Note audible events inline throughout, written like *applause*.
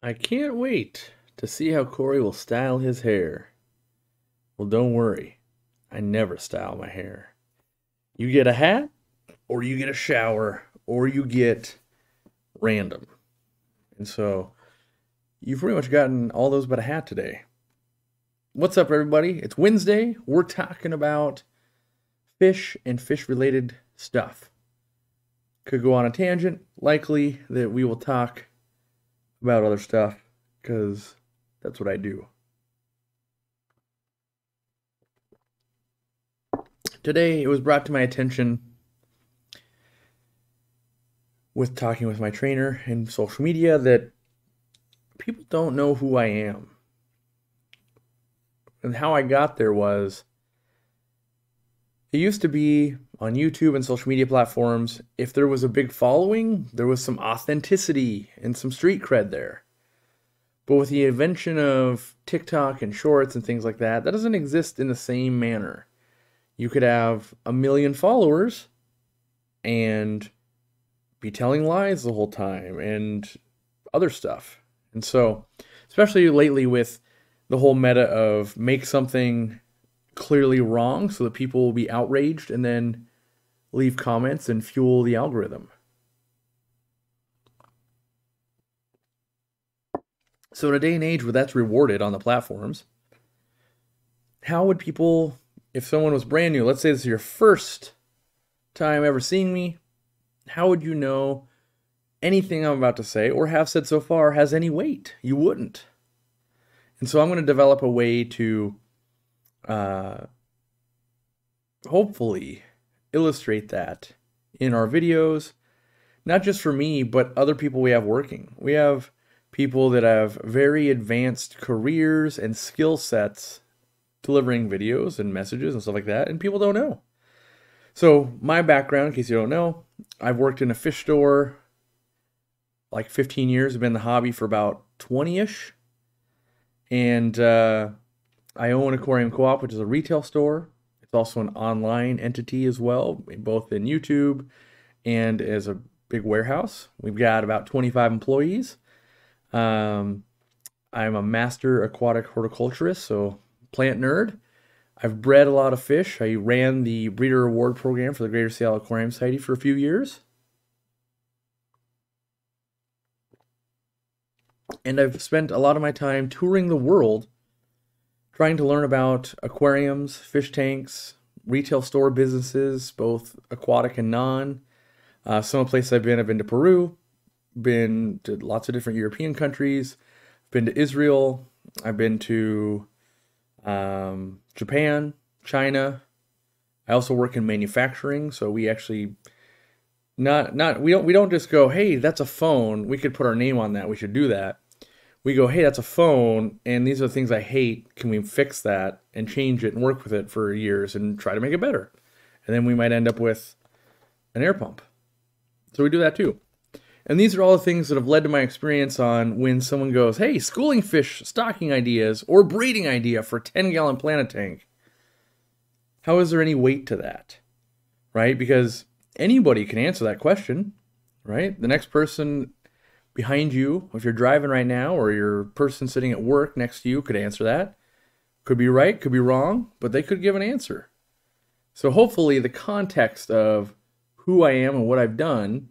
I can't wait to see how Corey will style his hair. Well, don't worry. I never style my hair. You get a hat, or you get a shower, or you get random. And so you've pretty much gotten all those but a hat today. What's up, everybody? It's Wednesday. We're talking about fish and fish related stuff. Could go on a tangent. Likely that we will talk about other stuff because that's what I do. Today, it was brought to my attention with talking with my trainer and social media that people don't know who I am. And how I got there was it used to be on YouTube and social media platforms, if there was a big following, there was some authenticity and some street cred there. But with the invention of TikTok and shorts and things like that, that doesn't exist in the same manner. You could have a million followers and be telling lies the whole time and other stuff. And so, especially lately with the whole meta of make something clearly wrong so that people will be outraged and then leave comments and fuel the algorithm. So, in a day and age where that's rewarded on the platforms, how would people, if someone was brand new, let's say this is your first time ever seeing me, how would you know anything I'm about to say or have said so far has any weight? You wouldn't. And so I'm going to develop a way to uh, hopefully illustrate that in our videos, not just for me, but other people we have working. We have people that have very advanced careers and skill sets delivering videos and messages and stuff like that, and people don't know. So, my background, in case you don't know, I've worked in a fish store like 15 years. I've been in the hobby for about 20 ish. And uh, I own Aquarium Co op, which is a retail store. It's also an online entity as well, both in YouTube and as a big warehouse. We've got about 25 employees. Um, I'm a master aquatic horticulturist, so plant nerd. I've bred a lot of fish. I ran the breeder award program for the Greater Seattle Aquarium Society for a few years. And I've spent a lot of my time touring the world trying to learn about aquariums, fish tanks, retail store businesses, both aquatic and non. Uh, some of the places I've been, I've been to Peru, been to lots of different European countries, been to Israel, I've been to um, Japan, China. I also work in manufacturing, so we actually not not we don't we don't just go, hey, that's a phone. We could put our name on that. We should do that we go, hey, that's a phone, and these are the things I hate. Can we fix that and change it and work with it for years and try to make it better? And then we might end up with an air pump. So we do that too. And these are all the things that have led to my experience on when someone goes, hey, schooling fish stocking ideas or breeding idea for 10 gallon planted tank. How is there any weight to that? Right? Because anybody can answer that question, right? The next person behind you, if you're driving right now, or your person sitting at work next to you could answer that. Could be right, could be wrong, but they could give an answer. So hopefully, the context of who I am and what I've done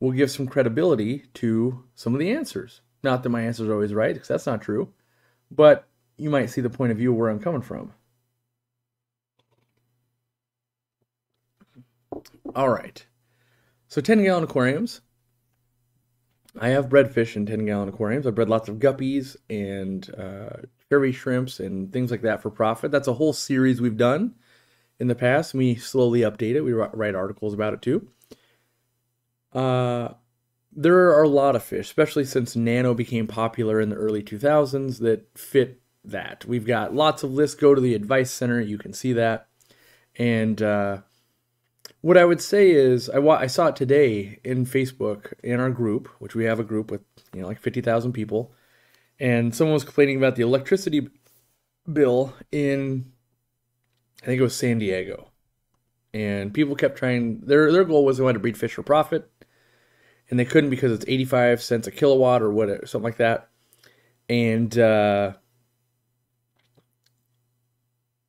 will give some credibility to some of the answers. Not that my answers are always right, because that's not true, but you might see the point of view where I'm coming from. All right. So 10 gallon aquariums. I have bred fish in 10 gallon aquariums. I've bred lots of guppies and uh, cherry shrimps and things like that for profit. That's a whole series we've done in the past. We slowly update it. We write articles about it too. Uh, there are a lot of fish, especially since nano became popular in the early 2000s, that fit that. We've got lots of lists. Go to the advice center. You can see that. And uh, what I would say is, I, I saw it today in Facebook in our group, which we have a group with you know like fifty thousand people, and someone was complaining about the electricity bill in, I think it was San Diego, and people kept trying. Their their goal was they wanted to breed fish for profit, and they couldn't because it's 85 cents a kilowatt or what, something like that. And uh,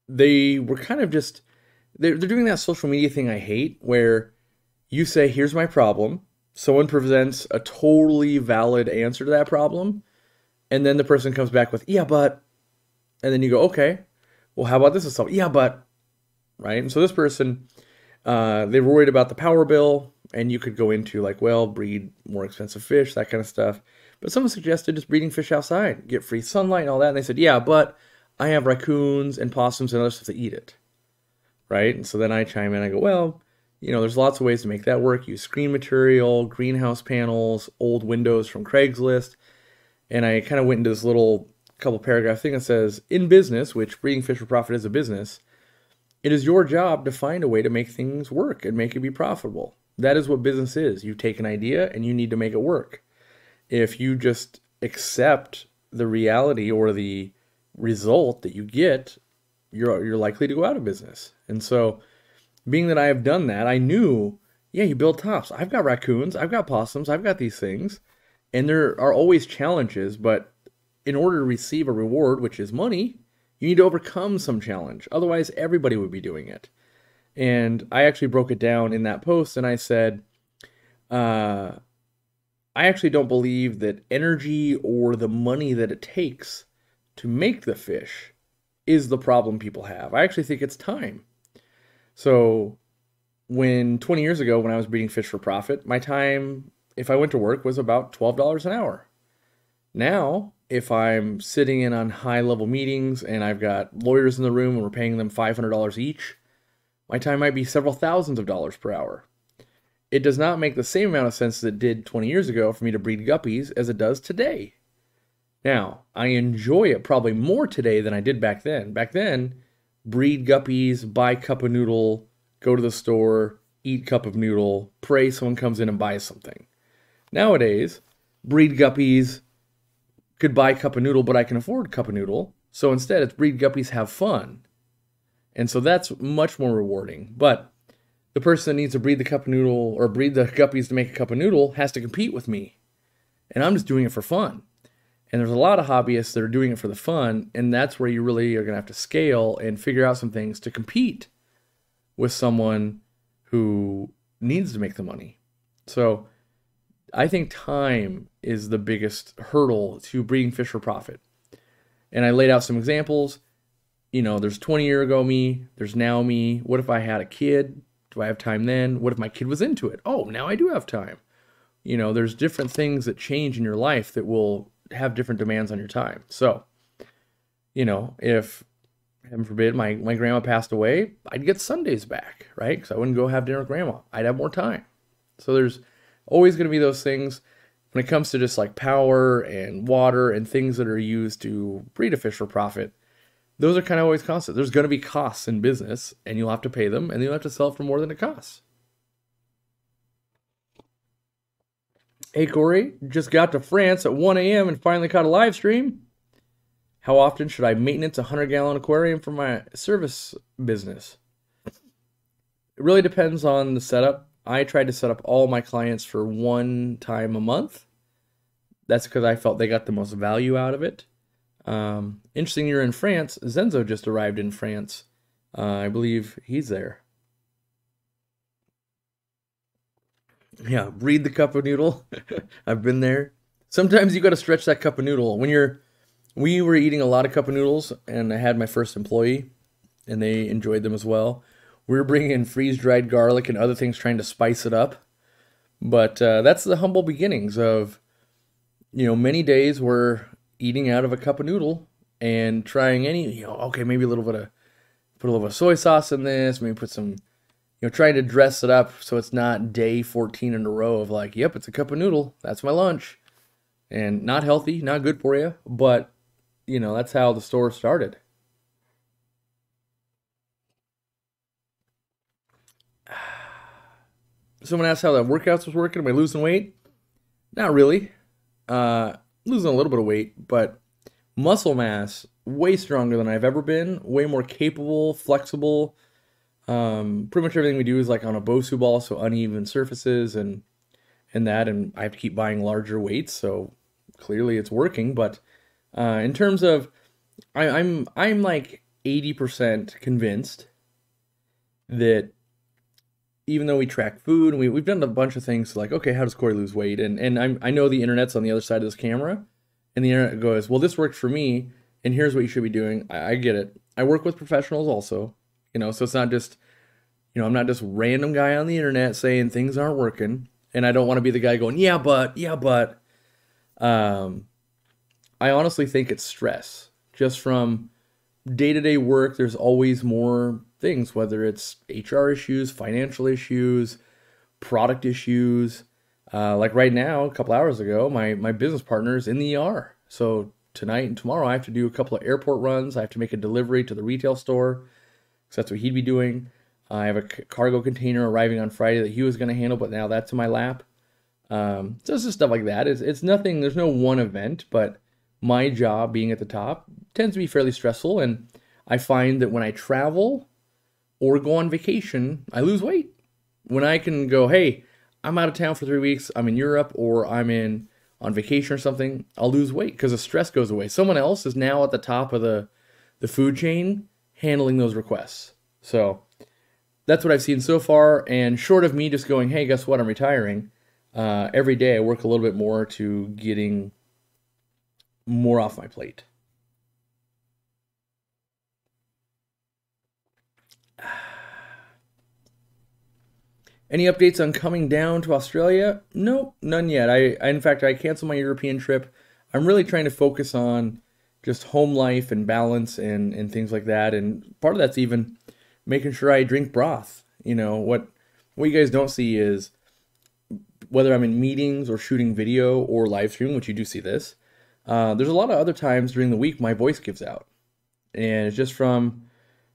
they were kind of just they're, they're doing that social media thing I hate where you say, Here's my problem. Someone presents a totally valid answer to that problem. And then the person comes back with, Yeah, but. And then you go, Okay, well, how about this? Is yeah, but. Right. And so this person, uh, they were worried about the power bill. And you could go into like, well, breed more expensive fish, that kind of stuff. But someone suggested just breeding fish outside, get free sunlight and all that. And they said, yeah, but I have raccoons and possums and other stuff that eat it right? And so then I chime in, I go, well, you know, there's lots of ways to make that work. Use screen material, greenhouse panels, old windows from Craigslist. And I kind of went into this little couple paragraph thing that says, in business, which breeding fish for profit is a business, it is your job to find a way to make things work and make it be profitable. That is what business is. You take an idea and you need to make it work. If you just accept the reality or the result that you get you're you're likely to go out of business. And so, being that I have done that, I knew, yeah, you build tops. I've got raccoons, I've got possums, I've got these things, and there are always challenges. But in order to receive a reward, which is money, you need to overcome some challenge. Otherwise, everybody would be doing it. And I actually broke it down in that post, and I said, uh, I actually don't believe that energy or the money that it takes to make the fish is the problem people have. I actually think it's time. So, when 20 years ago, when I was breeding fish for profit, my time, if I went to work, was about $12 an hour. Now, if I'm sitting in on high level meetings and I've got lawyers in the room and we're paying them $500 each, my time might be several thousands of dollars per hour. It does not make the same amount of sense as it did 20 years ago for me to breed guppies as it does today. Now, I enjoy it probably more today than I did back then. Back then, breed guppies, buy cup of noodle, go to the store, eat cup of noodle, pray someone comes in and buys something. Nowadays, breed guppies, could buy cup of noodle, but I can afford cup of noodle. So instead, it's breed guppies, have fun. And so that's much more rewarding. But the person that needs to breed the cup of noodle or breed the guppies to make a cup of noodle has to compete with me. And I'm just doing it for fun. And there's a lot of hobbyists that are doing it for the fun, and that's where you really are going to have to scale and figure out some things to compete with someone who needs to make the money. So I think time is the biggest hurdle to breeding fish for profit. And I laid out some examples. You know, there's 20 year ago me, there's now me. What if I had a kid? Do I have time then? What if my kid was into it? Oh, now I do have time. You know, there's different things that change in your life that will have different demands on your time. So, you know, if heaven forbid my, my grandma passed away, I'd get Sundays back, right? Because I wouldn't go have dinner with grandma. I'd have more time. So there's always going to be those things when it comes to just like power and water and things that are used to breed a fish for profit. Those are kind of always constant. There's going to be costs in business, and you'll have to pay them, and you'll have to sell for more than it costs. Hey Corey, just got to France at 1 a.m. and finally caught a live stream. How often should I maintenance a 100 gallon aquarium for my service business? It really depends on the setup. I tried to set up all my clients for one time a month. That's because I felt they got the most value out of it. Um, interesting, you're in France. Zenzo just arrived in France. Uh, I believe he's there. Yeah, breed the cup of noodle. *laughs* I've been there. Sometimes you got to stretch that cup of noodle. When you're, we were eating a lot of cup of noodles, and I had my first employee, and they enjoyed them as well. We were bringing in freeze dried garlic and other things, trying to spice it up. But uh, that's the humble beginnings of, you know, many days we're eating out of a cup of noodle and trying any, you know, okay, maybe a little bit of, put a little bit of soy sauce in this, maybe put some you know, trying to dress it up so it's not day 14 in a row of like, yep, it's a cup of noodle. That's my lunch. And not healthy, not good for you, but, you know, that's how the store started. *sighs* Someone asked how the workouts was working. Am I losing weight? Not really. Uh, losing a little bit of weight, but muscle mass way stronger than I've ever been. Way more capable, flexible um, pretty much everything we do is like on a Bosu ball, so uneven surfaces, and and that, and I have to keep buying larger weights. So clearly, it's working. But uh, in terms of, I, I'm I'm like eighty percent convinced that even though we track food and we, we've done a bunch of things like okay how does corey lose weight and and I'm, i know the internet's on the other side of this camera and the internet goes well this worked for me and here's what you should be doing I, I get it i work with professionals also you know so it's not just you know i'm not just random guy on the internet saying things aren't working and i don't want to be the guy going yeah but yeah but um i honestly think it's stress just from day-to-day work there's always more things, whether it's HR issues, financial issues, product issues. Uh, like right now, a couple hours ago, my my business partner is in the ER. So tonight and tomorrow, I have to do a couple of airport runs. I have to make a delivery to the retail store, because that's what he'd be doing. I have a cargo container arriving on Friday that he was going to handle, but now that's in my lap. Um, so it's just stuff like that. It's, it's nothing, there's no one event, but my job being at the top tends to be fairly stressful. And I find that when I travel, or go on vacation, I lose weight. When I can go, hey, I'm out of town for three weeks, I'm in Europe, or I'm in on vacation or something, I'll lose weight because the stress goes away. Someone else is now at the top of the the food chain handling those requests. So that's what I've seen so far. And short of me just going, hey, guess what? I'm retiring. Uh, every day I work a little bit more to getting more off my plate. *sighs* Any updates on coming down to Australia? Nope, none yet. I, I, in fact I canceled my European trip. I'm really trying to focus on just home life and balance and and things like that. And part of that's even making sure I drink broth. You know what what you guys don't see is whether I'm in meetings or shooting video or live stream, which you do see this. Uh, there's a lot of other times during the week my voice gives out, and it's just from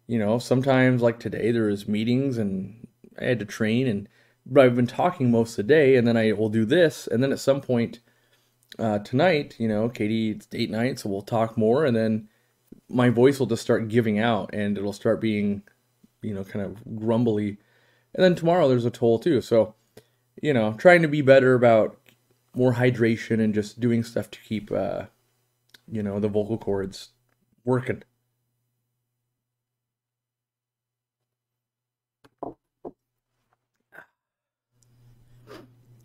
you know sometimes like today there is meetings and I had to train and but I've been talking most of the day and then I will do this and then at some point uh, tonight, you know, Katie, it's date night, so we'll talk more and then my voice will just start giving out and it'll start being, you know, kind of grumbly. And then tomorrow there's a toll too. So, you know, trying to be better about more hydration and just doing stuff to keep, uh, you know, the vocal cords working.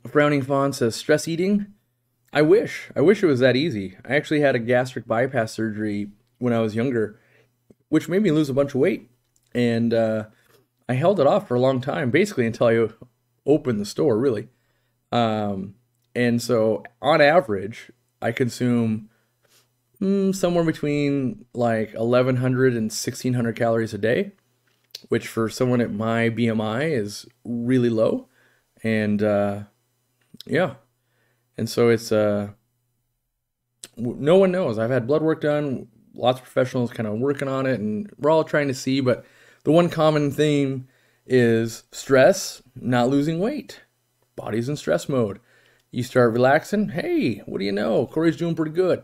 Browning Fawn says, stress eating? I wish. I wish it was that easy. I actually had a gastric bypass surgery when I was younger, which made me lose a bunch of weight. And uh, I held it off for a long time, basically until I opened the store, really. Um, and so, on average, I consume mm, somewhere between like 1,100 and 1,600 calories a day, which for someone at my BMI is really low. And uh, yeah. And so it's uh no one knows. I've had blood work done, lots of professionals kind of working on it and we're all trying to see, but the one common theme is stress, not losing weight. Body's in stress mode. You start relaxing, hey, what do you know? Corey's doing pretty good.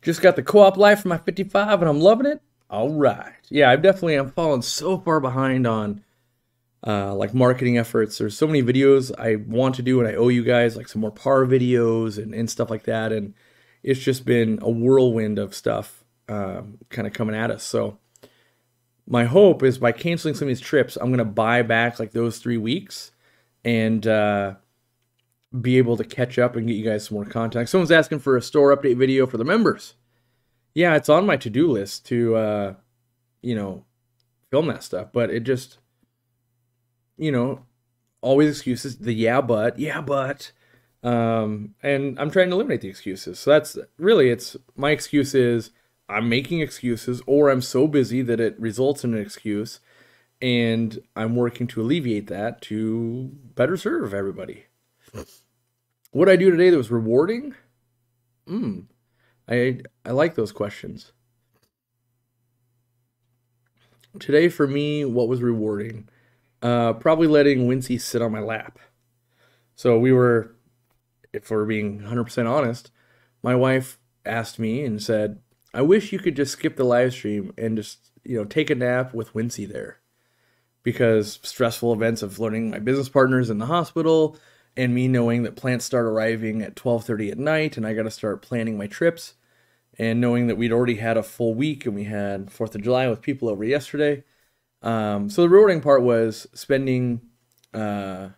Just got the co-op life for my 55 and I'm loving it. All right. Yeah, I've definitely I'm falling so far behind on uh, like marketing efforts. There's so many videos I want to do and I owe you guys like some more PAR videos and, and stuff like that. And it's just been a whirlwind of stuff um, kind of coming at us. So my hope is by canceling some of these trips, I'm going to buy back like those three weeks and uh, be able to catch up and get you guys some more content. Someone's asking for a store update video for the members. Yeah, it's on my to-do list to, uh, you know, film that stuff, but it just you know, always excuses. The yeah, but yeah, but, um, and I'm trying to eliminate the excuses. So that's really it's my excuse is I'm making excuses, or I'm so busy that it results in an excuse, and I'm working to alleviate that to better serve everybody. What I do today that was rewarding? Hmm. I I like those questions. Today for me, what was rewarding? Uh, probably letting Wincy sit on my lap. So we were, if we're being 100% honest, my wife asked me and said, I wish you could just skip the live stream and just, you know, take a nap with Wincy there. because stressful events of learning my business partners in the hospital and me knowing that plants start arriving at 12:30 at night and I got to start planning my trips and knowing that we'd already had a full week and we had 4th of July with people over yesterday. Um, so the rewarding part was spending uh,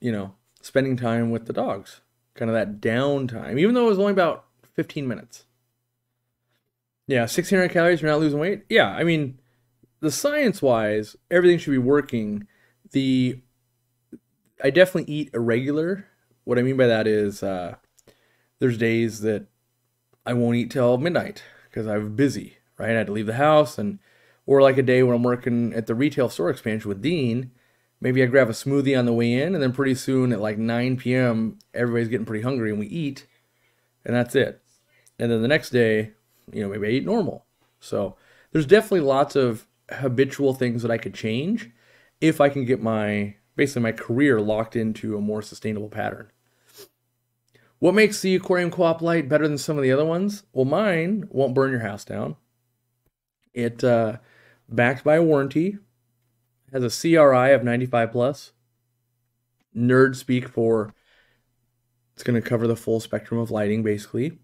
you know, spending time with the dogs. Kind of that downtime even though it was only about 15 minutes. Yeah, 1600 calories, you're not losing weight? Yeah, I mean, the science wise, everything should be working. The I definitely eat irregular. What I mean by that is uh, there's days that I won't eat till midnight because I'm busy, right? I had to leave the house and or like a day when I'm working at the retail store expansion with Dean, maybe I grab a smoothie on the way in and then pretty soon at like 9 p.m. everybody's getting pretty hungry and we eat and that's it. And then the next day, you know, maybe I eat normal. So there's definitely lots of habitual things that I could change if I can get my basically my career locked into a more sustainable pattern. What makes the Aquarium Co-op light better than some of the other ones? Well, mine won't burn your house down. It uh, backed by a warranty, has a CRI of 95 plus. Nerd speak for it's going to cover the full spectrum of lighting, basically.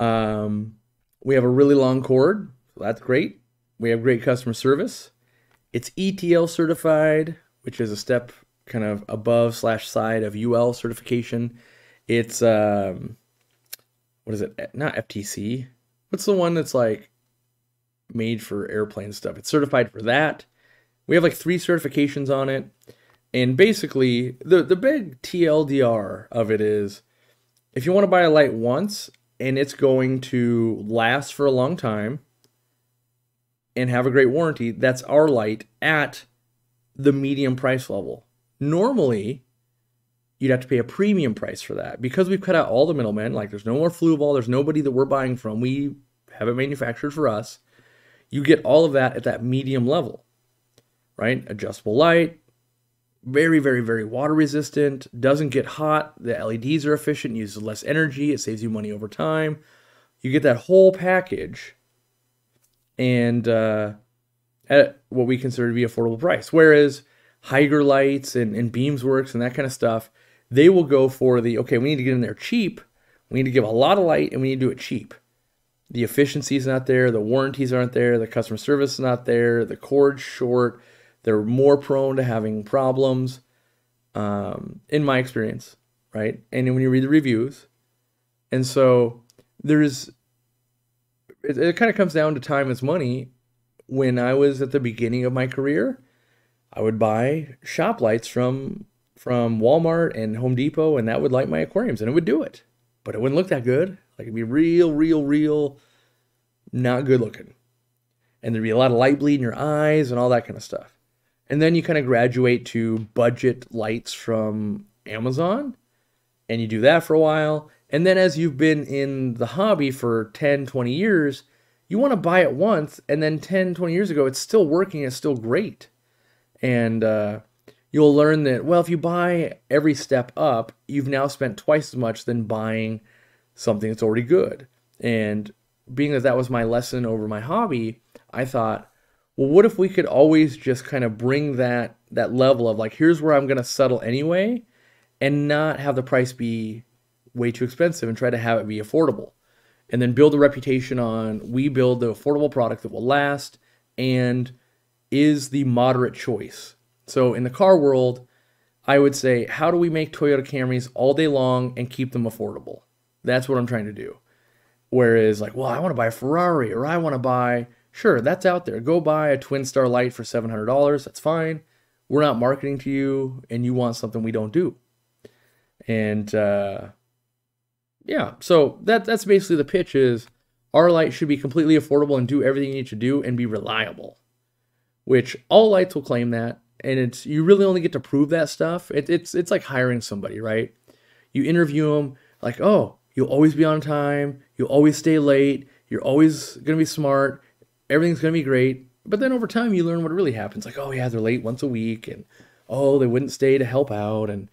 Um, we have a really long cord, so that's great. We have great customer service. It's ETL certified, which is a step kind of above slash side of UL certification. It's um, what is it? Not FTC. What's the one that's like made for airplane stuff? It's certified for that. We have like three certifications on it. And basically, the, the big TLDR of it is if you want to buy a light once and it's going to last for a long time and have a great warranty, that's our light at the medium price level. Normally, you'd have to pay a premium price for that because we've cut out all the middlemen. Like, there's no more Fluval, there's nobody that we're buying from. We have it manufactured for us. You get all of that at that medium level, right? Adjustable light, very, very, very water resistant, doesn't get hot. The LEDs are efficient, uses less energy, it saves you money over time. You get that whole package and uh, at what we consider to be affordable price. Whereas Hygger lights and, and Beamsworks and that kind of stuff, they will go for the okay, we need to get in there cheap. We need to give a lot of light and we need to do it cheap. The efficiency is not there, the warranties aren't there, the customer service is not there, the cord's short they're more prone to having problems, um, in my experience, right? And when you read the reviews, and so there's, it, it kind of comes down to time is money. When I was at the beginning of my career, I would buy shop lights from from Walmart and Home Depot, and that would light my aquariums, and it would do it, but it wouldn't look that good. Like it'd be real, real, real, not good looking, and there'd be a lot of light bleed in your eyes and all that kind of stuff. And then you kind of graduate to budget lights from Amazon and you do that for a while. And then as you've been in the hobby for 10, 20 years, you want to buy it once and then 10, 20 years ago, it's still working, it's still great. And uh, you'll learn that, well, if you buy every step up, you've now spent twice as much than buying something that's already good. And being that that was my lesson over my hobby, I thought, well, what if we could always just kind of bring that that level of like, here's where I'm going to settle anyway, and not have the price be way too expensive and try to have it be affordable, and then build a reputation on we build the affordable product that will last and is the moderate choice. So in the car world, I would say, how do we make Toyota Camrys all day long and keep them affordable? That's what I'm trying to do. Whereas, like, well, I want to buy a Ferrari or I want to buy Sure, that's out there. Go buy a Twin Star Light for $700. That's fine. We're not marketing to you, and you want something we don't do. And uh, yeah, so that that's basically the pitch is our light should be completely affordable and do everything you need to do and be reliable. Which all lights will claim that, and it's you really only get to prove that stuff. It, it's it's like hiring somebody, right? You interview them, like, oh, you'll always be on time, you'll always stay late, you're always gonna be smart, everything's going to be great. But then over time, you learn what really happens. Like, oh yeah, they're late once a week, and oh, they wouldn't stay to help out, and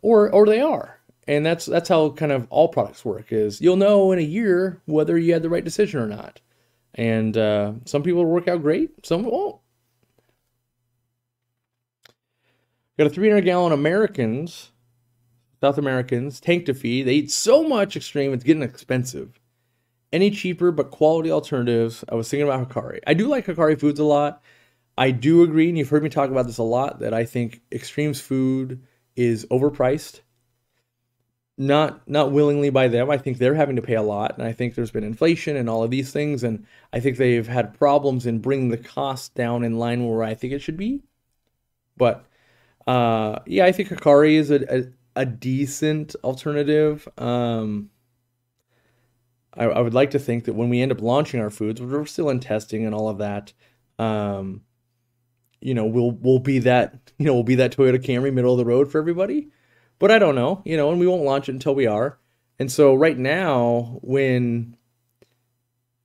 or or they are. And that's that's how kind of all products work. Is you'll know in a year whether you had the right decision or not. And uh, some people work out great, some won't. Got a 300 gallon Americans, South Americans, tank to feed. They eat so much extreme, it's getting expensive. Any cheaper but quality alternatives? I was thinking about Hikari. I do like Hikari foods a lot. I do agree, and you've heard me talk about this a lot, that I think Extremes food is overpriced. Not not willingly by them. I think they're having to pay a lot, and I think there's been inflation and all of these things, and I think they've had problems in bringing the cost down in line where I think it should be. But uh, yeah, I think Hikari is a, a, a decent alternative. Um, I, I, would like to think that when we end up launching our foods, we're still in testing and all of that. Um, you know, we'll we'll be that *laughs* you know we'll be that Toyota Camry middle of the road for everybody. But I don't know, you know, and we won't launch it until we are. And so right now, when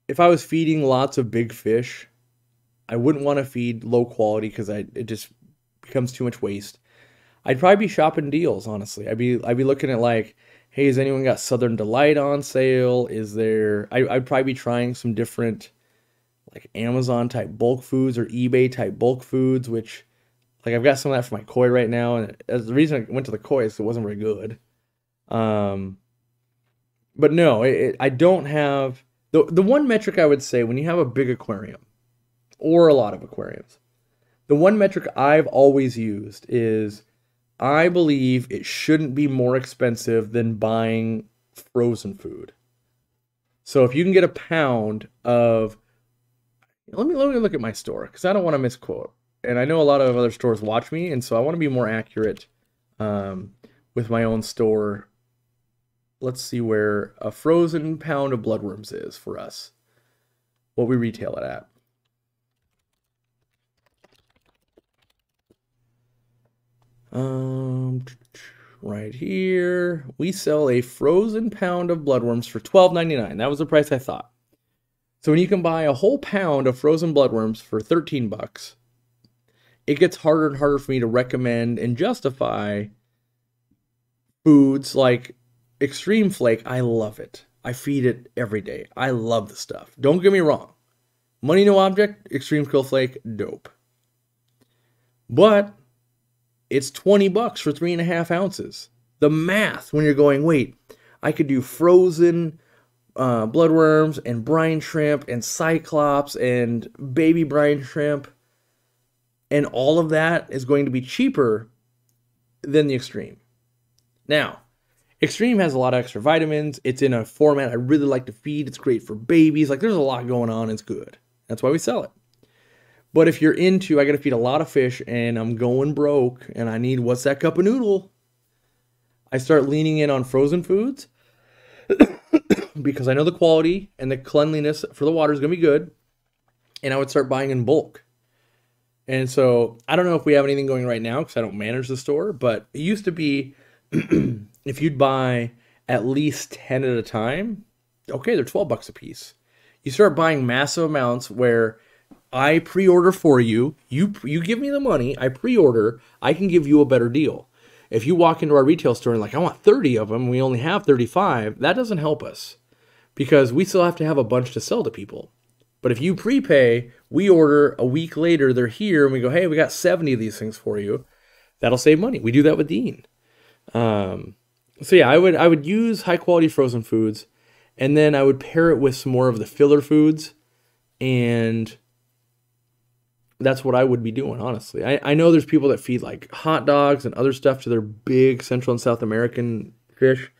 if I was feeding lots of big fish, I wouldn't want to feed low quality because I it just becomes too much waste. I'd probably be shopping deals, honestly. I'd be I'd be looking at like, hey, has anyone got Southern Delight on sale? Is there I, I'd probably be trying some different like Amazon type bulk foods or eBay type bulk foods, which like I've got some of that for my koi right now, and as the reason I went to the koi is it wasn't very good. Um, but no, it, it, I don't have the the one metric I would say when you have a big aquarium or a lot of aquariums, the one metric I've always used is I believe it shouldn't be more expensive than buying frozen food. So if you can get a pound of let me let me look at my store because I don't want to misquote. And I know a lot of other stores watch me, and so I want to be more accurate um, with my own store. Let's see where a frozen pound of bloodworms is for us. What we retail it at. Um, right here, we sell a frozen pound of bloodworms for twelve ninety nine. That was the price I thought. So when you can buy a whole pound of frozen bloodworms for 13 bucks, it gets harder and harder for me to recommend and justify foods like Extreme Flake. I love it. I feed it every day. I love the stuff. Don't get me wrong. Money no object, Extreme Krill Flake, dope. But it's 20 bucks for three and a half ounces. The math when you're going, wait, I could do frozen uh, bloodworms and brine shrimp and cyclops and baby brine shrimp. And all of that is going to be cheaper than the Extreme. Now, Extreme has a lot of extra vitamins. It's in a format I really like to feed. It's great for babies. Like, there's a lot going on. It's good. That's why we sell it. But if you're into, I got to feed a lot of fish and I'm going broke and I need what's that cup of noodle? I start leaning in on frozen foods *coughs* because I know the quality and the cleanliness for the water is going to be good. And I would start buying in bulk. And so I don't know if we have anything going right now because I don't manage the store, but it used to be *coughs* if you'd buy at least 10 at a time, okay, they're 12 bucks a piece. You start buying massive amounts where I pre-order for you, you you give me the money, I pre-order, I can give you a better deal. If you walk into our retail store and like, I want 30 of them, we only have 35, that doesn't help us because we still have to have a bunch to sell to people. But if you prepay, we order a week later, they're here, and we go, hey, we got 70 of these things for you. That'll save money. We do that with Dean. Um, so yeah, I would I would use high quality frozen foods, and then I would pair it with some more of the filler foods, and that's what I would be doing, honestly. I, I know there's people that feed like hot dogs and other stuff to their big Central and South American fish,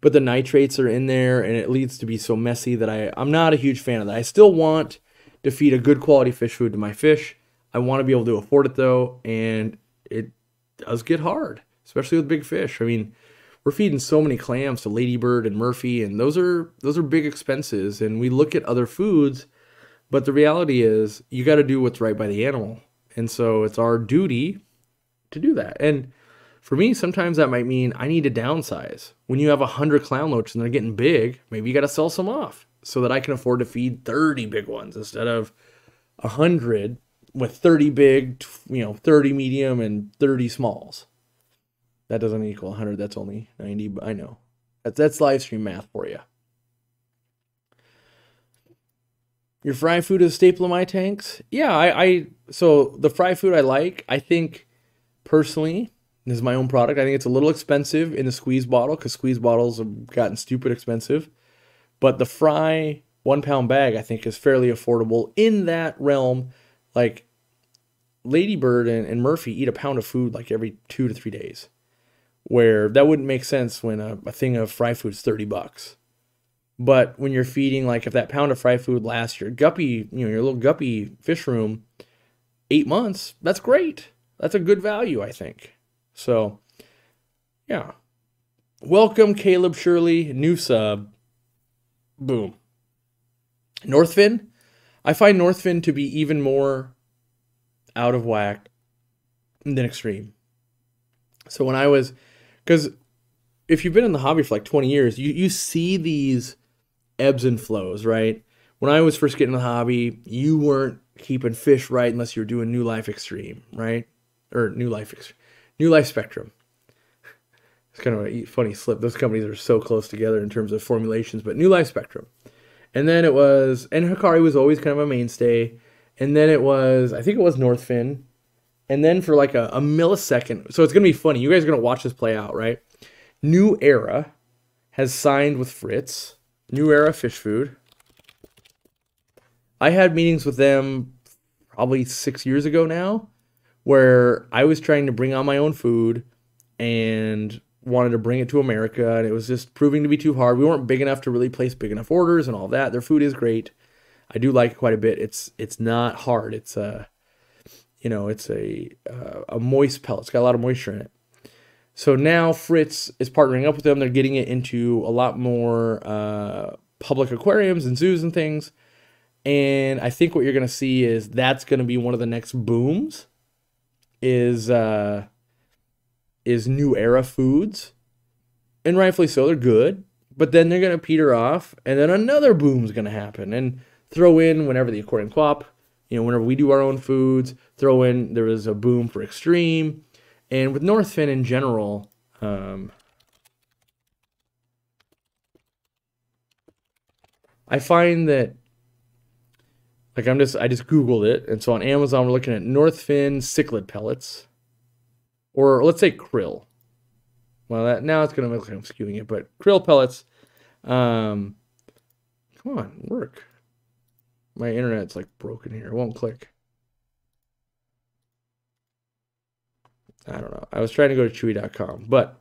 but the nitrates are in there and it leads to be so messy that I, I'm not a huge fan of that. I still want to feed a good quality fish food to my fish. I want to be able to afford it though, and it does get hard, especially with big fish. I mean, we're feeding so many clams to Ladybird and Murphy, and those are those are big expenses. And we look at other foods but the reality is, you got to do what's right by the animal. And so it's our duty to do that. And for me, sometimes that might mean I need to downsize. When you have 100 clown loaches and they're getting big, maybe you got to sell some off so that I can afford to feed 30 big ones instead of 100 with 30 big, you know, 30 medium and 30 smalls. That doesn't equal 100. That's only 90. I know. That's, that's live stream math for you. Your fry food is a staple in my tanks. Yeah, I, I so the fry food I like. I think personally, this is my own product. I think it's a little expensive in the squeeze bottle because squeeze bottles have gotten stupid expensive. But the fry one pound bag, I think, is fairly affordable in that realm. Like Ladybird and, and Murphy eat a pound of food like every two to three days, where that wouldn't make sense when a, a thing of fry food is 30 bucks. But when you're feeding, like if that pound of fry food lasts your guppy, you know, your little guppy fish room eight months, that's great. That's a good value, I think. So, yeah. Welcome, Caleb Shirley, new sub. Boom. Northfin, I find Northfin to be even more out of whack than Extreme. So when I was, because if you've been in the hobby for like 20 years, you, you see these ebbs and flows, right? When I was first getting the hobby, you weren't keeping fish right unless you were doing New Life Extreme, right? Or New Life Extreme, New Life Spectrum. *laughs* It's kind of a funny slip. Those companies are so close together in terms of formulations, but New Life Spectrum. And then it was, and Hikari was always kind of a mainstay. And then it was, I think it was Northfin. And then for like a, a millisecond, so it's going to be funny. You guys are going to watch this play out, right? New Era has signed with Fritz, New Era Fish Food. I had meetings with them probably six years ago now where I was trying to bring on my own food and wanted to bring it to America, and it was just proving to be too hard. We weren't big enough to really place big enough orders and all that. Their food is great. I do like it quite a bit. It's it's not hard. It's a you know it's a uh, a moist pellet. It's got a lot of moisture in it. So now Fritz is partnering up with them. They're getting it into a lot more uh, public aquariums and zoos and things. And I think what you're going to see is that's going to be one of the next booms. Is uh, is new era foods. And rightfully so, they're good. But then they're going to peter off, and then another boom's going to happen. And throw in whenever the aquarium co-op, you know, whenever we do our own foods, throw in there is a boom for extreme. And with Northfin in general, um, I find that like I'm just I just googled it, and so on Amazon we're looking at Northfin cichlid pellets or let's say krill. Well, that, now it's going to look like I'm skewing it, but krill pellets. Um, come on, work. My internet's like broken here. It won't click. I don't know. I was trying to go to chewy.com, but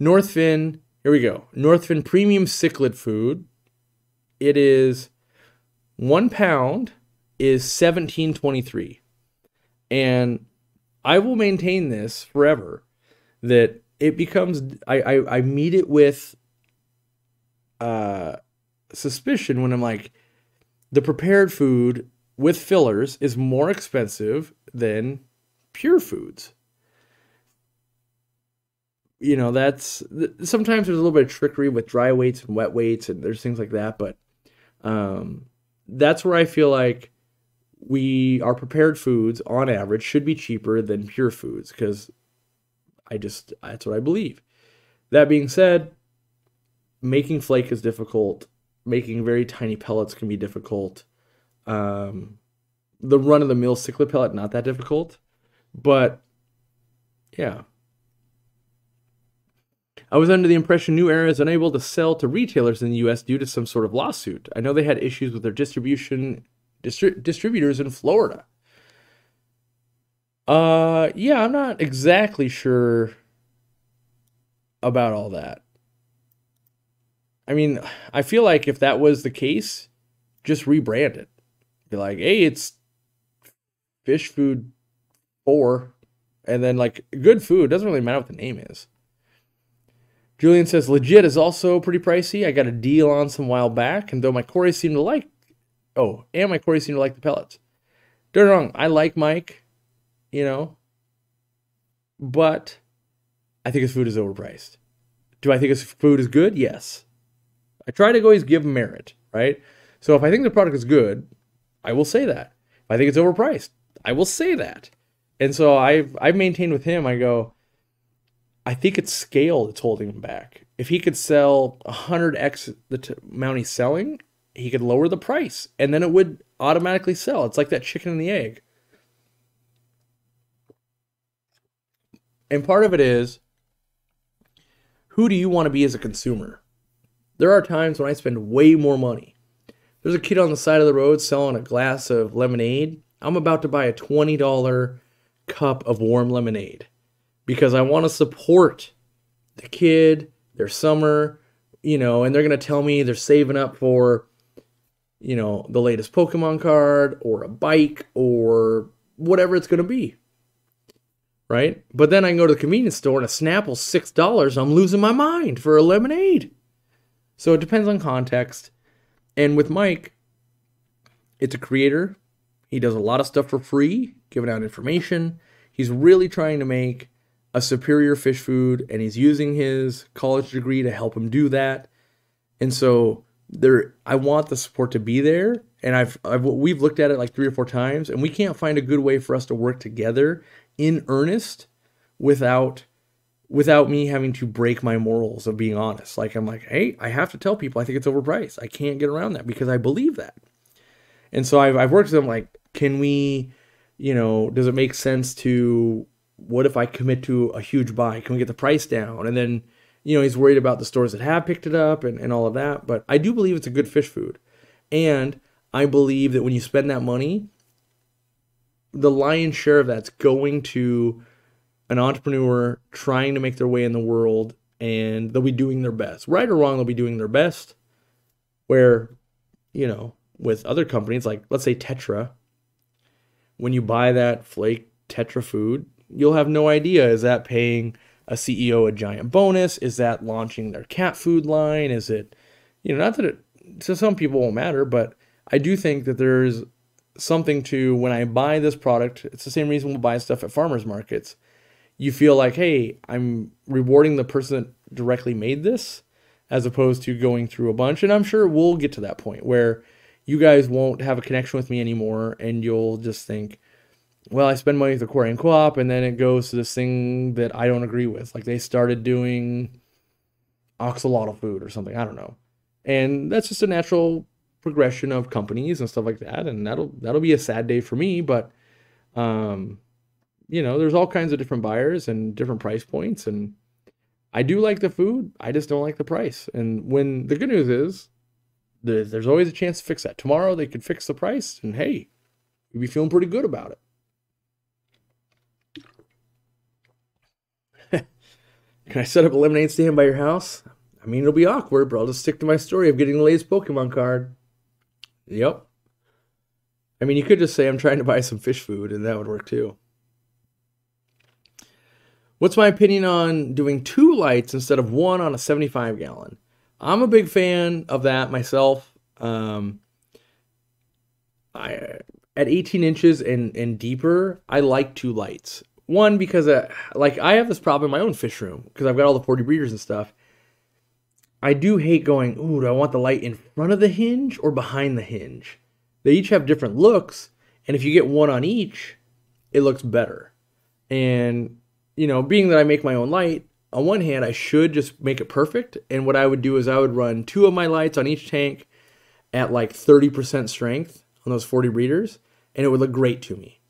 Northfin, here we go. Northfin premium cichlid food. It is one pound is 1723. And I will maintain this forever that it becomes I, I, I meet it with uh suspicion when I'm like the prepared food with fillers is more expensive than pure foods. You know, that's sometimes there's a little bit of trickery with dry weights and wet weights and there's things like that, but um that's where I feel like we our prepared foods on average should be cheaper than pure foods because I just that's what I believe. That being said, making flake is difficult. Making very tiny pellets can be difficult. Um, the run of the mill cichlid pellet not that difficult, but yeah. I was under the impression New Era is unable to sell to retailers in the U.S. due to some sort of lawsuit. I know they had issues with their distribution distri- distributors in Florida. Uh, yeah, I'm not exactly sure about all that. I mean, I feel like if that was the case, just rebrand it. Be like, hey, it's fish food four, and then like good food doesn't really matter what the name is. Julian says legit is also pretty pricey. I got a deal on some while back, and though my Cory seemed to like Oh, and my Cory seemed to like the pellets. Don't wrong, I like Mike, you know, but I think his food is overpriced. Do I think his food is good? Yes. I try to always give merit, right? So if I think the product is good, I will say that. If I think it's overpriced, I will say that. And so I've I've maintained with him, I go, I think it's scale that's holding him back. If he could sell 100x the t- amount he's selling, he could lower the price and then it would automatically sell. It's like that chicken and the egg. And part of it is who do you want to be as a consumer? There are times when I spend way more money. There's a kid on the side of the road selling a glass of lemonade. I'm about to buy a $20 cup of warm lemonade because I want to support the kid, their summer, you know, and they're going to tell me they're saving up for, you know, the latest Pokemon card or a bike or whatever it's going to be. Right? But then I can go to the convenience store and a Snapple's $6. I'm losing my mind for a lemonade. So it depends on context. And with Mike, it's a creator. He does a lot of stuff for free, giving out information. He's really trying to make a superior fish food and he's using his college degree to help him do that. And so there I want the support to be there and I've, I've we've looked at it like 3 or 4 times and we can't find a good way for us to work together in earnest without without me having to break my morals of being honest. Like I'm like, "Hey, I have to tell people I think it's overpriced. I can't get around that because I believe that." And so I've, I've worked with them like, "Can we, you know, does it make sense to what if I commit to a huge buy? Can we get the price down? And then, you know, he's worried about the stores that have picked it up and, and all of that. But I do believe it's a good fish food. And I believe that when you spend that money, the lion's share of that's going to an entrepreneur trying to make their way in the world and they'll be doing their best. Right or wrong, they'll be doing their best. Where, you know, with other companies like let's say Tetra, when you buy that flake Tetra food, you'll have no idea is that paying a CEO a giant bonus? Is that launching their cat food line? Is it, you know, not that it to some people won't matter, but I do think that there's something to when I buy this product. It's the same reason we'll buy stuff at farmers markets. You feel like, hey, I'm rewarding the person that directly made this as opposed to going through a bunch. And I'm sure we'll get to that point where you guys won't have a connection with me anymore and you'll just think, well, I spend money with the Aquarium Co-op, and then it goes to this thing that I don't agree with. Like they started doing axolotl food or something. I don't know, and that's just a natural progression of companies and stuff like that. And that'll that'll be a sad day for me, but um, you know, there's all kinds of different buyers and different price points, and I do like the food. I just don't like the price. And when the good news is, there's always a chance to fix that. Tomorrow they could fix the price, and hey, you'd be feeling pretty good about it. *laughs* Can I set up a lemonade stand by your house? I mean, it'll be awkward, but I'll just stick to my story of getting the latest Pokemon card. Yep. I mean, you could just say I'm trying to buy some fish food, and that would work too. What's my opinion on doing two lights instead of one on a 75 gallon? I'm a big fan of that myself. Um, I at 18 inches and and deeper, I like two lights one because uh, like I have this problem in my own fish room because I've got all the 40 breeders and stuff. I do hate going, ooh, do I want the light in front of the hinge or behind the hinge? They each have different looks, and if you get one on each, it looks better. And you know, being that I make my own light, on one hand, I should just make it perfect. And what I would do is I would run two of my lights on each tank at like 30% strength on those 40 breeders, and it would look great to me.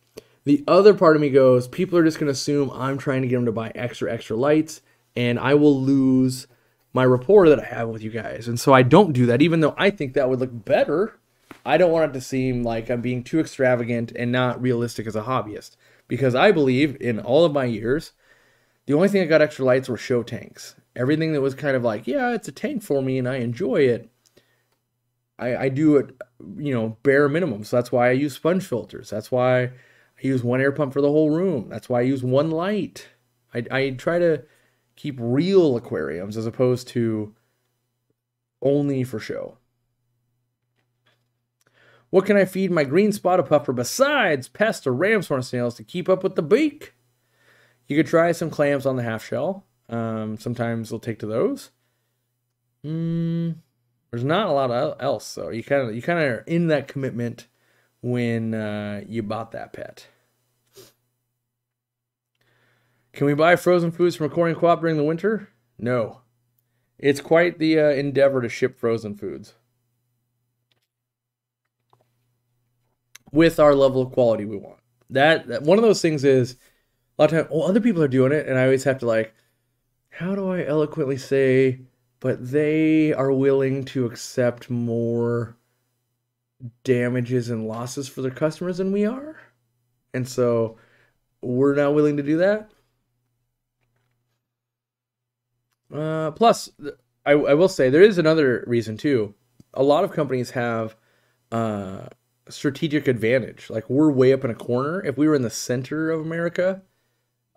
The other part of me goes, people are just going to assume I'm trying to get them to buy extra, extra lights, and I will lose my rapport that I have with you guys. And so I don't do that, even though I think that would look better. I don't want it to seem like I'm being too extravagant and not realistic as a hobbyist. Because I believe in all of my years, the only thing that got extra lights were show tanks. Everything that was kind of like, yeah, it's a tank for me and I enjoy it. I, I do it, you know, bare minimum. So that's why I use sponge filters. That's why I use one air pump for the whole room. That's why I use one light. I, I try to keep real aquariums as opposed to only for show. What can I feed my green spotted puffer besides pest or ram's horn snails to keep up with the beak? You could try some clams on the half shell. Um, sometimes they'll take to those. Mm, there's not a lot else, so you kind of you kind of are in that commitment when uh, you bought that pet. Can we buy frozen foods from Aquarium Co-op during the winter? No. It's quite the uh, endeavor to ship frozen foods. With our level of quality we want. That, that one of those things is a lot of time, well, other people are doing it, and I always have to like, how do I eloquently say, but they are willing to accept more damages and losses for their customers than we are, and so we're not willing to do that. Uh, plus, I, I will say there is another reason too. A lot of companies have uh, strategic advantage. Like we're way up in a corner. If we were in the center of America,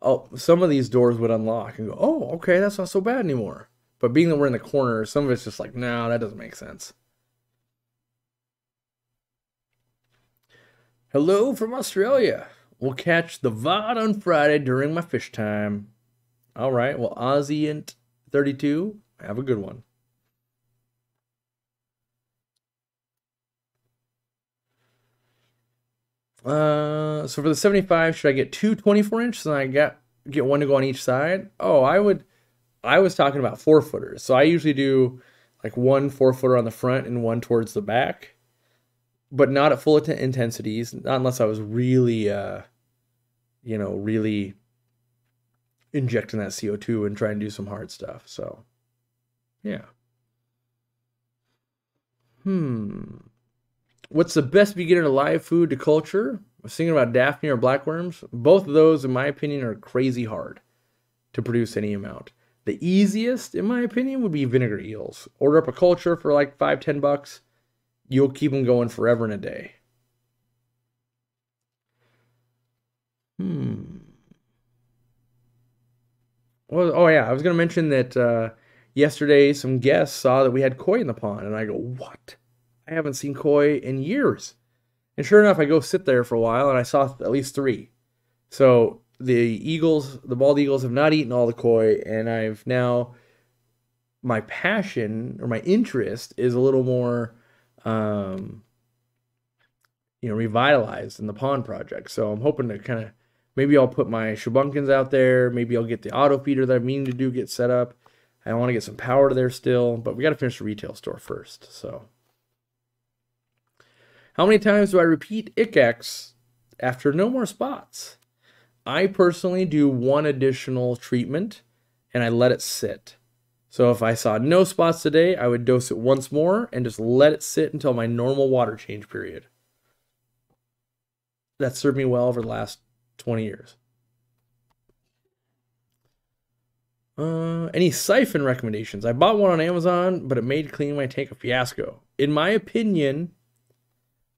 oh, some of these doors would unlock and go, oh, okay, that's not so bad anymore. But being that we're in the corner, some of it's just like, no, that doesn't make sense. Hello from Australia. We'll catch the VOD on Friday during my fish time. All right. Well, Aussie and 32, have a good one. Uh, so for the 75, should I get two 24 inch and I get get one to go on each side? Oh, I would. I was talking about four footers. So I usually do like one four footer on the front and one towards the back, but not at full intensities. Not unless I was really, uh, you know, really injecting that CO2 and trying to do some hard stuff. So, yeah. Hmm. What's the best beginner to live food to culture? I was thinking about daphnia or blackworms. Both of those, in my opinion, are crazy hard to produce any amount. The easiest, in my opinion, would be vinegar eels. Order up a culture for like five, ten bucks. You'll keep them going forever and a day. Hmm. Well, oh yeah, I was gonna mention that uh, yesterday some guests saw that we had koi in the pond, and I go, "What? I haven't seen koi in years." And sure enough, I go sit there for a while, and I saw at least three. So the eagles, the bald eagles, have not eaten all the koi, and I've now my passion or my interest is a little more, um, you know, revitalized in the pond project. So I'm hoping to kind of Maybe I'll put my shubunkins out there. Maybe I'll get the auto feeder that I'm meaning to do get set up. I want to get some power to there still, but we got to finish the retail store first. So, how many times do I repeat ICX after no more spots? I personally do one additional treatment and I let it sit. So if I saw no spots today, I would dose it once more and just let it sit until my normal water change period. That served me well over the last 20 years. Uh, any siphon recommendations? I bought one on Amazon, but it made cleaning my tank a fiasco. In my opinion,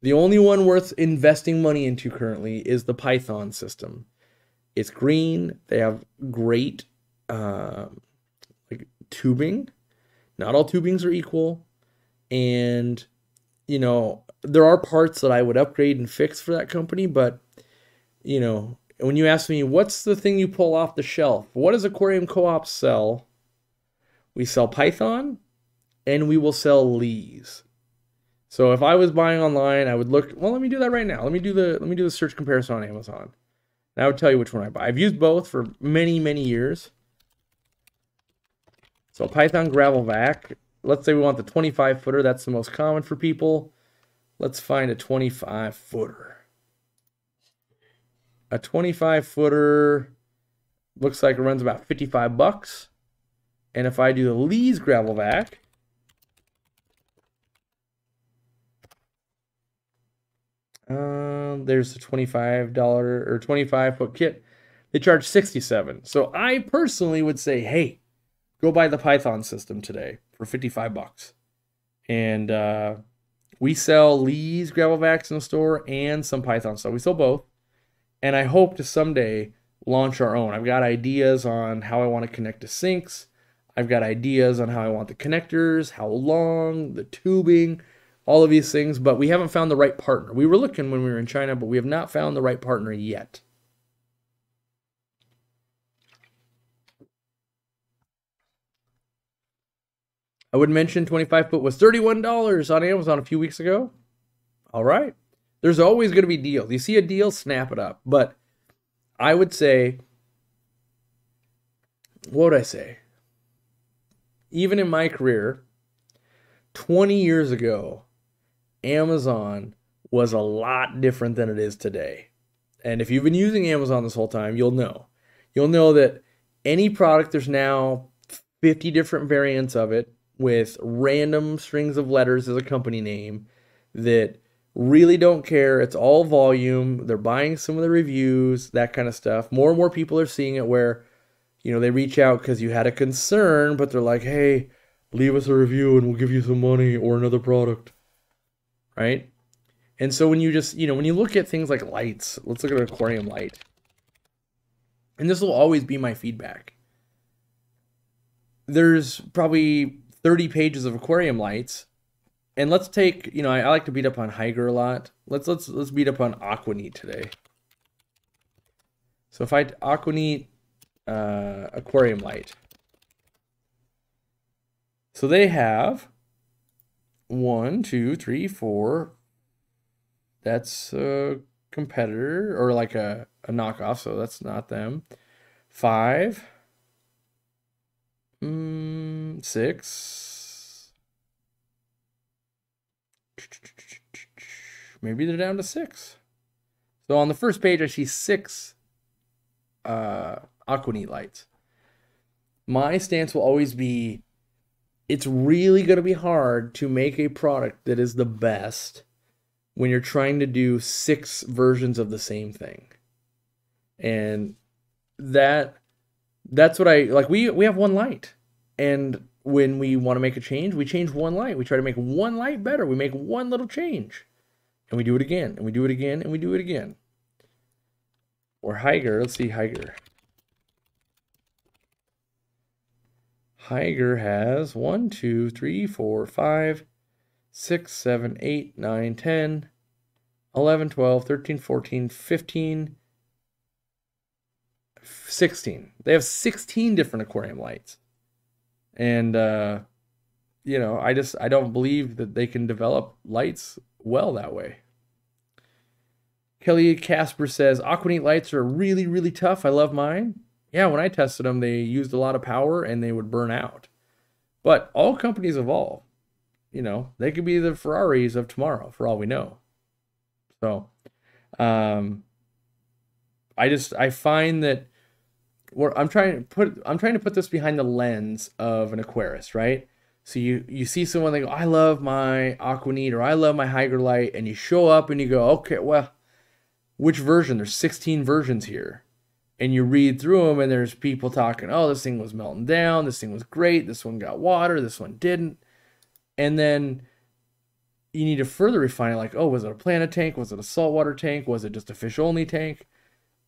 the only one worth investing money into currently is the Python system. It's green. They have great uh, like tubing. Not all tubings are equal, and you know there are parts that I would upgrade and fix for that company, but you know, when you ask me, what's the thing you pull off the shelf? What does Aquarium Co op sell? We sell Python and we will sell Lee's. So if I was buying online, I would look, well, let me do that right now. Let me do the let me do the search comparison on Amazon. And I would tell you which one I buy. I've used both for many, many years. So Python Gravel Vac. Let's say we want the 25 footer. That's the most common for people. Let's find a 25 footer a 25 footer looks like it runs about 55 bucks. And if I do the Lee's gravel vac, um, there's a $25 or 25 foot kit. They charge 67. So I personally would say, hey, go buy the Python system today for 55 bucks. And uh, we sell Lee's gravel vacs in the store and some Python stuff. We sell both and I hope to someday launch our own. I've got ideas on how I want to connect to sinks. I've got ideas on how I want the connectors, how long, the tubing, all of these things, but we haven't found the right partner. We were looking when we were in China, but we have not found the right partner yet. I would mention 25 foot was $31 on Amazon a few weeks ago. All right. There's always going to be deals. You see a deal, snap it up. But I would say, what would I say? Even in my career, 20 years ago, Amazon was a lot different than it is today. And if you've been using Amazon this whole time, you'll know you'll know that any product, there's now 50 different variants of it with random strings of letters as a company name that really don't care. It's all volume. They're buying some of the reviews, that kind of stuff. More and more people are seeing it where, you know, they reach out because you had a concern, but they're like, hey, leave us a review and we'll give you some money or another product. Right? And so when you just, you know, when you look at things like lights, let's look at an aquarium light. And this will always be my feedback. There's probably 30 pages of aquarium lights. And let's take, you know, I, I like to beat up on Hygger a lot. Let's let's let's beat up on Aquaneat today. So if I Aquaneat uh, aquarium light. So they have one, two, three, four. That's a competitor or like a, a knockoff, so that's not them. Five. Mm, six. Maybe they're down to six. So on the first page, I see six uh, Aquaneat lights. My stance will always be it's really going to be hard to make a product that is the best when you're trying to do six versions of the same thing. And that that's what I like we we have one light. And when we want to make a change, we change one light. We try to make one light better. We make one little change. And we do it again, and we do it again, and we do it again. Or Hygger, let's see Hygger. Hygger has 1, 2, 3, 4, 5, 6, 7, 8, 9, 10, 11, 12, 13, 14, 15, 16. They have 16 different aquarium lights. And, uh, you know, I just, I don't believe that they can develop lights well that way. Kelly Casper says, Aquaneat lights are really, really tough. I love mine yeah, when I tested them, they used a lot of power and they would burn out. But all companies evolve. You know, they could be the Ferraris of tomorrow for all we know. So, um, I just I find that I'm trying to put I'm trying to put this behind the lens of an aquarist, right? So you you see someone they go, I love my Aquaneat or I love my Light, and you show up and you go, okay, well, which version? There's 16 versions here and you read through them and there's people talking oh this thing was melting down. This thing was great. This one got water. This one didn't. And then you need to further refine it like oh was it a planted tank? Was it a saltwater tank? Was it just a fish only tank?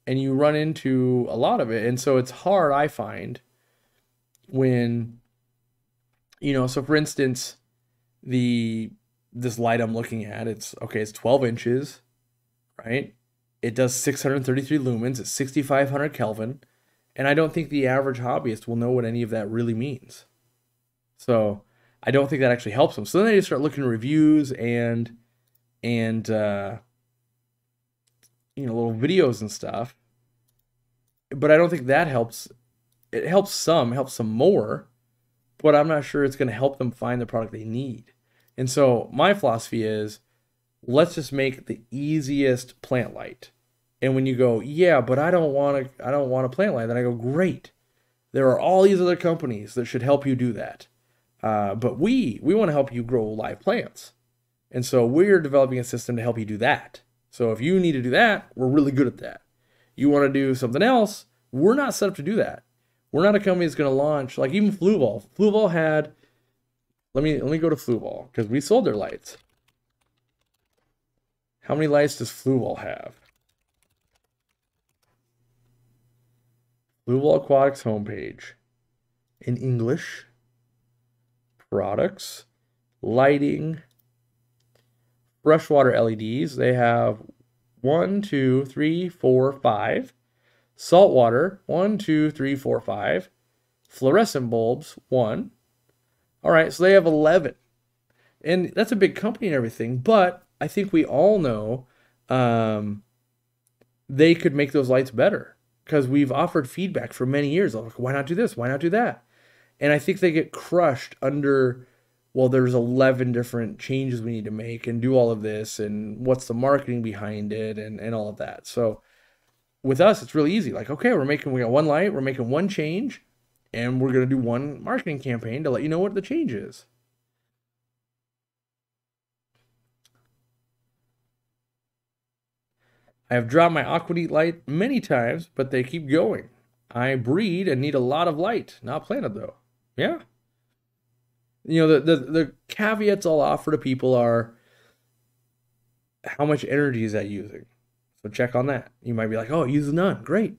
And you run into a lot of it. And so it's hard i find when you know so for instance the this light i'm looking at it's okay it's 12 inches right it does 633 lumens at 6500 Kelvin, and I don't think the average hobbyist will know what any of that really means. So I don't think that actually helps them. So then they just start looking at reviews and and uh, you know little videos and stuff. But I don't think that helps. It helps some, helps some more, but I'm not sure it's going to help them find the product they need. And so my philosophy is let's just make the easiest plant light. And when you go, yeah, but I don't want to, I don't want a plant light, then I go, great. There are all these other companies that should help you do that. Uh, but we, we want to help you grow live plants. And so we're developing a system to help you do that. So if you need to do that, we're really good at that. You want to do something else, we're not set up to do that. We're not a company that's going to launch like even Fluval. Fluval had let me let me go to Fluval because we sold their lights. How many lights does Fluval have? Fluval Aquatics homepage. In English, products, lighting, freshwater LEDs. They have one, two, three, four, five. Saltwater, one, two, three, four, five. Fluorescent bulbs, one. All right, so they have 11. And that's a big company and everything, but I think we all know um, they could make those lights better because we've offered feedback for many years. Like, why not do this? Why not do that? And I think they get crushed under, well, there's 11 different changes we need to make and do all of this, and what's the marketing behind it, and, and all of that. So with us, it's really easy. Like, okay, we're making, we got one light, we're making one change, and we're going to do one marketing campaign to let you know what the change is. I have dropped my Aquaneat light many times, but they keep going. I breed and need a lot of light. Not planted though. Yeah. You know, the, the, the caveats I'll offer to people are how much energy is that using? So check on that. You might be like, oh, it uses none. Great.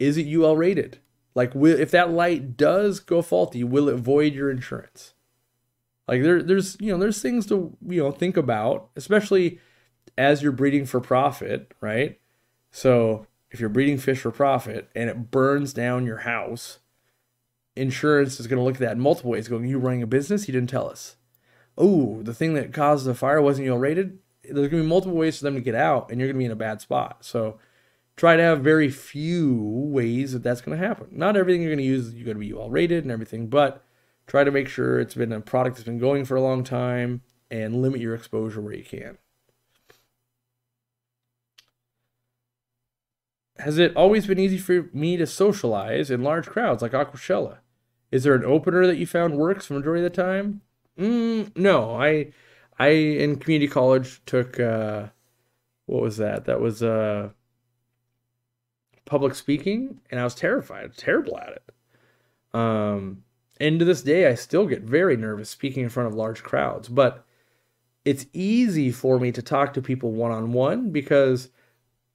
Is it UL rated? Like, will, if that light does go faulty, will it void your insurance? Like there, there's you know, there's things to you know think about, especially as you're breeding for profit, right? So if you're breeding fish for profit and it burns down your house, insurance is going to look at that in multiple ways. Going, you running a business? You didn't tell us. Oh, the thing that caused the fire wasn't UL rated. There's going to be multiple ways for them to get out, and you're going to be in a bad spot. So try to have very few ways that that's going to happen. Not everything you're going to use is going to be UL rated and everything, but try to make sure it's been a product that's been going for a long time and limit your exposure where you can. Has it always been easy for me to socialize in large crowds like Aquashella? Is there an opener that you found works for majority of the time? Mm, no, I, I in community college took uh, what was that? That was uh, public speaking, and I was terrified, terrible at it. Um, and to this day, I still get very nervous speaking in front of large crowds. But it's easy for me to talk to people one on one because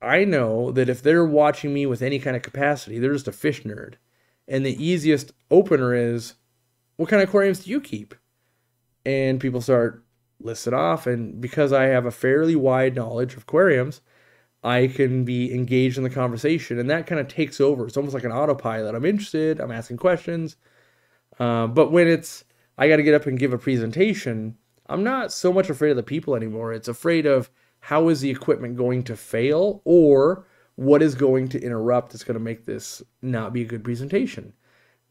I know that if they're watching me with any kind of capacity, they're just a fish nerd. And the easiest opener is, what kind of aquariums do you keep? And people start listing off. And because I have a fairly wide knowledge of aquariums, I can be engaged in the conversation. And that kind of takes over. It's almost like an autopilot. I'm interested, I'm asking questions. Uh, but when it's, I got to get up and give a presentation, I'm not so much afraid of the people anymore. It's afraid of, how is the equipment going to fail or what is going to interrupt that's going to make this not be a good presentation.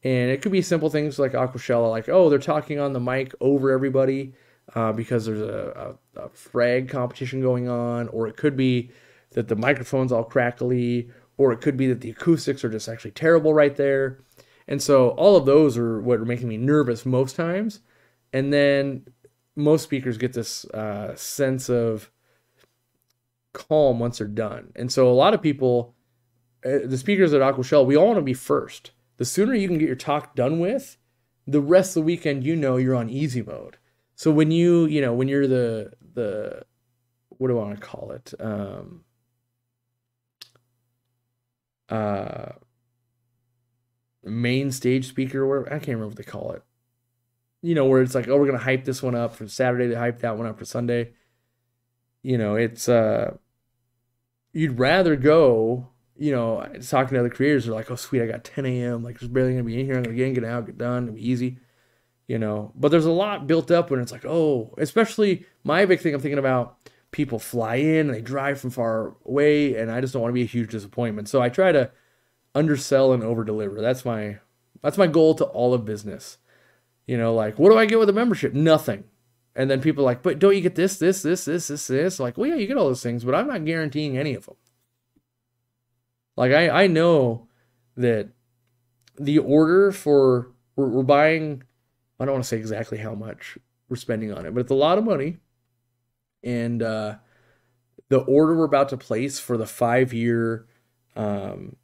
And it could be simple things like Aquashella, like, oh, they're talking on the mic over everybody uh, because there's a, a, a, frag competition going on, or it could be that the microphone's all crackly, or it could be that the acoustics are just actually terrible right there. And so all of those are what are making me nervous most times. And then most speakers get this uh, sense of calm once they're done. And so a lot of people, uh, the speakers at Aquashella, we all want to be first. The sooner you can get your talk done with, the rest of the weekend you know you're on easy mode. So when you, you know, when you're the the what do I want to call it? Um uh main stage speaker where. I can't remember what they call it. You know, where it's like, oh, we're gonna hype this one up for Saturday, to hype that one up for Sunday. You know, it's uh you'd rather go, you know, talking to other creators, they're like, oh, sweet, I got 10 a.m. Like, there's barely going to be in here. I'm going to get in, get out, get done. It'll be easy, you know. But there's a lot built up when it's like, oh, especially my big thing I'm thinking about people fly in and they drive from far away, and I just don't want to be a huge disappointment. So I try to undersell and over deliver. That's my that's my goal to all of business. You know, like what do I get with a membership? Nothing. And then people are like, but don't you get this, this, this, this, this, this? Like, well, yeah, you get all those things, but I'm not guaranteeing any of them. Like, I, I know that the order for, we're, we're buying, I don't want to say exactly how much we're spending on it, but it's a lot of money. And uh, the order we're about to place for the five year um,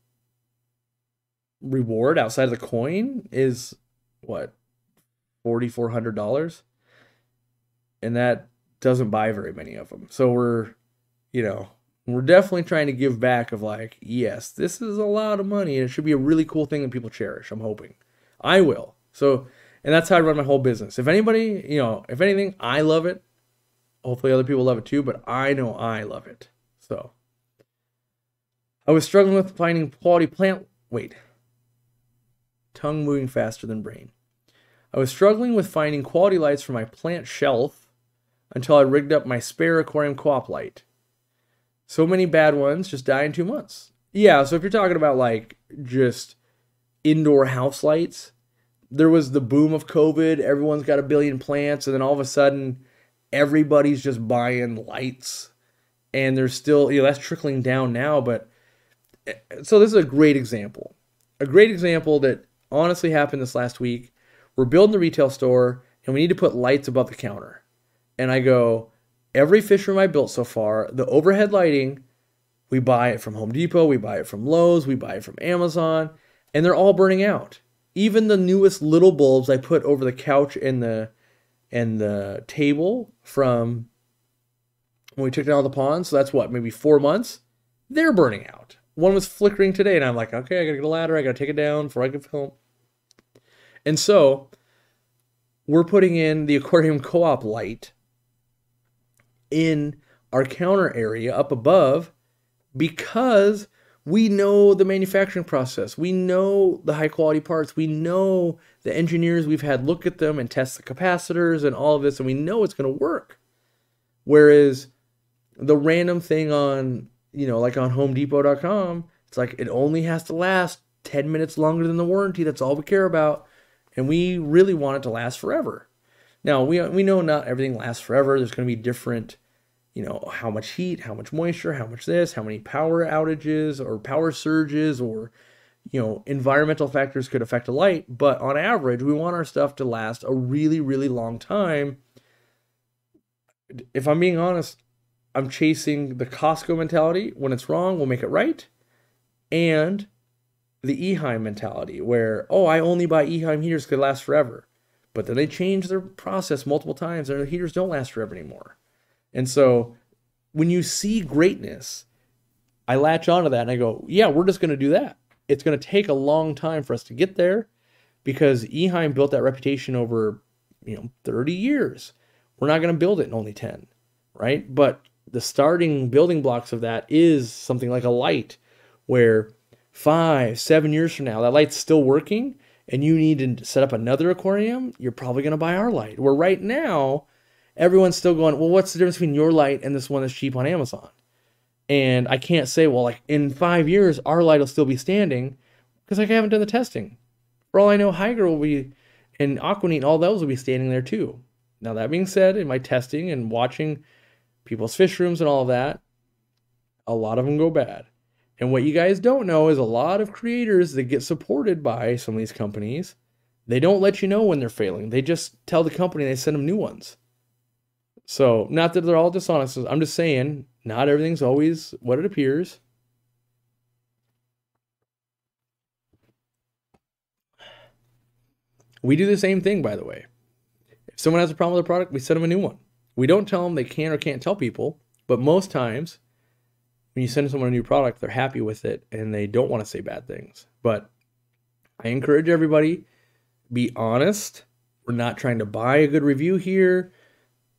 reward outside of the coin is what, $4,400? And that doesn't buy very many of them. So we're, you know, we're definitely trying to give back of like, yes, this is a lot of money and it should be a really cool thing that people cherish. I'm hoping. I will. So, and that's how I run my whole business. If anybody, you know, if anything, I love it. Hopefully other people love it too, but I know I love it. So, I was struggling with finding quality plant. Wait. Tongue moving faster than brain. I was struggling with finding quality lights for my plant shelf until I rigged up my spare aquarium co-op light. So many bad ones just die in two months. Yeah, so if you're talking about like just indoor house lights, there was the boom of COVID, everyone's got a billion plants, and then all of a sudden everybody's just buying lights. And there's still, you know, that's trickling down now, but eh, so this is a great example. A great example that honestly happened this last week. We're building the retail store and we need to put lights above the counter. And I go, every fish room I built so far, the overhead lighting, we buy it from Home Depot, we buy it from Lowe's, we buy it from Amazon, and they're all burning out. Even the newest little bulbs I put over the couch and the and the table from when we took down all the ponds, so that's what, maybe four months, they're burning out. One was flickering today, and I'm like, okay, I gotta get a ladder, I gotta take it down before I can film. And so we're putting in the aquarium co-op light in our counter area up above because we know the manufacturing process. We know the high quality parts. We know the engineers we've had look at them and test the capacitors and all of this, and we know it's going to work. Whereas the random thing on, you know, like on HomeDepot.com, it's like it only has to last 10 minutes longer than the warranty. That's all we care about. And we really want it to last forever. Now, we, we know not everything lasts forever. There's going to be different you know, how much heat, how much moisture, how much this, how many power outages or power surges or, you know, environmental factors could affect a light. But on average, we want our stuff to last a really, really long time. If I'm being honest, I'm chasing the Costco mentality. When it's wrong, we'll make it right. And the Eheim mentality, where, oh, I only buy Eheim heaters could last forever. But then they change their process multiple times and the heaters don't last forever anymore. And so when you see greatness, I latch onto that and I go, yeah, we're just going to do that. It's going to take a long time for us to get there because Eheim built that reputation over, you know, 30 years. We're not going to build it in only 10, right? But the starting building blocks of that is something like a light where five, seven years from now, that light's still working and you need to set up another aquarium, you're probably going to buy our light. Where right now, everyone's still going, well, what's the difference between your light and this one that's cheap on Amazon? And I can't say, well, like in five years, our light will still be standing because like, I haven't done the testing. For all I know, Hygger will be, and Aquaneat, all those will be standing there too. Now, that being said, in my testing and watching people's fish rooms and all that, a lot of them go bad. And what you guys don't know is a lot of creators that get supported by some of these companies, they don't let you know when they're failing. They just tell the company they send them new ones. So, not that they're all dishonest. I'm just saying, not everything's always what it appears. We do the same thing, by the way. If someone has a problem with a product, we send them a new one. We don't tell them they can or can't tell people, but most times when you send someone a new product, they're happy with it and they don't want to say bad things. But I encourage everybody be honest. We're not trying to buy a good review here.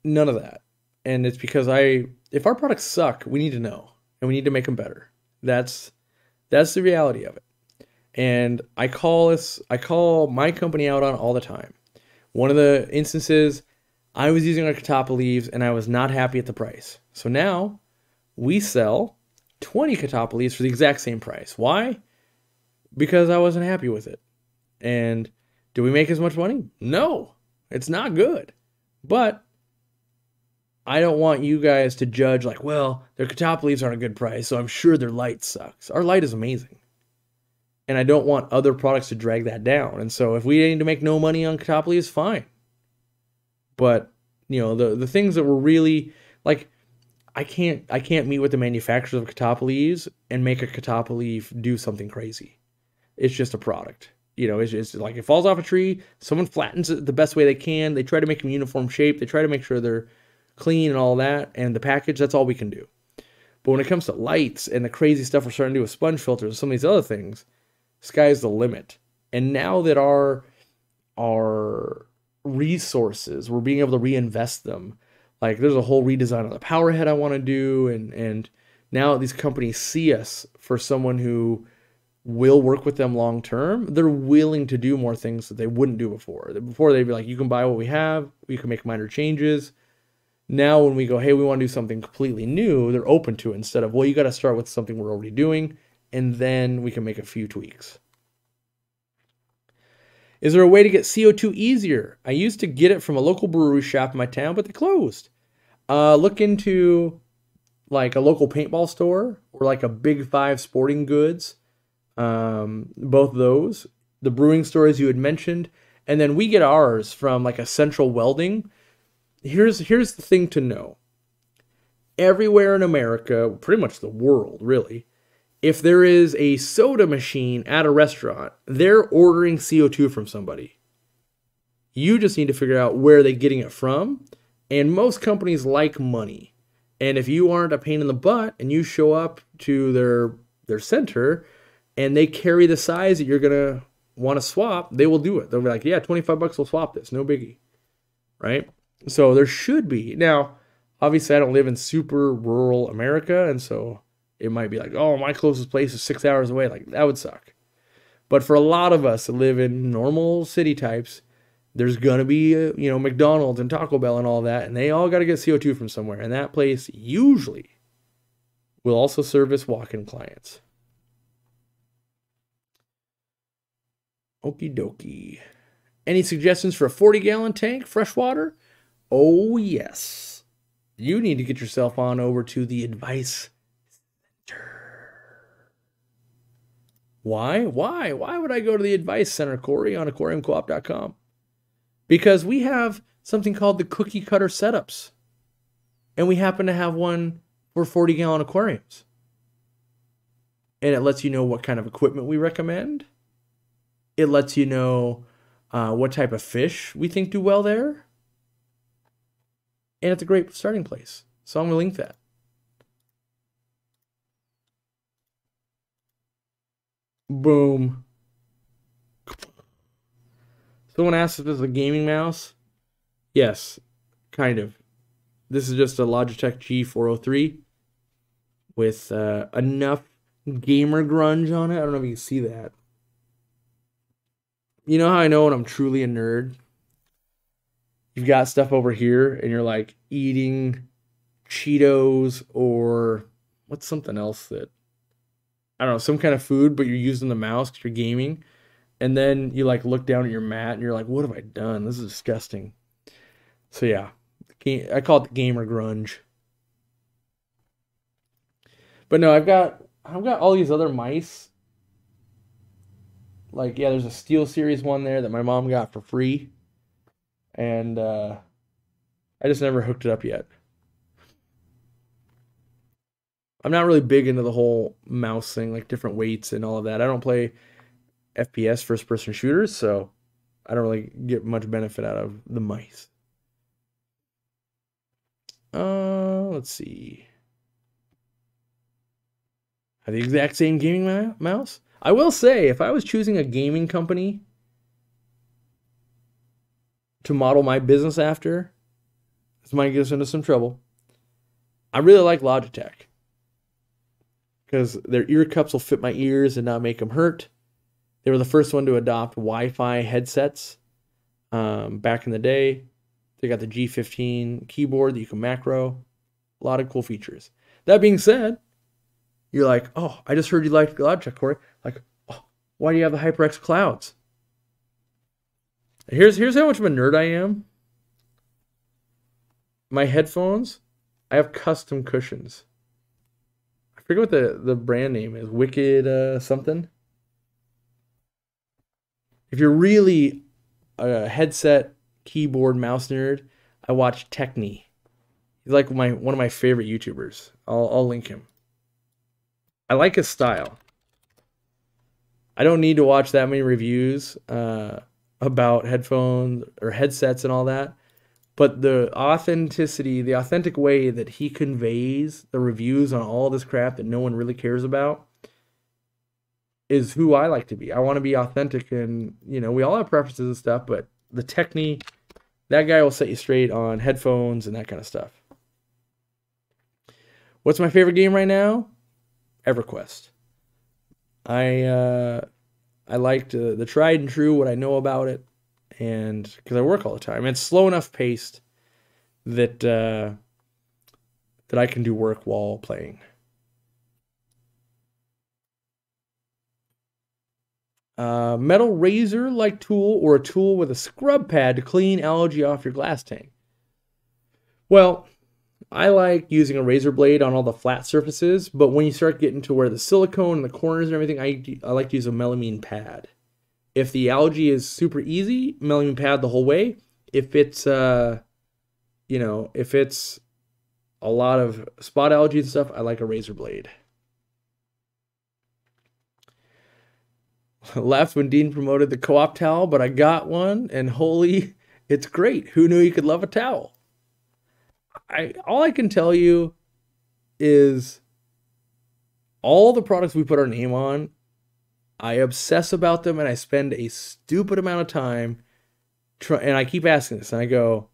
None of that. And it's because I if our products suck, we need to know and we need to make them better. That's that's the reality of it. And I call this I call my company out on all the time. One of the instances I was using our Catappa leaves and I was not happy at the price. So now we sell 20 Catappa leaves for the exact same price. Why? Because I wasn't happy with it. And do we make as much money? No, it's not good. But I don't want you guys to judge like, well, their Catappa leaves aren't a good price, so I'm sure their light sucks. Our light is amazing. And I don't want other products to drag that down. And so if we need to make no money on leaves, fine. But, you know, the the things that were really like I can't I can't meet with the manufacturers of leaves and make a Catappa leaf do something crazy. It's just a product. You know, it's just like it falls off a tree, someone flattens it the best way they can. They try to make them uniform shape. They try to make sure they're clean and all that, and the package, that's all we can do. But when it comes to lights and the crazy stuff we're starting to do with sponge filters and some of these other things, sky's the limit. And now that our our resources, we're being able to reinvest them. Like there's a whole redesign of the power head I want to do, and and now these companies see us for someone who will work with them long term. They're willing to do more things that they wouldn't do before. Before they'd be like, you can buy what we have, we can make minor changes. Now, when we go, hey, we want to do something completely new, they're open to it instead of, well, you got to start with something we're already doing, and then we can make a few tweaks. Is there a way to get CO2 easier? I used to get it from a local brewery shop in my town, but they closed. Uh, look into like a local paintball store or like a Big Five Sporting Goods. Um, both those, the brewing stores you had mentioned, and then we get ours from like a Central Welding. Here's here's the thing to know. Everywhere in America, pretty much the world, really, if there is a soda machine at a restaurant, they're ordering CO2 from somebody. You just need to figure out where they're getting it from. And most companies like money. And if you aren't a pain in the butt and you show up to their their center and they carry the size that you're gonna want to swap, they will do it. They'll be like, yeah, 25 bucks will swap this, no biggie. Right? So there should be. Now, obviously I don't live in super rural America, and so it might be like, oh, my closest place is six hours away. Like that would suck. But for a lot of us that live in normal city types, there's gonna be uh, you know McDonald's and Taco Bell and all that, and they all got to get CO2 from somewhere, and that place usually will also service walk-in clients. Okie dokie. Any suggestions for a 40 gallon tank, fresh water? Oh, yes. You need to get yourself on over to the Advice Center. Why? Why? Why would I go to the Advice Center, Corey, on aquariumcoop.com? because we have something called the cookie cutter setups. And we happen to have one for 40 gallon aquariums. And it lets you know what kind of equipment we recommend. It lets you know uh, what type of fish we think do well there. And it's a great starting place. So I'm going to link that. Boom. Someone asked if this is a gaming mouse. Yes, kind of. This is just a Logitech G403 with uh, enough gamer grunge on it. I don't know if you can see that. You know how I know when I'm truly a nerd? You've got stuff over here and you're like eating Cheetos or what's something else that I don't know, some kind of food, but you're using the mouse because you're gaming and then you like look down at your mat and you're like, what have I done? This is disgusting. So yeah, I call it the gamer grunge. But no, I've got I've got all these other mice. Like yeah, there's a SteelSeries one there that my mom got for free, and uh, I just never hooked it up yet. I'm not really big into the whole mouse thing, like different weights and all of that. I don't play FPS first person shooters, so I don't really get much benefit out of the mice. Uh, let's see. Have the exact same gaming mouse? I will say, if I was choosing a gaming company to model my business after, this might get us into some trouble. I really like Logitech because their ear cups will fit my ears and not make them hurt. They were the first one to adopt Wi-Fi headsets um, back in the day. They got the G15 keyboard that you can macro. A lot of cool features. That being said, you're like, oh, I just heard you like Logitech, Corey. Like, oh, why do you have the HyperX clouds? Here's here's how much of a nerd I am. My headphones, I have custom cushions. I forget what the, the brand name is. Wicked uh, something if you're really a headset, keyboard, mouse nerd, I watch Techni. He's like my one of my favorite YouTubers. I'll I'll link him. I like his style. I don't need to watch that many reviews uh, about headphones or headsets and all that, but the authenticity, the authentic way that he conveys the reviews on all this crap that no one really cares about is who I like to be. I want to be authentic and, you know, we all have preferences and stuff, but the technique, that guy will set you straight on headphones and that kind of stuff. What's my favorite game right now? EverQuest. I uh, I liked uh, the tried and true what I know about it, and because I work all the time, it's slow enough paced that uh, that I can do work while playing. uh, metal razor like tool or a tool with a scrub pad to clean algae off your glass tank. Well, I like using a razor blade on all the flat surfaces, but when you start getting to where the silicone and the corners and everything, I, I like to use a melamine pad. If the algae is super easy, melamine pad the whole way. If it's, uh, you know, if it's a lot of spot algae and stuff, I like a razor blade. *laughs* Left when Dean promoted the co-op towel, but I got one and holy, it's great. Who knew you could love a towel? I all I can tell you is all the products we put our name on, I obsess about them and I spend a stupid amount of time try, and I keep asking this and I go,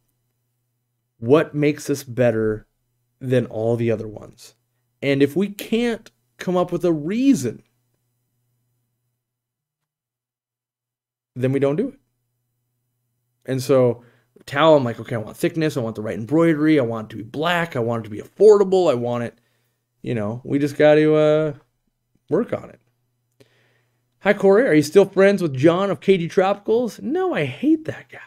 what makes us better than all the other ones? And if we can't come up with a reason, then we don't do it. And so towel, I'm like, okay, I want thickness, I want the right embroidery, I want it to be black, I want it to be affordable, I want it, you know, we just got to uh, work on it. Hi, Corey. Are you still friends with John of KG Tropicals? No, I hate that guy.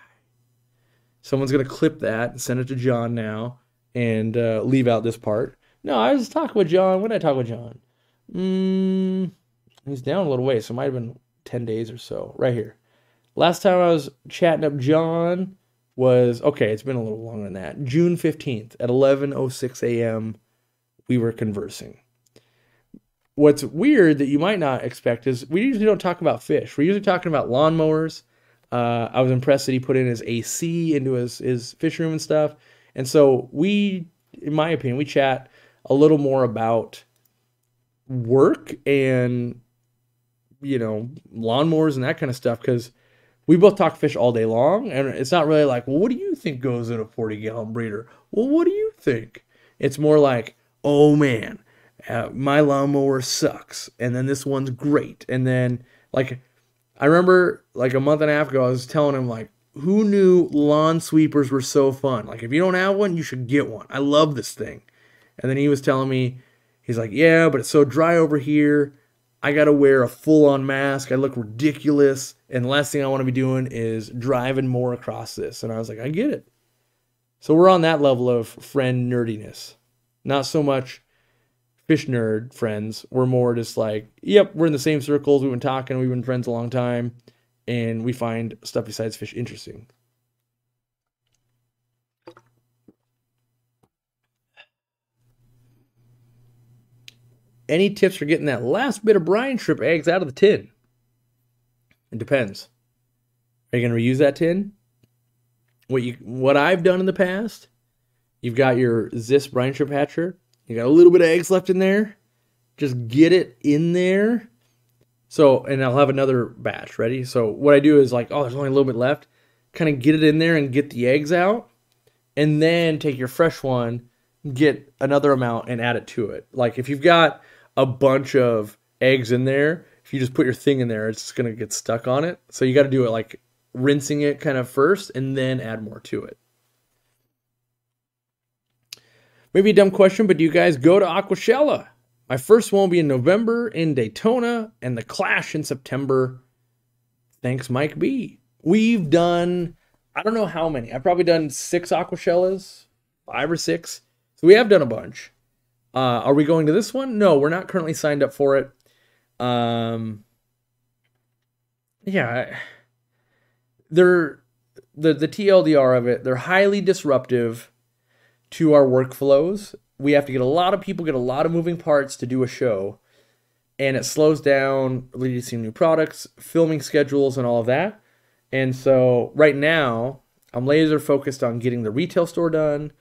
Someone's going to clip that and send it to John now and uh, leave out this part. No, I was talking with John. When did I talk with John? Mm, he's down a little way, so it might have been 10 days or so. Right here. Last time I was chatting up John was, okay, it's been a little longer than that. June 15th at 11.06 a.m., we were conversing what's weird that you might not expect is we usually don't talk about fish. We're usually talking about lawnmowers. Uh, I was impressed that he put in his AC into his, his fish room and stuff. And so we, in my opinion, we chat a little more about work and, you know, lawnmowers and that kind of stuff because we both talk fish all day long. And it's not really like, well, what do you think goes in a 40 gallon breeder? Well, what do you think? It's more like, oh man, uh, my lawnmower sucks, and then this one's great, and then like I remember like a month and a half ago, I was telling him like, who knew lawn sweepers were so fun? Like if you don't have one, you should get one. I love this thing, and then he was telling me, he's like, yeah, but it's so dry over here. I gotta wear a full-on mask. I look ridiculous, and the last thing I want to be doing is driving more across this. And I was like, I get it. So we're on that level of friend nerdiness, not so much fish nerd friends. We're more just like, yep, we're in the same circles. We've been talking. We've been friends a long time, and we find stuff besides fish interesting. Any tips for getting that last bit of brine shrimp eggs out of the tin? It depends. Are you going to reuse that tin? What you what I've done in the past, you've got your Ziss brine shrimp hatcher you got a little bit of eggs left in there. Just get it in there. So, and I'll have another batch ready. So, what I do is like, oh, there's only a little bit left. Kind of get it in there and get the eggs out. And then take your fresh one, get another amount and add it to it. Like, if you've got a bunch of eggs in there, if you just put your thing in there, it's just going to get stuck on it. So, you got to do it like rinsing it kind of first and then add more to it. Maybe a dumb question, but do you guys go to Aquashella? My first one will be in November in Daytona and the Clash in September. Thanks, Mike B. We've done, I don't know how many. I've probably done six Aquashellas, five or six. So we have done a bunch. Uh, are we going to this one? No, we're not currently signed up for it. Um, yeah, they're the the TLDR of it. They're highly disruptive to our workflows. We have to get a lot of people, get a lot of moving parts to do a show, and it slows down releasing new products, filming schedules, and all of that. And so right now, I'm laser focused on getting the retail store done,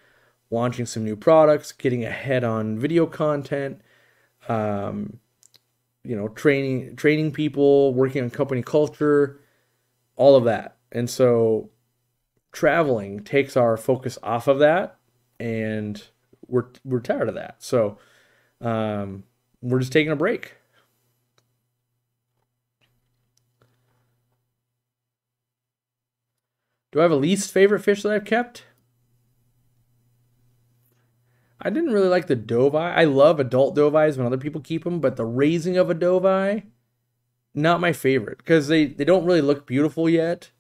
launching some new products, getting ahead on video content, um, you know, training training people, working on company culture, all of that. And so traveling takes our focus off of that and we're we're tired of that. So um, we're just taking a break. Do I have a least favorite fish that I've kept? I didn't really like the dove eye. I love adult dove eyes when other people keep them, but the raising of a dove eye, not my favorite because they, they don't really look beautiful yet.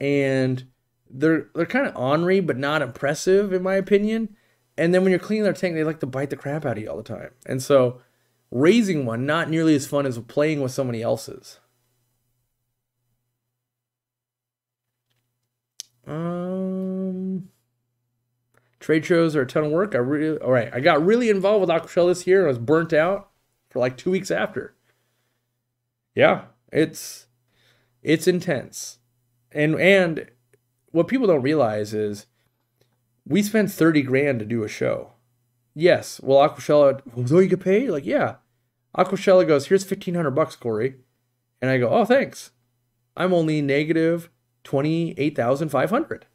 And they're they're kind of ornery but not impressive in my opinion. And then when you're cleaning their tank, they like to bite the crap out of you all the time. And so raising one not nearly as fun as playing with somebody else's. Um, trade shows are a ton of work. I really, all right. I got really involved with Aquashella this year and I was burnt out for like two weeks after. Yeah, it's it's intense, and and what people don't realize is we spent thirty grand to do a show. Yes, well, Aquashella, was all you get paid? Like, yeah. Aquashella goes, here's fifteen hundred bucks, Corey, and I go, oh, thanks. I'm only negative twenty eight thousand five hundred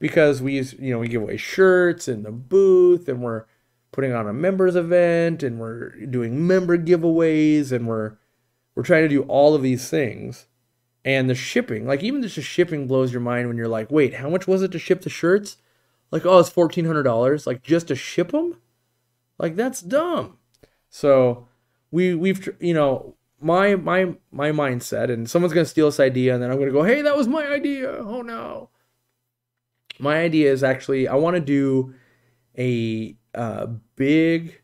because we use, you know, we give away shirts in the booth, and we're putting on a members event, and we're doing member giveaways, and we're we're trying to do all of these things. And the shipping, like even just the shipping blows your mind when you're like, wait, how much was it to ship the shirts? Like, oh, it's fourteen hundred dollars, like just to ship them. Like that's dumb. So we we've you know my my my mindset, and someone's gonna steal this idea, and then I'm gonna go, hey, that was my idea. Oh no. My idea is actually I want to do a uh, big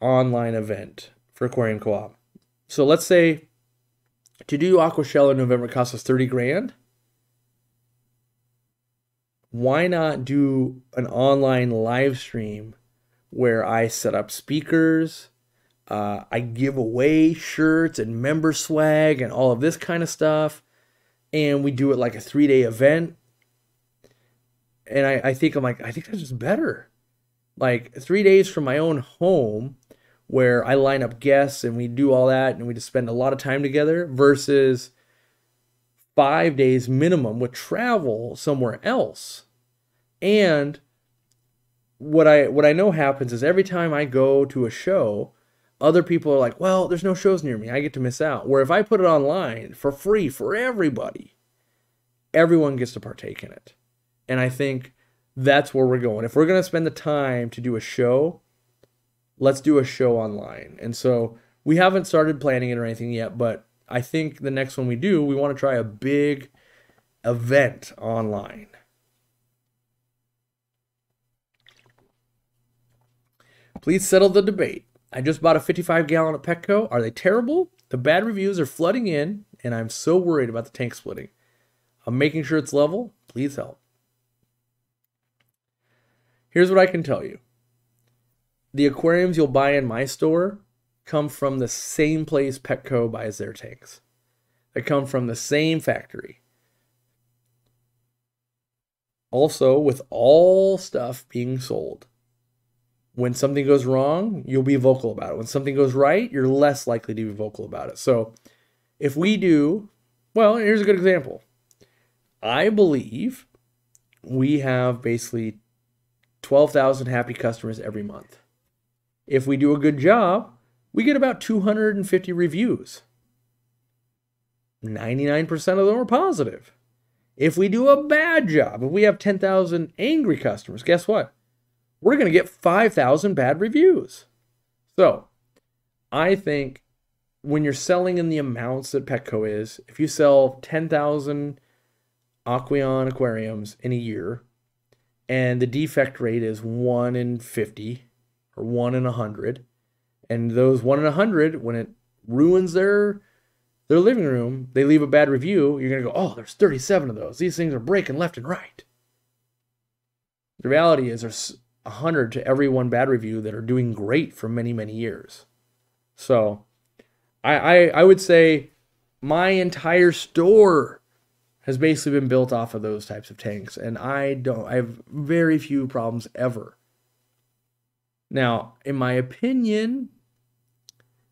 online event for Aquarium Co-op. So let's say to do Aquashella in November costs us 30 grand why not do an online live stream where I set up speakers, uh, I give away shirts and member swag and all of this kind of stuff, and we do it like a three day event. And I, I think I'm like, I think that's just better. Like three days from my own home where I line up guests and we do all that and we just spend a lot of time together versus five days minimum with travel somewhere else. And what I what I know happens is every time I go to a show, other people are like, "Well, there's no shows near me. I get to miss out." Where if I put it online for free for everybody, everyone gets to partake in it. And I think that's where we're going. If we're going to spend the time to do a show, let's do a show online. And so we haven't started planning it or anything yet, but I think the next one we do, we want to try a big event online. Please settle the debate. I just bought a 55 gallon at Petco. Are they terrible? The bad reviews are flooding in, and I'm so worried about the tank splitting. I'm making sure it's level. Please help. Here's what I can tell you the aquariums you'll buy in my store come from the same place Petco buys their tanks. They come from the same factory. Also, with all stuff being sold, when something goes wrong, you'll be vocal about it. When something goes right, you're less likely to be vocal about it. So, if we do, well, here's a good example. I believe we have basically 12,000 happy customers every month. If we do a good job, we get about 250 reviews. 99% of them are positive. If we do a bad job, if we have 10,000 angry customers, guess what? We're going to get 5,000 bad reviews. So, I think when you're selling in the amounts that Petco is, if you sell 10,000 Aqueon aquariums in a year and the defect rate is 1 in 50 or 1 in 100 and those 1 in 100 when it ruins their their living room they leave a bad review you're going to go oh there's 37 of those. These things are breaking left and right. The reality is there's 100 to every one bad review that are doing great for many many years. So I, I i would say my entire store has basically been built off of those types of tanks and i don't i have very few problems ever now, in my opinion,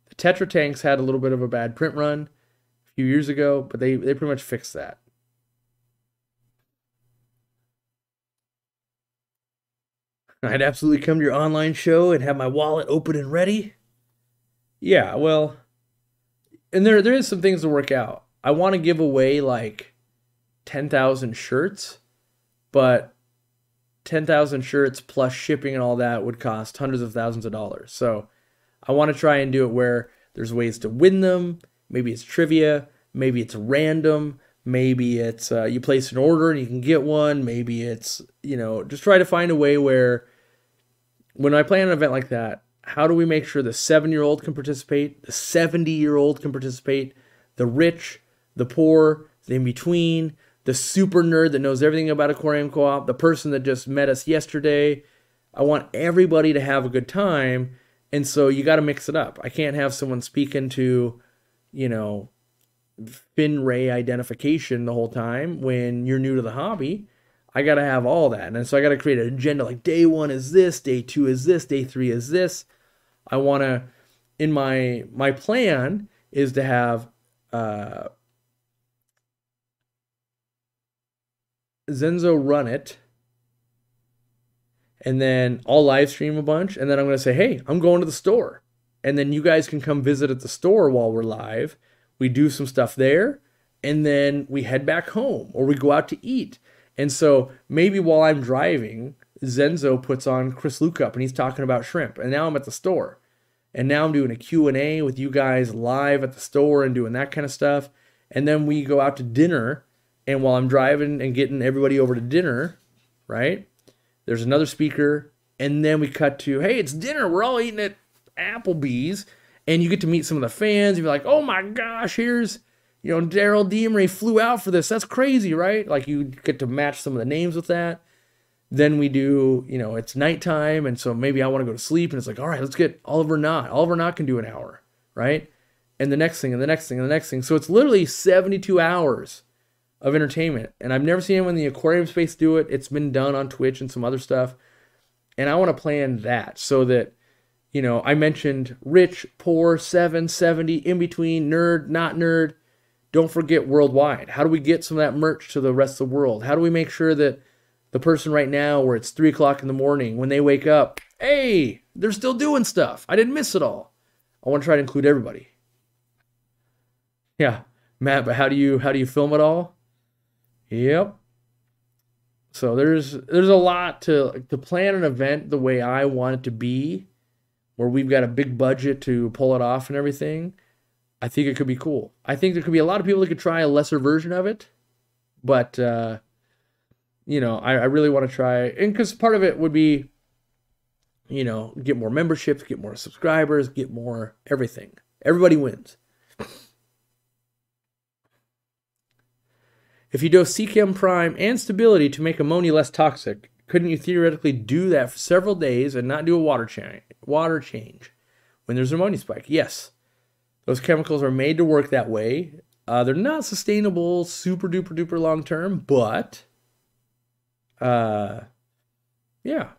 the Tetra tanks had a little bit of a bad print run a few years ago, but they, they pretty much fixed that. *laughs* I'd absolutely come to your online show and have my wallet open and ready. Yeah, well, and there there is some things to work out. I want to give away like 10,000 shirts, but 10,000 shirts plus shipping and all that would cost hundreds of thousands of dollars. So I want to try and do it where there's ways to win them. Maybe it's trivia, maybe it's random, maybe it's uh, you place an order and you can get one, maybe it's, you know, just try to find a way where when I plan an event like that, how do we make sure the seven year old can participate, the 70 year old can participate, the rich, the poor, the in between, the super nerd that knows everything about aquarium co op, the person that just met us yesterday. I want everybody to have a good time. And so you got to mix it up. I can't have someone speaking to, you know, fin ray identification the whole time when you're new to the hobby. I got to have all that. And so I got to create an agenda like day one is this, day two is this, day three is this. I want to, in my, my plan is to have, uh, Zenzo run it and then I'll live stream a bunch and then I'm going to say, "Hey, I'm going to the store." And then you guys can come visit at the store while we're live. We do some stuff there and then we head back home or we go out to eat. And so maybe while I'm driving, Zenzo puts on Chris Lukhaup and he's talking about shrimp. And now I'm at the store. And now I'm doing a Q&A with you guys live at the store and doing that kind of stuff. And then we go out to dinner and while I'm driving and getting everybody over to dinner, right? There's another speaker. And then we cut to, hey, it's dinner. We're all eating at Applebee's. And you get to meet some of the fans. You're like, oh my gosh, here's, you know, Daryl Demery flew out for this. That's crazy, right? Like you get to match some of the names with that. Then we do, you know, it's nighttime. And so maybe I want to go to sleep. And it's like, all right, let's get Oliver Knott. Oliver Knott can do an hour, right? And the next thing, and the next thing, and the next thing. So it's literally 72 hours of entertainment. And I've never seen anyone in the aquarium space do it. It's been done on Twitch and some other stuff. And I want to plan that so that, you know, I mentioned rich, poor, 770, in between, nerd, not nerd. Don't forget worldwide. How do we get some of that merch to the rest of the world? How do we make sure that the person right now, where it's three o'clock in the morning, when they wake up, hey, they're still doing stuff. I didn't miss it all. I want to try to include everybody. Yeah, Matt, but how do you how do you film it all? Yep. So there's there's a lot to to plan an event the way I want it to be, where we've got a big budget to pull it off and everything. I think it could be cool. I think there could be a lot of people that could try a lesser version of it, but uh, you know, I, I really want to try, and because part of it would be, you know, get more memberships, get more subscribers, get more everything. Everybody wins. If you dose Seachem prime and stability to make ammonia less toxic, couldn't you theoretically do that for several days and not do a water change? Water change when there's an ammonia spike? Yes, those chemicals are made to work that way. Uh, they're not sustainable, super duper duper long term, but uh, yeah,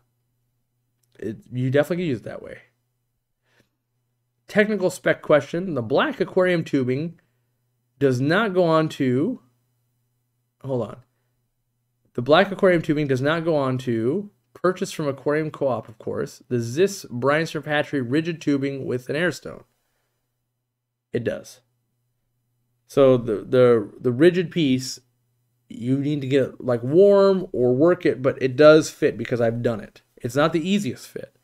it, you definitely can use it that way. Technical spec question: The black aquarium tubing does not go on to hold on. The black aquarium tubing does not go on to purchase from Aquarium Co-op, of course, the Ziss Brian Patry rigid tubing with an air stone. It does. So the the the rigid piece you need to get like warm or work it, but it does fit because I've done it. It's not the easiest fit.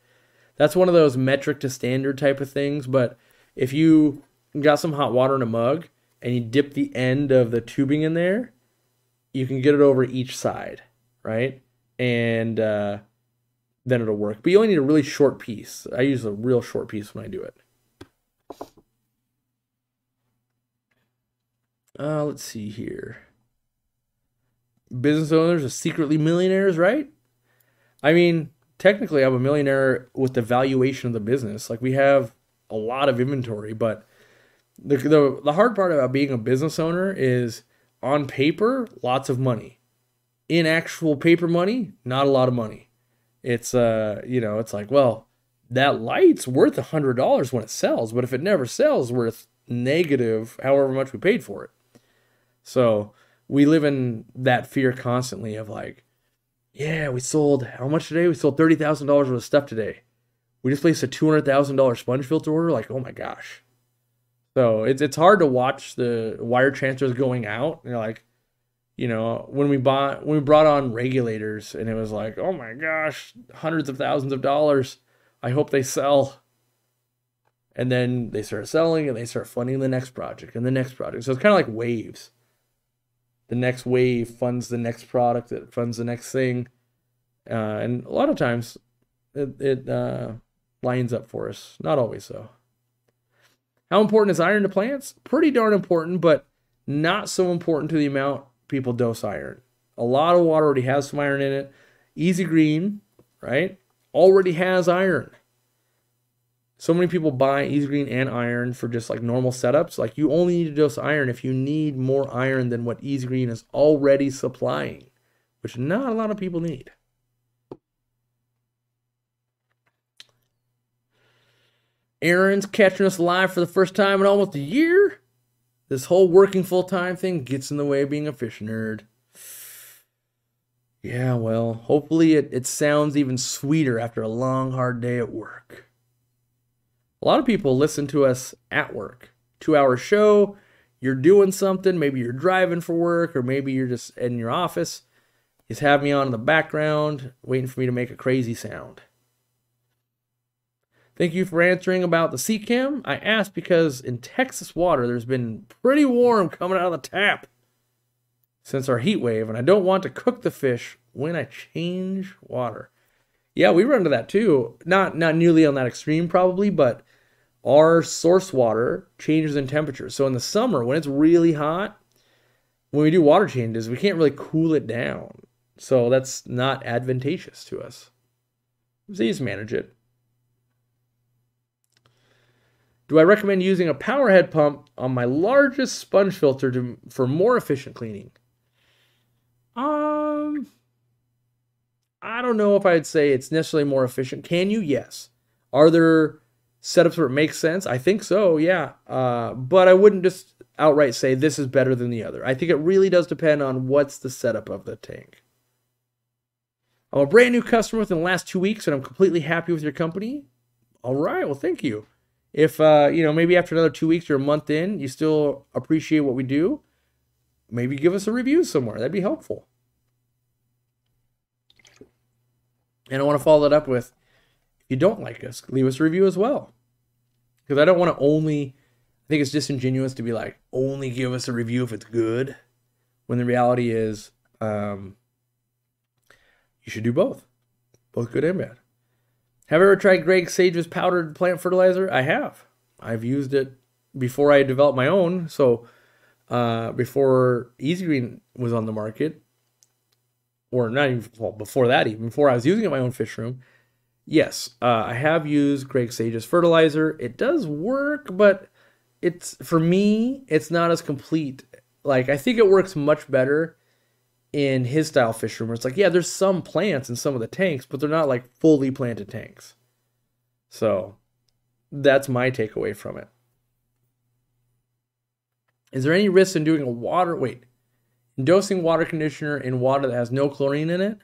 That's one of those metric to standard type of things, but if you got some hot water in a mug and you dip the end of the tubing in there, you can get it over each side, right? And uh, then it'll work. But you only need a really short piece. I use a real short piece when I do it. Uh, let's see here. Business owners are secretly millionaires, right? I mean, technically, I'm a millionaire with the valuation of the business. Like, we have a lot of inventory, but the, the, the hard part about being a business owner is on paper, lots of money. In actual paper money, not a lot of money. It's uh, you know, it's like, well, that light's worth a hundred dollars when it sells, but if it never sells, worth negative however much we paid for it. So we live in that fear constantly of like, yeah, we sold how much today? We sold thirty thousand dollars worth of stuff today. We just placed a two hundred thousand dollar sponge filter order. Like, oh my gosh, so it's it's hard to watch the wire transfers going out. You're like, you know, when we bought when we brought on regulators and it was like, oh my gosh, hundreds of thousands of dollars. I hope they sell. And then they start selling and they start funding the next project and the next project. So it's kind of like waves. The next wave funds the next product that funds the next thing. Uh, and a lot of times, it, it uh, lines up for us. Not always so. How important is iron to plants? Pretty darn important, but not so important to the amount people dose iron. A lot of water already has some iron in it. Easy Green, right? Already has iron. So many people buy Easy Green and iron for just like normal setups. Like you only need to dose iron if you need more iron than what Easy Green is already supplying, which not a lot of people need. Aaron's catching us live for the first time in almost a year. This whole working full time thing gets in the way of being a fish nerd. Yeah, well, hopefully it, it sounds even sweeter after a long, hard day at work. A lot of people listen to us at work. Two hour show, you're doing something, maybe you're driving for work, or maybe you're just in your office. Just have me on in the background, waiting for me to make a crazy sound. Thank you for answering about the Seachem. I asked because in Texas water, there's been pretty warm coming out of the tap since our heat wave, and I don't want to cook the fish when I change water. Yeah, we run into that too. Not not nearly on that extreme probably, but our source water changes in temperature. So in the summer, when it's really hot, when we do water changes, we can't really cool it down. So that's not advantageous to us. Just manage it. Do I recommend using a power head pump on my largest sponge filter to, for more efficient cleaning? Um, I don't know if I'd say it's necessarily more efficient. Can you? Yes. Are there setups where it makes sense? I think so, yeah. Uh, but I wouldn't just outright say this is better than the other. I think it really does depend on what's the setup of the tank. I'm a brand new customer within the last two weeks and I'm completely happy with your company. All right, well, thank you if uh, you know maybe after another two weeks or a month in you still appreciate what we do maybe give us a review somewhere. That'd be helpful. And i want to follow that up with if you don't like us leave us a review as well. Because i don't want to only i think it's disingenuous to be like only give us a review if it's good when the reality is um, you should do both both good and bad have I ever tried Greg Sage's powdered plant fertilizer? I have. I've used it before I developed my own. So uh, before Easy Green was on the market, or not even well, before that, even before I was using it in my own fish room. Yes, uh, I have used Greg Sage's fertilizer. It does work, but it's for me, it's not as complete. Like I think it works much better in his style fish room where it's like, yeah, there's some plants in some of the tanks, but they're not like fully planted tanks. So that's my takeaway from it. Is there any risk in doing a water wait? Dosing water conditioner in water that has no chlorine in it?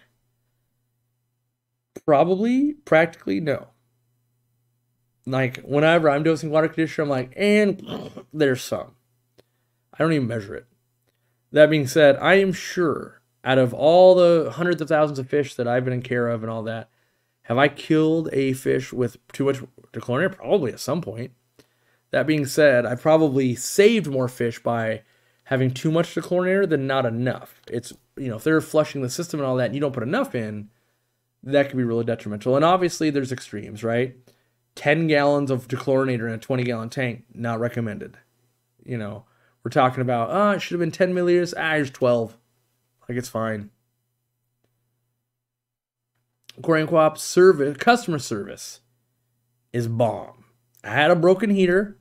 Probably, practically no. Like whenever I'm dosing water conditioner, I'm like, and *sniffs* there's some. I don't even measure it. That being said, I am sure out of all the hundreds of thousands of fish that I've been in care of and all that, have I killed a fish with too much dechlorinator? Probably at some point. That being said, I probably saved more fish by having too much dechlorinator than not enough. It's, you know, if they're flushing the system and all that and you don't put enough in, that could be really detrimental. And obviously, there's extremes, right? 10 gallons of dechlorinator in a 20 gallon tank, not recommended. You know, we're talking about, oh, it should have been 10 milliliters. Ah, here's 12. Like it's fine. Aquarium Co-op service, customer service is bomb. I had a broken heater.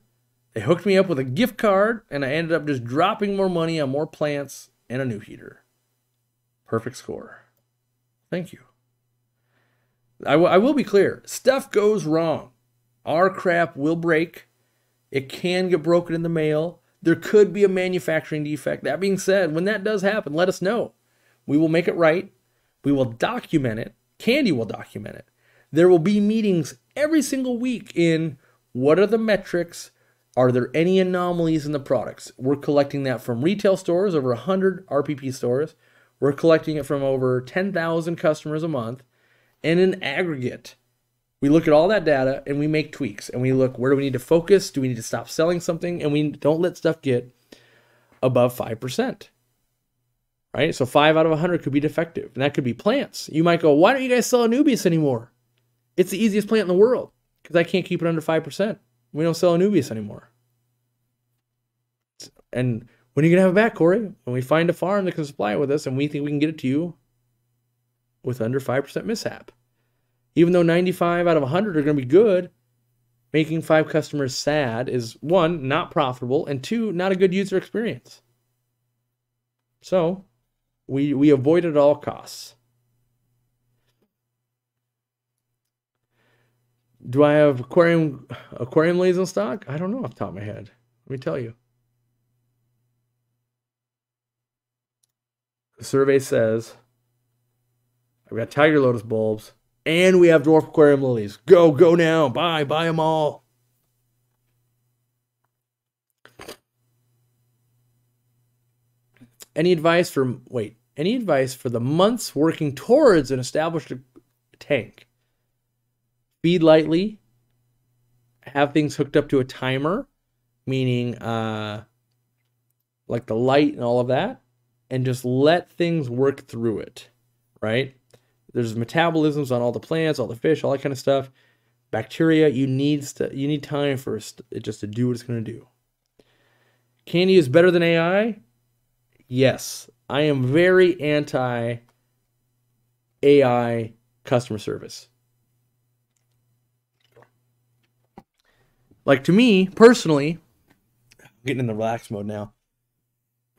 They hooked me up with a gift card, and I ended up just dropping more money on more plants and a new heater. Perfect score. Thank you. I, I will be clear stuff goes wrong. Our crap will break. It can get broken in the mail. There could be a manufacturing defect. That being said, when that does happen, let us know. We will make it right. We will document it. Candy will document it. There will be meetings every single week in what are the metrics? Are there any anomalies in the products? We're collecting that from retail stores, over 100 RPP stores. We're collecting it from over 10,000 customers a month. And in aggregate, we look at all that data and we make tweaks and we look where do we need to focus? Do we need to stop selling something? And we don't let stuff get above 5%. Right? So 5 out of 100 could be defective. And that could be plants. You might go, why don't you guys sell Anubias anymore? It's the easiest plant in the world because I can't keep it under 5%. We don't sell Anubias anymore. And when are you going to have it back, Corey? When we find a farm that can supply it with us and we think we can get it to you with under 5% mishap. Even though 95 out of 100 are going to be good, making five customers sad is one, not profitable, and two, not a good user experience. So we, we avoid it at all costs. Do I have aquarium aquarium lilies in stock? I don't know off the top of my head. Let me tell you. The survey says I've got tiger lotus bulbs and we have dwarf aquarium lilies. Go, go now. Buy, buy them all. Any advice for wait, any advice for the months working towards an established tank? Feed lightly, have things hooked up to a timer, meaning uh like the light and all of that, and just let things work through it, right? There's metabolisms on all the plants, all the fish, all that kind of stuff. Bacteria, you need st- you need time for it just to do what it's going to do. Candy is better than AI? Yes, I am very anti AI customer service. Like to me personally, I'm getting in the relax mode now.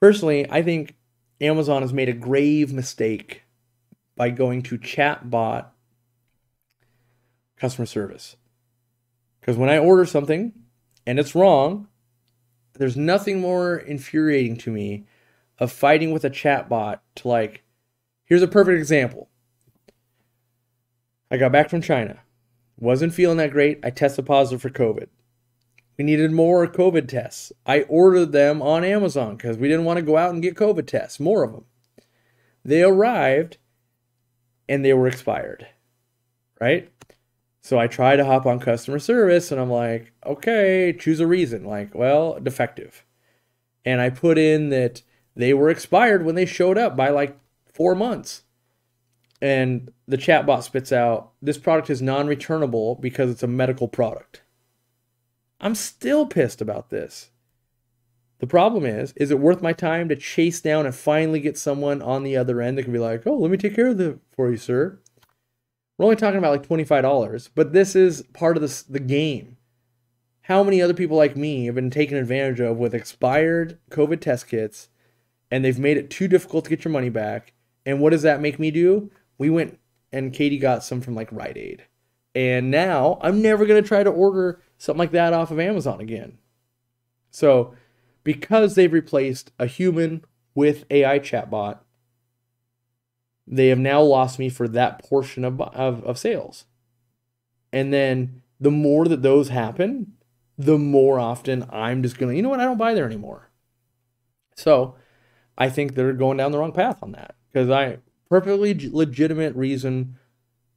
Personally, I think Amazon has made a grave mistake by going to chatbot customer service. Because when I order something and it's wrong, there's nothing more infuriating to me of fighting with a chatbot to like, here's a perfect example. I got back from China, wasn't feeling that great. I tested positive for COVID. We needed more COVID tests. I ordered them on Amazon because we didn't want to go out and get COVID tests, more of them. They arrived and they were expired, right? So I try to hop on customer service and I'm like, okay, choose a reason. Like, well, defective. And I put in that they were expired when they showed up by like four months. And the chatbot spits out, this product is non returnable because it's a medical product. I'm still pissed about this. The problem is, is it worth my time to chase down and finally get someone on the other end that can be like, oh, let me take care of it for you, sir? We're only talking about like $25, but this is part of the, the game. How many other people like me have been taken advantage of with expired COVID test kits and they've made it too difficult to get your money back? And what does that make me do? We went and Katie got some from like Rite Aid. And now I'm never going to try to order something like that off of Amazon again. So, because they've replaced a human with AI chatbot, they have now lost me for that portion of, of, of sales. And then the more that those happen, the more often I'm just going to, you know what, I don't buy there anymore. So I think they're going down the wrong path on that because I, perfectly legitimate reason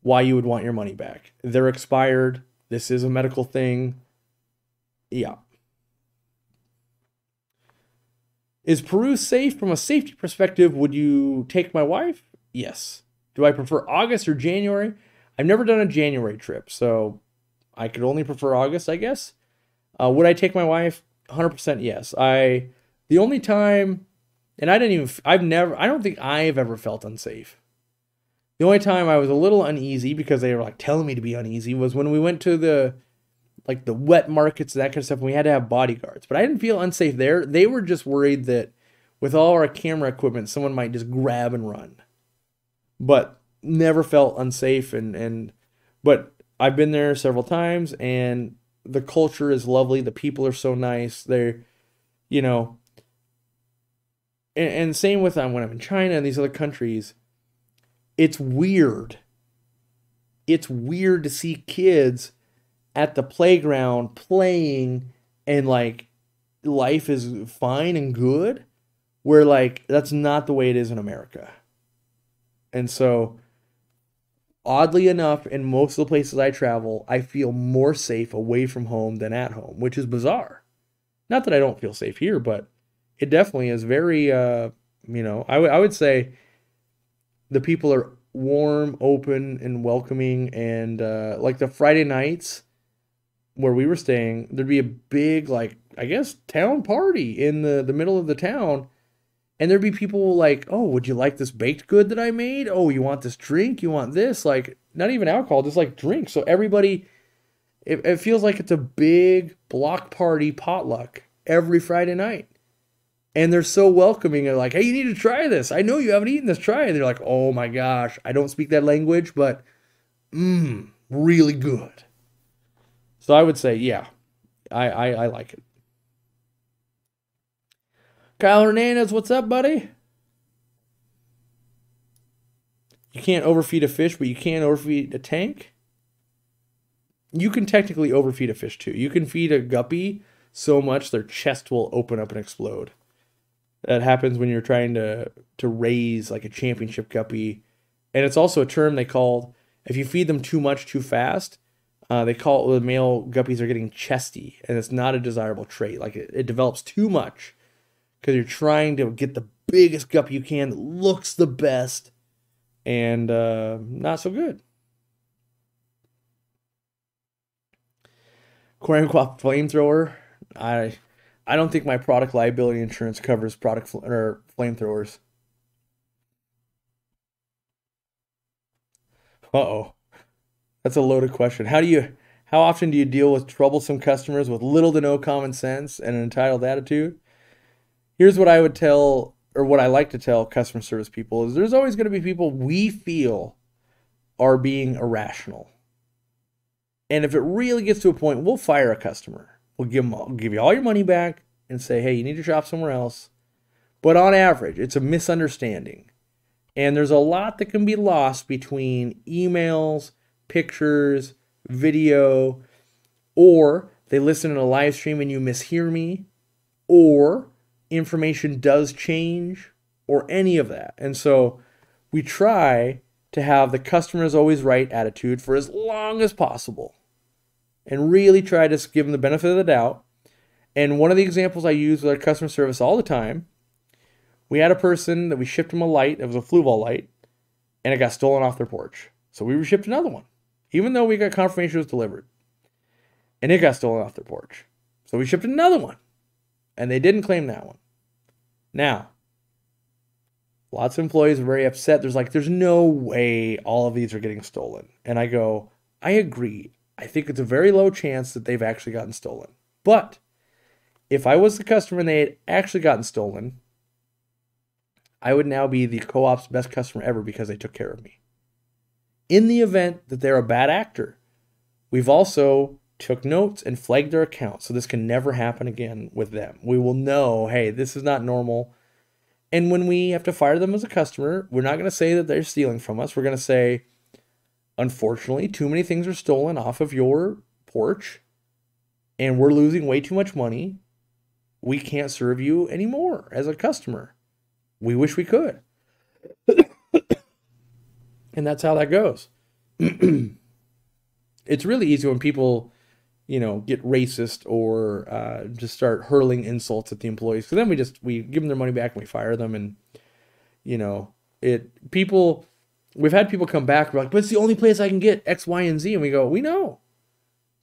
why you would want your money back. They're expired. This is a medical thing. Yeah. Is Peru safe from a safety perspective? Would you take my wife? Yes. Do I prefer August or January? I've never done a January trip, so I could only prefer August, I guess. Uh, would I take my wife? 100% yes. I the only time and I didn't even I've never I don't think I've ever felt unsafe. The only time I was a little uneasy because they were like telling me to be uneasy was when we went to the like the wet markets and that kind of stuff. And we had to have bodyguards, but I didn't feel unsafe there. They were just worried that with all our camera equipment, someone might just grab and run. But never felt unsafe and and but I've been there several times and the culture is lovely. The people are so nice. They're, you know, and, and same with um, when I'm in China and these other countries. It's weird. It's weird to see kids at the playground playing and like life is fine and good where like that's not the way it is in America. And so oddly enough in most of the places I travel, I feel more safe away from home than at home, which is bizarre. Not that I don't feel safe here, but it definitely is very uh you know, I, w- I would say the people are warm, open, and welcoming. And uh, like the Friday nights where we were staying, there'd be a big, like, I guess, town party in the, the middle of the town. And there'd be people like, oh, would you like this baked good that I made? Oh, you want this drink? You want this? Like, not even alcohol, just like drinks. So everybody, it, it feels like it's a big block party potluck every Friday night and they're so welcoming. They're like, "Hey, you need to try this. I know you haven't eaten this. Try it." They're like, "Oh my gosh, I don't speak that language, but mmm, really good." So I would say, yeah, I I, I like it. Kyle Hernandez, what's up, buddy? You can't overfeed a fish, but you can overfeed a tank. You can technically overfeed a fish too. You can feed a guppy so much their chest will open up and explode. That happens when you're trying to to raise like a championship guppy, and it's also a term they called if you feed them too much too fast. Uh, they call it the male guppies are getting chesty, and it's not a desirable trait. Like it, it develops too much because you're trying to get the biggest guppy you can that looks the best, and uh, not so good. Aquarium flamethrower. I I don't think my product liability insurance covers product fl- or flamethrowers. Uh oh. That's a loaded question. How do you how often do you deal with troublesome customers with little to no common sense and an entitled attitude? Here's what I would tell or what I like to tell customer service people is there's always going to be people we feel are being irrational. And if it really gets to a point, we'll fire a customer. We'll give them, we'll give you all your money back and say, hey, you need to shop somewhere else. But on average, it's a misunderstanding. And there's a lot that can be lost between emails, pictures, video, or they listen in a live stream and you mishear me, or information does change, or any of that. And so we try to have the customer's always right attitude for as long as possible and really try to give them the benefit of the doubt. And one of the examples I use with our customer service all the time, we had a person that we shipped them a light, it was a Fluval light, and it got stolen off their porch. So we shipped another one, even though we got confirmation it was delivered. And it got stolen off their porch. So we shipped another one, and they didn't claim that one. Now, lots of employees are very upset. There's like, there's no way all of these are getting stolen. And I go, I agree. I think it's a very low chance that they've actually gotten stolen. But if I was the customer and they had actually gotten stolen, I would now be the co op's best customer ever because they took care of me. In the event that they're a bad actor, we've also took notes and flagged their account so this can never happen again with them. We will know, hey, this is not normal. And when we have to fire them as a customer, we're not going to say that they're stealing from us. We're going to say, Unfortunately, too many things are stolen off of your porch, and we're losing way too much money. We can't serve you anymore as a customer. We wish we could. And that's how that goes. *clears throat* it's really easy when people, you know, get racist or uh, just start hurling insults at the employees. Because then we just we give them their money back and we fire them, and you know, it people we've had people come back like, but it's the only place I can get X, Y, and Z. And we go, we know.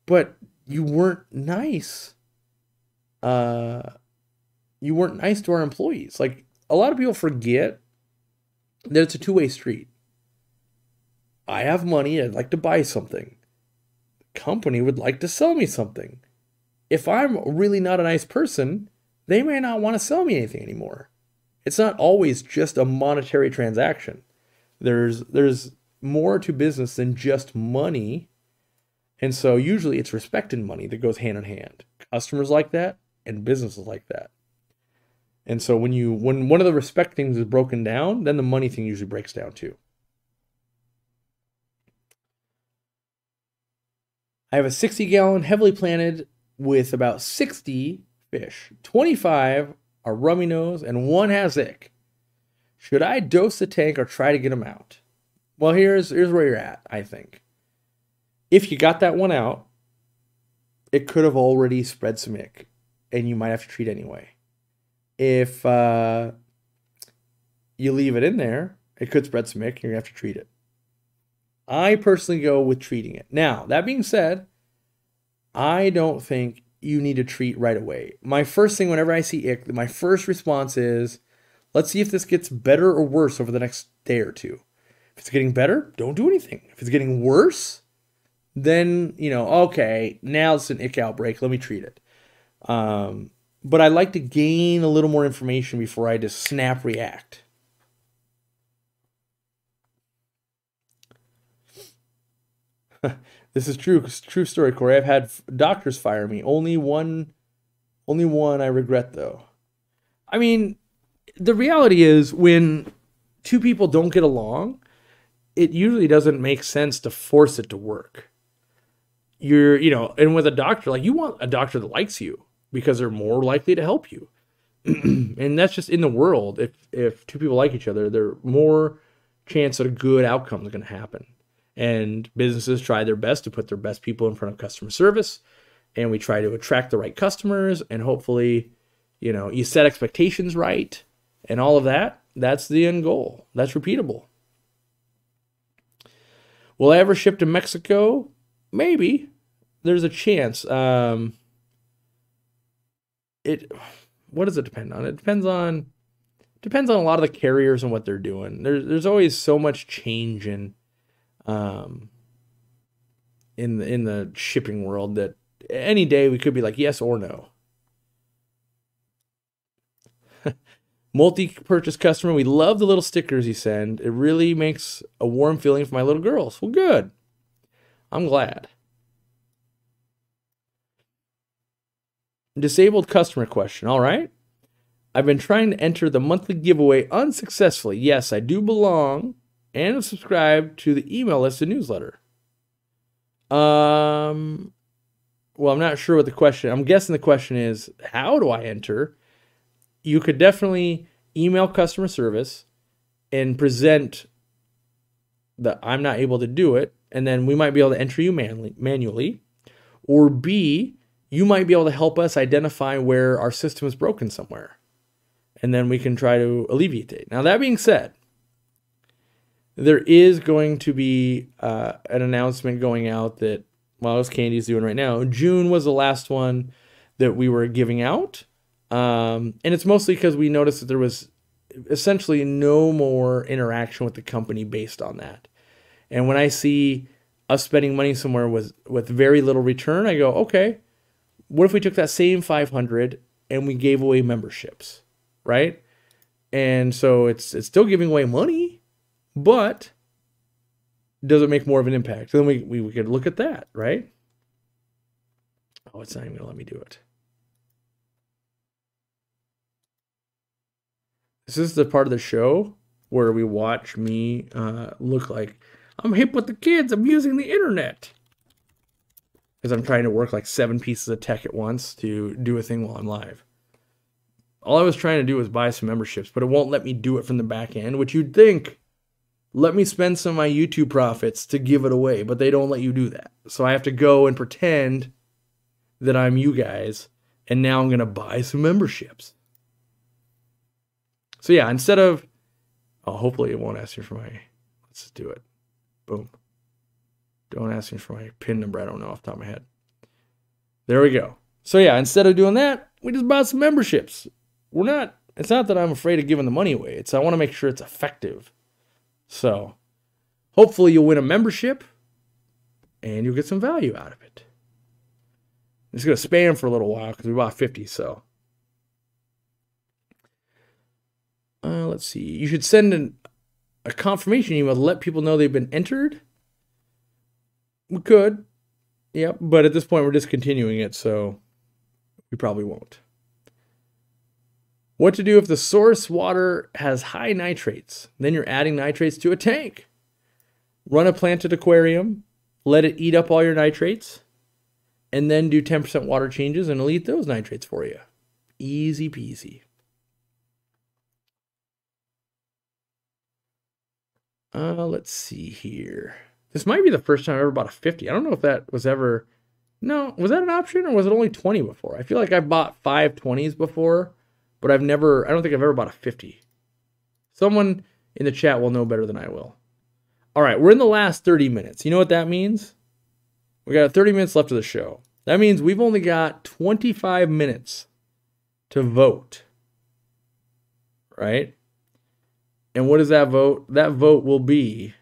But you weren't nice. Uh you weren't nice to our employees. Like a lot of people forget that it's a two-way street. I have money, I'd like to buy something. The company would like to sell me something. If I'm really not a nice person, they may not want to sell me anything anymore. It's not always just a monetary transaction. There's there's more to business than just money. And so usually it's respect and money that goes hand in hand. Customers like that and businesses like that. And so when you when one of the respect things is broken down, then the money thing usually breaks down too. I have a 60 gallon heavily planted with about 60 fish. 25 are rummy nose and one has ick. Should I dose the tank or try to get them out? Well, here's here's where you're at, I think. If you got that one out, it could have already spread some ick, and you might have to treat anyway. If uh, you leave it in there, it could spread some ick, and you're gonna have to treat it. I personally go with treating it. Now, that being said, I don't think you need to treat right away. My first thing whenever I see ick, my first response is let's see if this gets better or worse over the next day or two. If it's getting better, don't do anything. If it's getting worse, then, you know, okay, now it's an ick outbreak. Let me treat it. Um, but I like to gain a little more information before I just snap react. *laughs* this is true. True story, Corey. I've had doctors fire me. Only one, only one I regret though. I mean, the reality is when two people don't get along, it usually doesn't make sense to force it to work. You're, you know, and with a doctor, like you want a doctor that likes you because they're more likely to help you. *clears throat* and that's just in the world. If if two people like each other, they're more chance that a good outcome is going to happen. And businesses try their best to put their best people in front of customer service, and we try to attract the right customers, and hopefully, you know, you set expectations right, and all of that. That's the end goal. That's repeatable. Will I ever ship to Mexico? Maybe. There's a chance. Um, it what does it depend on? It depends on depends on a lot of the carriers and what they're doing. There's there's always so much change in um in the in the shipping world that any day we could be like yes or no. *laughs* Multi-purchase customer, we love the little stickers you send. It really makes a warm feeling for my little girls. Well, good. I'm glad. Disabled customer question. All right. I've been trying to enter the monthly giveaway unsuccessfully. Yes, I do belong and subscribe to the email list and newsletter. Um, well, I'm not sure what the question. I'm guessing the question is, how do I enter? You could definitely email customer service and present that I'm not able to do it, and then we might be able to enter you manually. manually. Or B, you might be able to help us identify where our system is broken somewhere. And then we can try to alleviate it. Now, that being said, there is going to be uh, an announcement going out that, well, as Candy's doing right now, June was the last one that we were giving out. Um, and it's mostly because we noticed that there was essentially no more interaction with the company based on that. And when I see us spending money somewhere with, with very little return, I go, okay, what if we took that same 500 and we gave away memberships, right? And so it's it's still giving away money, but does it make more of an impact? then we, we, we could look at that, right? Oh, it's not even gonna let me do it. This is the part of the show where we watch me uh, look like I'm hip with the kids. I'm using the internet because I'm trying to work like seven pieces of tech at once to do a thing while I'm live. All I was trying to do was buy some memberships, but it won't let me do it from the back end, which you'd think let me spend some of my YouTube profits to give it away, but they don't let you do that. So I have to go and pretend that I'm you guys, and now I'm going to buy some memberships. So yeah, instead of, oh, hopefully it won't ask you for my, let's just do it. Boom. Don't ask me for my pin number. I don't know off the top of my head. There we go. So yeah, instead of doing that, we just bought some memberships. We're not. It's not that I'm afraid of giving the money away. It's I want to make sure it's effective. So, hopefully you'll win a membership, and you'll get some value out of it. It's gonna spam for a little while because we bought 50. So. Uh, let's see. You should send an, a confirmation email to let people know they've been entered we could. Yep. But at this point, we're discontinuing it, so we probably won't. What to do if the source water has high nitrates? Then you're adding nitrates to a tank. Run a planted aquarium, let it eat up all your nitrates, and then do 10% water changes and it'll eat those nitrates for you. Easy peasy. Uh, let's see here. This might be the first time I ever bought a 50. I don't know if that was ever. No, was that an option or was it only 20 before? I feel like I bought five 20s before, but I've never, I don't think I've ever bought a 50. Someone in the chat will know better than I will. All right, we're in the last 30 minutes. You know what that means? We got 30 minutes left of the show. That means we've only got 25 minutes to vote. Right? And what is that vote? That vote will be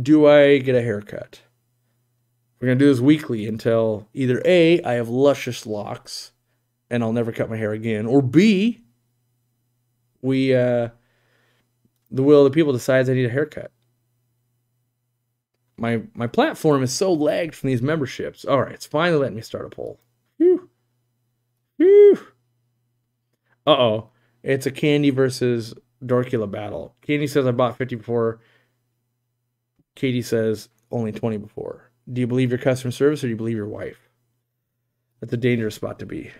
do I get a haircut? We're going to do this weekly until either A, I have luscious locks and I'll never cut my hair again, or B, we, uh, the will of the people decides I need a haircut. My my platform is so lagged from these memberships. All right, it's finally letting me start a poll. Phew. Phew. Uh oh. It's a Candy versus Dorkula battle. Candy says I bought 50 before. Katie says only 20 before. Do you believe your customer service or do you believe your wife? That's a dangerous spot to be.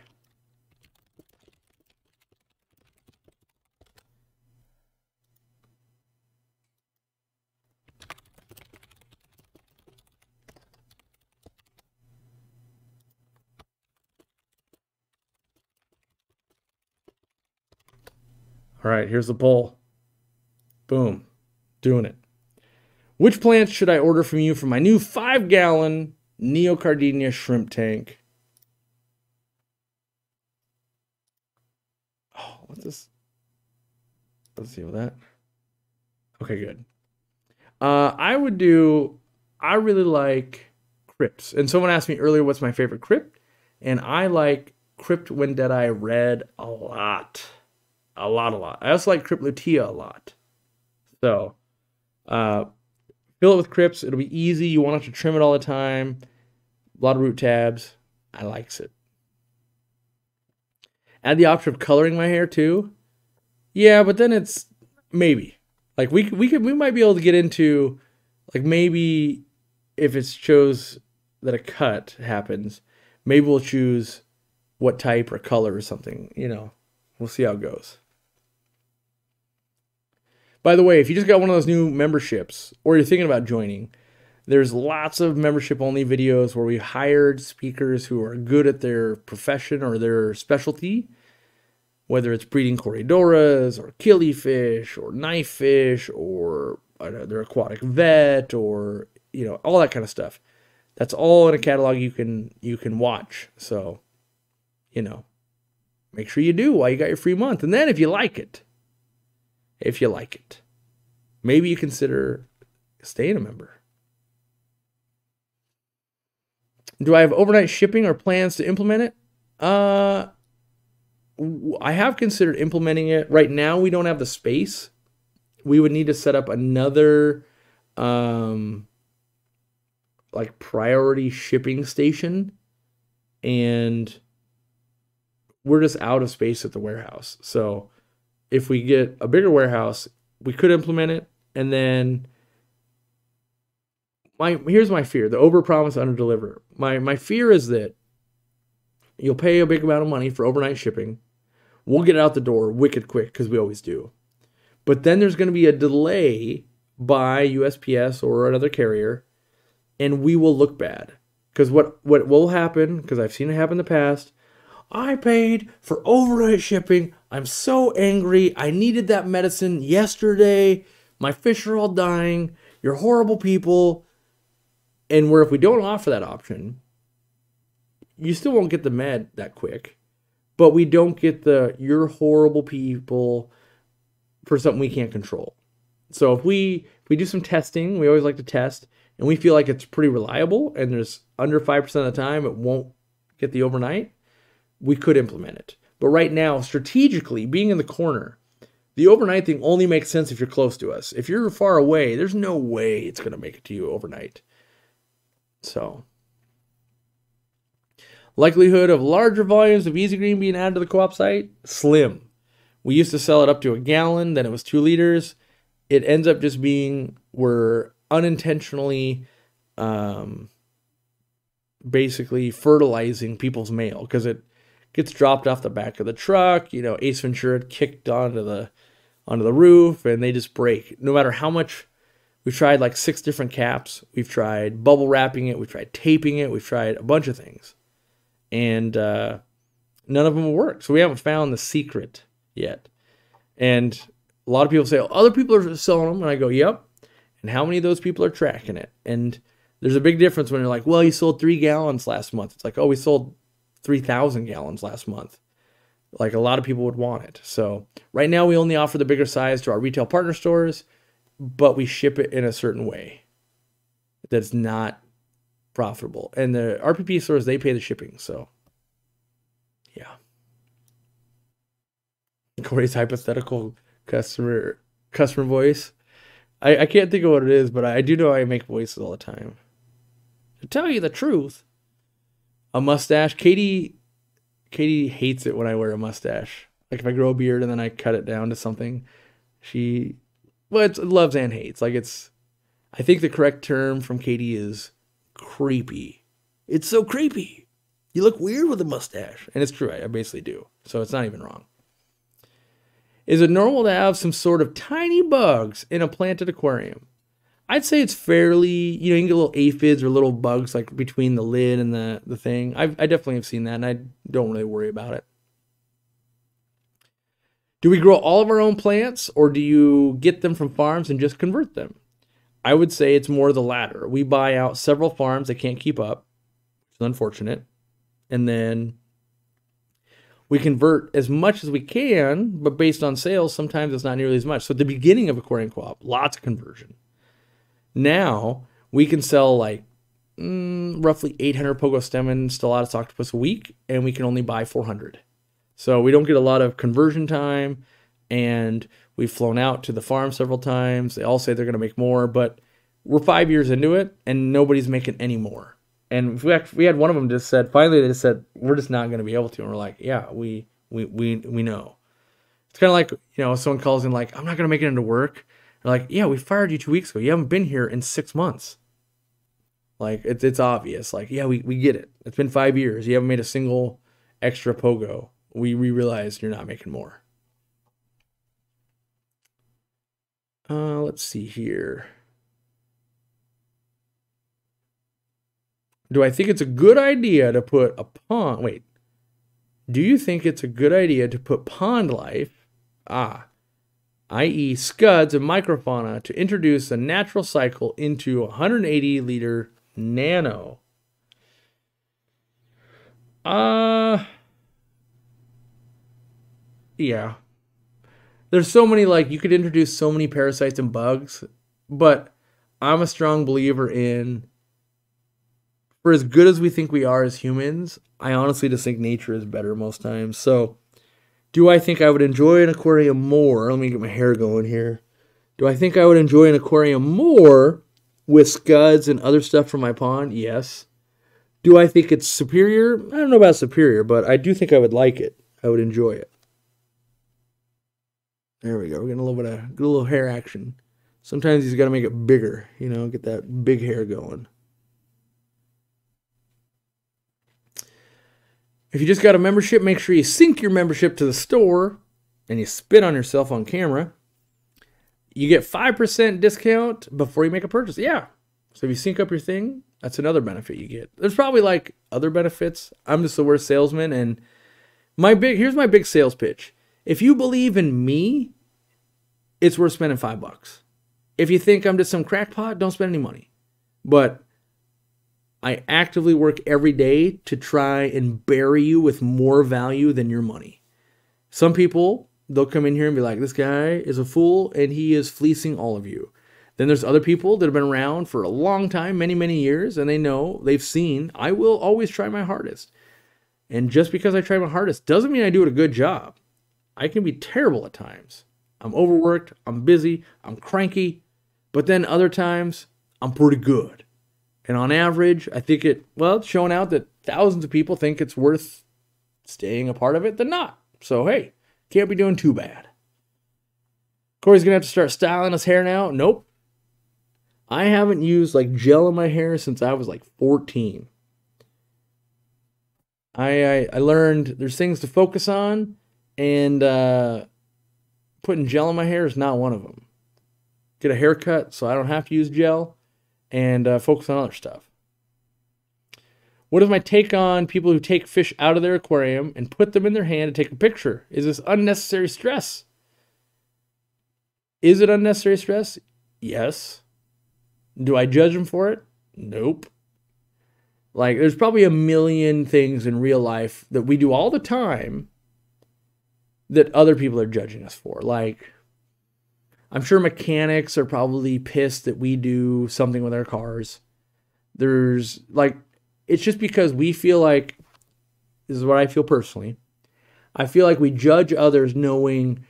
All right, here's the poll. Boom. Doing it. Which plants should I order from you for my new five gallon Neocaridina shrimp tank? Oh, what's this? Let's see what that. Okay, good. Uh, I would do. I really like crypts, and someone asked me earlier what's my favorite crypt, and I like Crypt Wendtii Red a lot a lot, a lot. I also like Crypt Lutea a lot. So, uh, fill it with crypts. It'll be easy. You won't have to trim it all the time. A lot of root tabs. I likes it. Add the option of coloring my hair too. Yeah, but then it's maybe like we we could we might be able to get into like maybe if it shows that a cut happens, maybe we'll choose what type or color or something. You know, we'll see how it goes. By the way, if you just got one of those new memberships or you're thinking about joining, there's lots of membership only videos where we hired speakers who are good at their profession or their specialty, whether it's breeding corydoras or killifish or knife fish or their aquatic vet or you know all that kind of stuff. That's all in a catalog you can you can watch. So, you know, make sure you do while you got your free month. And then if you like it, if you like it. Maybe you consider staying a member. Do I have overnight shipping or plans to implement it? Uh, I have considered implementing it. Right now, we don't have the space. We would need to set up another, um, like priority shipping station, and we're just out of space at the warehouse. So if we get a bigger warehouse, we could implement it and then my here's my fear, the overpromise under deliver. My my fear is that you'll pay a big amount of money for overnight shipping. We'll get it out the door wicked quick because we always do. But then there's going to be a delay by USPS or another carrier, and we will look bad. Because what, what will happen, because I've seen it happen in the past, I paid for overnight shipping. I'm so angry. I needed that medicine yesterday. My fish are all dying. You're horrible people. And where if we don't offer that option, you still won't get the med that quick. But we don't get the you're horrible people for something we can't control. So if we if we do some testing, we always like to test, and we feel like it's pretty reliable, and there's under five percent of the time it won't get the overnight we could implement it. But right now, strategically, being in the corner, the overnight thing only makes sense if you're close to us. If you're far away, there's no way it's going to make it to you overnight. So, likelihood of larger volumes of Easy Green being added to the co op site? Slim. We used to sell it up to a gallon, then it was two liters. It ends up just being we're unintentionally um, basically fertilizing people's mail because it gets dropped off the back of the truck. You know, Ace Ventura kicked onto the onto the roof, and they just break. No matter how much we've tried, like six different caps. We've tried bubble wrapping it. We've tried taping it. We've tried a bunch of things, and uh, none of them work. So we haven't found the secret yet. And a lot of people say, oh, other people are selling them, and I go, yep. and how many of those people are tracking it. And there's a big difference when you're like, well, you sold three gallons last month. It's like, oh, we sold 3,000 gallons last month. Like a lot of people would want it. So right now, we only offer the bigger size to our retail partner stores, but we ship it in a certain way that's not profitable. And the RPP stores, they pay the shipping. So yeah. Corey's hypothetical customer customer voice. I, I can't think of what it is, but I do know I make voices all the time. To tell you the truth, a mustache. Katie, Katie hates it when I wear a mustache. Like if I grow a beard and then I cut it down to something, she, well, loves and hates. Like it's, I think the correct term from Katie is creepy. It's so creepy. You look weird with a mustache, and it's true. I, I basically do. So it's not even wrong. Is it normal to have some sort of tiny bugs in a planted aquarium? I'd say it's fairly, you know, you can get little aphids or little bugs like between the lid and the, the thing. I've, I definitely have seen that and I don't really worry about it. Do we grow all of our own plants or do you get them from farms and just convert them? I would say it's more the latter. We buy out several farms that can't keep up, which is unfortunate. And then we convert as much as we can, but based on sales, sometimes it's not nearly as much. So at the beginning of aquarium co-op, lots of conversion. Now we can sell like mm, roughly 800 Pogostemon Stellatus Octopus a week, and we can only buy 400. So we don't get a lot of conversion time, and we've flown out to the farm several times. They all say they're going to make more, but we're five years into it, and nobody's making any more and we we had one of them just said finally they just said we're just not going to be able to and we're like yeah we we we we know it's kind of like you know someone calls in like i'm not going to make it into work like yeah we fired you two weeks ago. You haven't been here in six months. Like it's it's obvious. Like yeah we, we get it. It's been five years. You haven't made a single extra pogo. We, we realize you're not making more. Uh let's see here. Do I think it's a good idea to put a pond? Wait. Do you think it's a good idea to put pond life, ah, i.e., scuds and microfauna, to introduce a natural cycle into 180 liter nano? Uh, yeah. There's so many, like, you could introduce so many parasites and bugs, but I'm a strong believer in for as good as we think we are as humans, I honestly just think nature is better most times. So, do I think I would enjoy an aquarium more? Let me get my hair going here. Do I think I would enjoy an aquarium more with scuds and other stuff from my pond? Yes. Do I think it's superior? I don't know about superior, but I do think I would like it. I would enjoy it. There we go. We're getting a little bit of a little hair action. Sometimes he's got to make it bigger, you know, get that big hair going. If you just got a membership, make sure you sync your membership to the store and you spit on yourself on camera. You get 5% discount before you make a purchase. Yeah. So if you sync up your thing, that's another benefit you get. There's probably like other benefits. I'm just the worst salesman and my big here's my big sales pitch. If you believe in me, it's worth spending 5 bucks. If you think I'm just some crackpot, don't spend any money. But I actively work every day to try and bury you with more value than your money. Some people, they'll come in here and be like, this guy is a fool and he is fleecing all of you. Then there's other people that have been around for a long time, many, many years, and they know, they've seen, I will always try my hardest. And just because I try my hardest doesn't mean I do it a good job. I can be terrible at times. I'm overworked, I'm busy, I'm cranky, but then other times I'm pretty good. And on average, I think it, well, it's showing out that thousands of people think it's worth staying a part of it than not. So, hey, can't be doing too bad. Corey's going to have to start styling his hair now. Nope. I haven't used like gel in my hair since I was like 14. I, I, I learned there's things to focus on, and uh, putting gel in my hair is not one of them. Get a haircut so I don't have to use gel and uh, focus on other stuff. What is my take on people who take fish out of their aquarium and put them in their hand to take a picture? Is this unnecessary stress? Is it unnecessary stress? Yes. Do I judge them for it? Nope. Like, there's probably a million things in real life that we do all the time that other people are judging us for. Like, I'm sure mechanics are probably pissed that we do something with our cars. There's like, it's just because we feel like, this is what I feel personally. I feel like we judge others knowing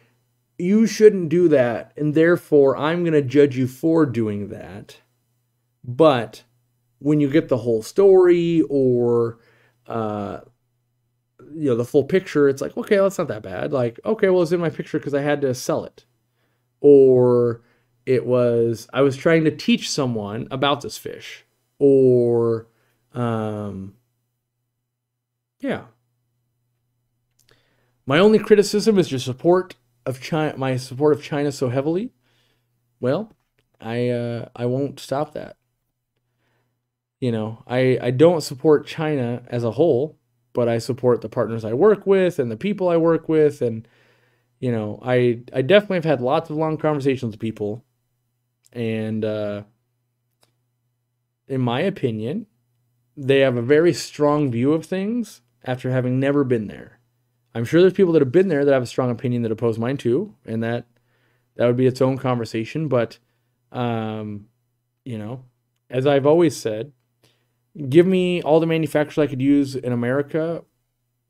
you shouldn't do that, and therefore I'm going to judge you for doing that. But when you get the whole story or, uh, you know, the full picture, it's like, okay, well, that's not that bad. Like, okay, well, it's in my picture because I had to sell it. Or it was, I was trying to teach someone about this fish. Or, um, yeah. My only criticism is your support of China, my support of China so heavily. Well, I uh, I won't stop that. You know, I I don't support China as a whole, but I support the partners I work with and the people I work with, and you know, I I definitely have had lots of long conversations with people, and uh, in my opinion, they have a very strong view of things after having never been there. I'm sure there's people that have been there that have a strong opinion that oppose mine too, and that that would be its own conversation. But, um, you know, as I've always said, give me all the manufacturers I could use in America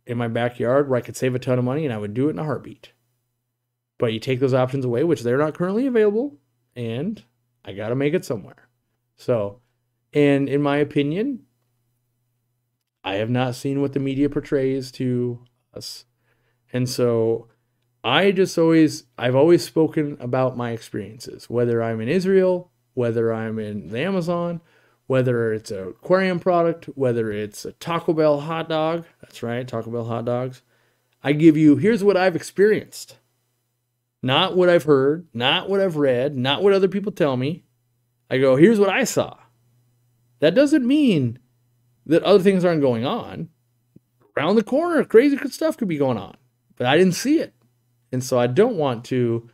in my backyard where I could save a ton of money, and I would do it in a heartbeat. But you take those options away, which they're not currently available, and I got to make it somewhere. So, and in my opinion, I have not seen what the media portrays to us. And so I just always, I've always spoken about my experiences, whether I'm in Israel, whether I'm in the Amazon, whether it's an aquarium product, whether it's a Taco Bell hot dog. That's right, Taco Bell hot dogs. I give you, here's what I've experienced. Not what I've heard, not what I've read, not what other people tell me. I go, here's what I saw. That doesn't mean that other things aren't going on. Around the corner, crazy stuff could be going on, but I didn't see it. And so I don't want to,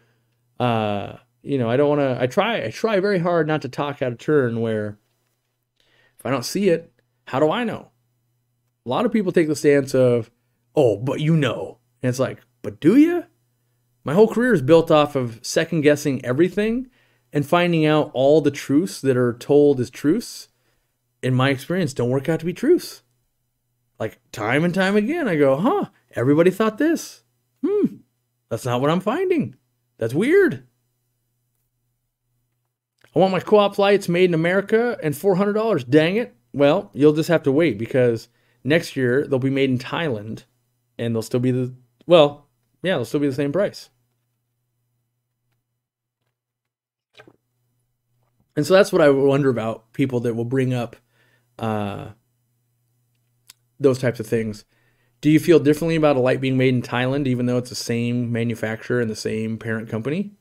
uh, you know, I don't want to, I try, I try very hard not to talk out of turn where if I don't see it, how do I know? A lot of people take the stance of, oh, but you know. And it's like, but do you? My whole career is built off of second guessing everything and finding out all the truths that are told as truths in my experience, don't work out to be truths. Like time and time again, I go, huh, everybody thought this. Hmm, that's not what I'm finding. That's weird. I want my co op lights made in America and $400. Dang it. Well, you'll just have to wait because next year they'll be made in Thailand and they'll still be the, well, yeah, they'll still be the same price. And so that's what I wonder about people that will bring up uh, those types of things. Do you feel differently about a light being made in Thailand, even though it's the same manufacturer and the same parent company?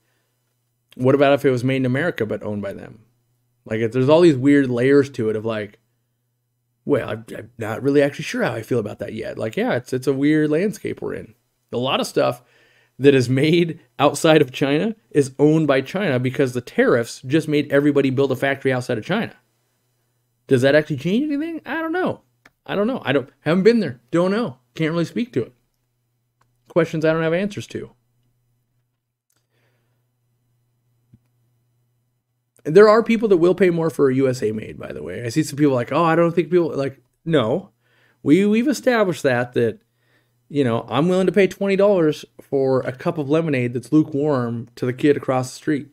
What about if it was made in America but owned by them? Like, if there's all these weird layers to it of like, well, I'm, I'm not really actually sure how I feel about that yet. Like, yeah, it's it's a weird landscape we're in. A lot of stuff that is made outside of China is owned by China because the tariffs just made everybody build a factory outside of China. Does that actually change anything? I don't know. I don't know. I don't haven't been there. Don't know. Can't really speak to it. Questions I don't have answers to. There are people that will pay more for a USA made, by the way. I see some people like, oh, I don't think people like no. We we've established that that you know, I'm willing to pay twenty dollars for a cup of lemonade that's lukewarm to the kid across the street.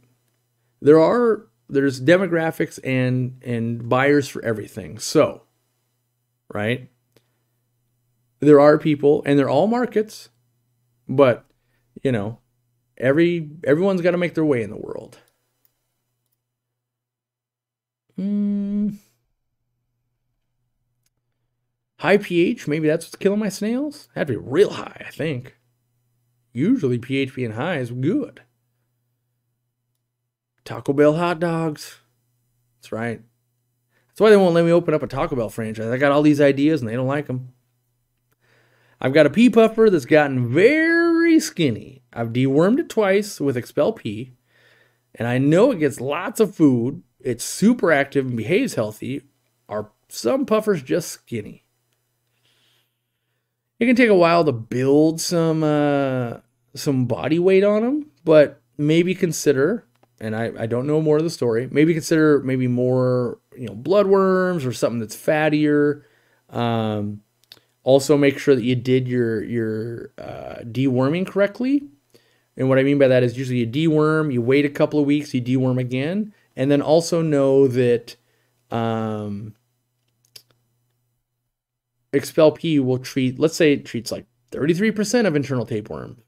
There are there's demographics and and buyers for everything. So, right? There are people and they're all markets, but you know, every everyone's got to make their way in the world. Mm. High pH, maybe that's what's killing my snails. That'd be real high, I think. Usually pH being high is good. Taco Bell hot dogs. That's right. That's why they won't let me open up a Taco Bell franchise. I got all these ideas and they don't like them. I've got a pea puffer that's gotten very skinny. I've dewormed it twice with Expel P, and I know it gets lots of food. it's super active and behaves healthy, are some puffers just skinny. It can take a while to build some uh, some body weight on them, but maybe consider, and I, I don't know more of the story, maybe consider maybe more, you know, bloodworms or something that's fattier. Um, also make sure that you did your, your uh, deworming correctly. And what I mean by that is usually you deworm, you wait a couple of weeks, you deworm again, and then also know that um, Expel P will treat, let's say it treats like 33% of internal tapeworm.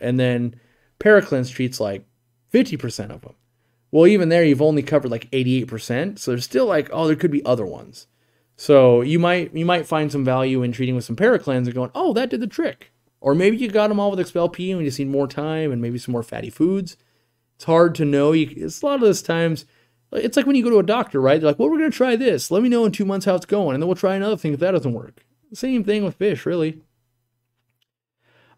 And then Paracleanse treats like 50% of them. Well, even there, you've only covered like 88%. So there's still like, oh, there could be other ones. So you might you might find some value in treating with some Paracleanse and going, oh, that did the trick. Or maybe you got them all with Expel P and you just need more time and maybe some more fatty foods. It's hard to know. You, it's a lot of those times. It's like when you go to a doctor, right? They're like, well, we're going to try this. Let me know in two months how it's going. And then we'll try another thing if that doesn't work. Same thing with fish, really.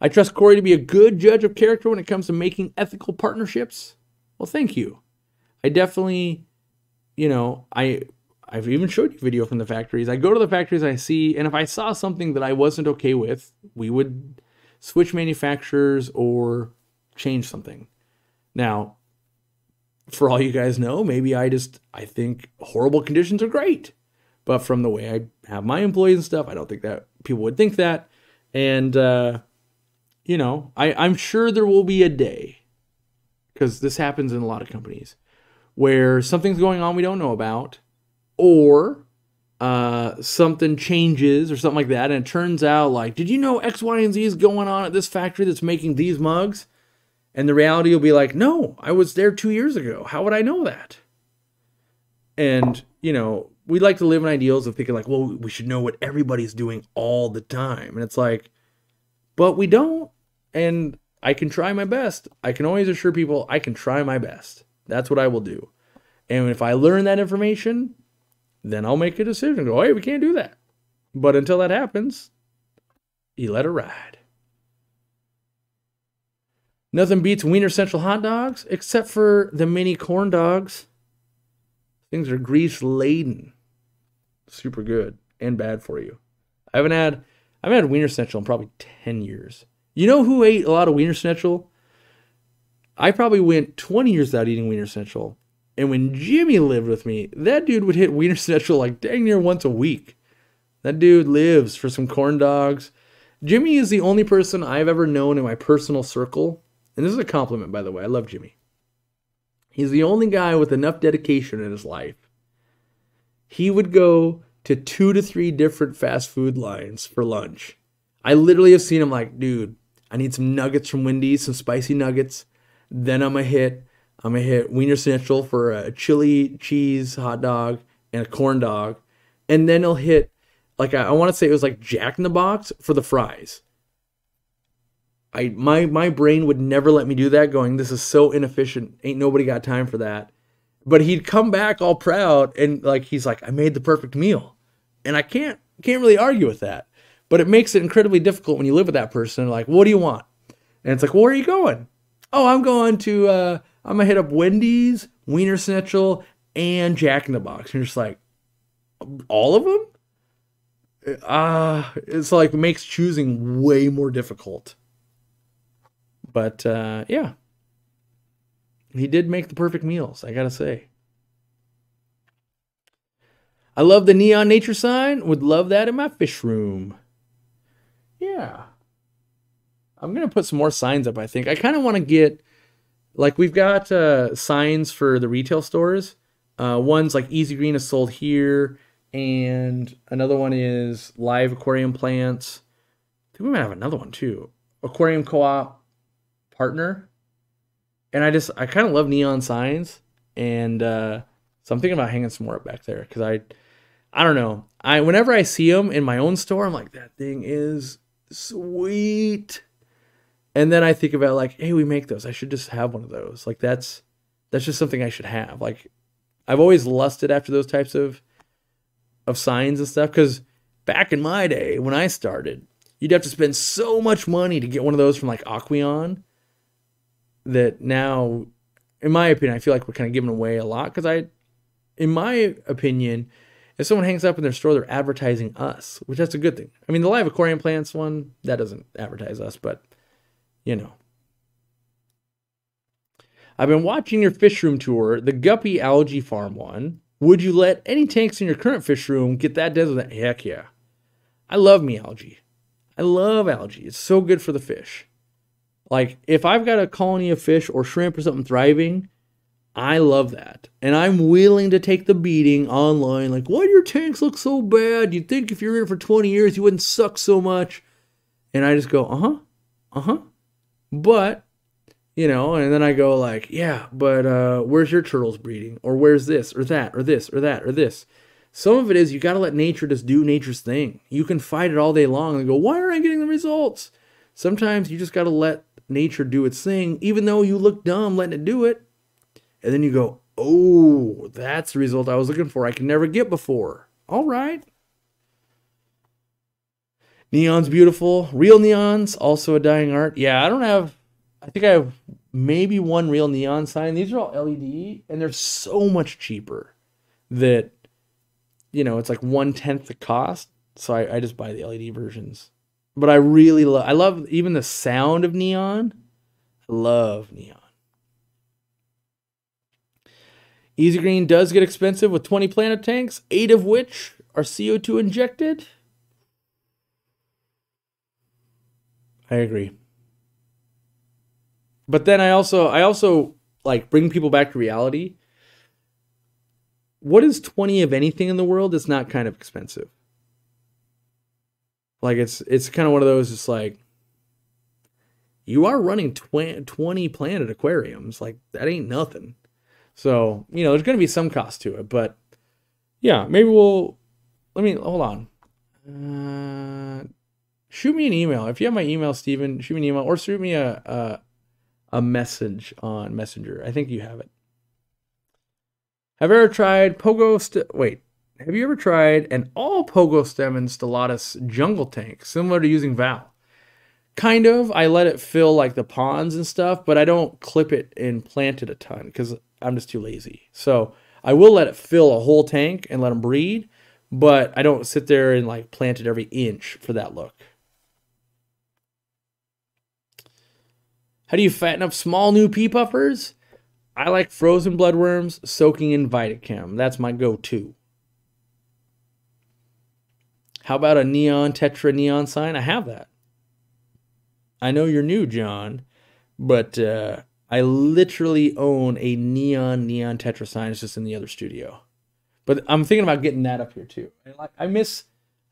I trust Corey to be a good judge of character when it comes to making ethical partnerships. Well, thank you. I definitely, you know, I I've even showed you video from the factories. I go to the factories I see, and if I saw something that I wasn't okay with, we would switch manufacturers or change something. Now, for all you guys know, maybe I just I think horrible conditions are great. But from the way I have my employees and stuff, I don't think that people would think that. And uh, you know, I, I'm sure there will be a day, because this happens in a lot of companies, where something's going on we don't know about, or uh, something changes or something like that, and it turns out like, did you know X, Y, and Z is going on at this factory that's making these mugs? And the reality will be like, no, I was there two years ago. How would I know that? And, you know, we like to live in ideals of thinking like, well, we should know what everybody's doing all the time. And it's like, but we don't. And I can try my best. I can always assure people I can try my best. That's what I will do. And if I learn that information, then I'll make a decision. Go, oh, hey, we can't do that. But until that happens, you let it ride. Nothing beats Wiener Schnitzel hot dogs except for the mini corn dogs. Things are grease laden. Super good and bad for you. I haven't had I haven't had Wiener Schnitzel in probably 10 years. You know who ate a lot of Wiener Schnitzel? I probably went 20 years without eating Wiener Schnitzel. And when Jimmy lived with me, that dude would hit Wiener Schnitzel like dang near once a week. That dude lives for some corn dogs. Jimmy is the only person I've ever known in my personal circle. And this is a compliment, by the way. I love Jimmy. He's the only guy with enough dedication in his life. He would go to two to three different fast food lines for lunch. I literally have seen him like, dude, I need some nuggets from Wendy's, some spicy nuggets. Then I'm gonna hit, I'm gonna hit Wiener Schnitzel for a chili cheese hot dog and a corn dog, and then he'll hit, like I, I want to say it was like Jack in the Box for the fries. I my my brain would never let me do that. Going, this is so inefficient. Ain't nobody got time for that. But he'd come back all proud and like he's like, I made the perfect meal, and I can't can't really argue with that. But it makes it incredibly difficult when you live with that person. Like, what do you want? And it's like, well, where are you going? Oh, I'm going to, uh, I'm to hit up Wendy's, Wiener Schnitzel, and Jack in the Box. And you're just like, all of them? Ah, uh, it's like makes choosing way more difficult. But uh, yeah, he did make the perfect meals, I gotta say. I love the neon nature sign. Would love that in my fish room. Yeah. I'm going to put some more signs up, I think. I kind of want to get, like, we've got uh, signs for the retail stores. Uh, one's like Easy Green is sold here, and another one is Live Aquarium Plants. I think we might have another one too. Aquarium Co op partner. And I just, I kind of love neon signs. And uh, so I'm thinking about hanging some more up back there because I, I don't know. I whenever I see them in my own store, I'm like, that thing is sweet. And then I think about like, hey, we make those. I should just have one of those. Like that's that's just something I should have. Like I've always lusted after those types of of signs and stuff cuz back in my day when I started, you'd have to spend so much money to get one of those from like Aqueon that now in my opinion, I feel like we're kind of giving away a lot because I, in my opinion, if someone hangs up in their store, they're advertising us, which that's a good thing. I mean, the live aquarium plants one that doesn't advertise us, but you know. I've been watching your fish room tour, the Guppy Algae Farm one. Would you let any tanks in your current fish room get that desert? Heck yeah. I love me algae. I love algae. It's so good for the fish. Like if I've got a colony of fish or shrimp or something thriving, I love that. And I'm willing to take the beating online. Like, why do your tanks look so bad? You'd think if you're in for 20 years, you wouldn't suck so much. And I just go, uh huh, uh huh. But, you know, and then I go, like, yeah, but uh, where's your turtles breeding? Or where's this, or that, or this, or that, or this? Some of it is you got to let nature just do nature's thing. You can fight it all day long and go, why aren't I getting the results? Sometimes you just got to let nature do its thing, even though you look dumb letting it do it. And then you go, oh, that's the result I was looking for. I can never get before. All right. Neon's beautiful. Real neons, also a dying art. Yeah, I don't have, I think I have maybe one real neon sign. These are all LED, and they're so much cheaper that, you know, it's like one tenth the cost. So I, I just buy the LED versions. But I really love, I love even the sound of neon. I love neon. Easy Green does get expensive with 20 planted tanks, eight of which are CO2 injected. I agree. But then I also I also like bring people back to reality. What is 20 of anything in the world that's not kind of expensive? Like it's it's kind of one of those it's like you are running 20, 20 planted aquariums. Like that ain't nothing. So, you know, there's going to be some cost to it, but yeah, maybe we'll let me hold on. Uh, shoot me an email. If you have my email, Steven, shoot me an email or shoot me a, a, a message on Messenger. I think you have it. Have you ever tried Pogo? St- wait, have you ever tried an all Pogostemon Stellatus jungle tank, similar to using Val? Kind of. I let it fill like the ponds and stuff, but I don't clip it and plant it a ton because I'm just too lazy. So I will let it fill a whole tank and let them breed, but I don't sit there and like plant it every inch for that look. How do you fatten up small new pea puffers? I like frozen bloodworms soaking in Vitachem. That's my go-to. How about a neon tetra neon sign? I have that. I know you're new, John, but uh, I literally own a neon neon tetra sign. It's just in the other studio. But I'm thinking about getting that up here too. I miss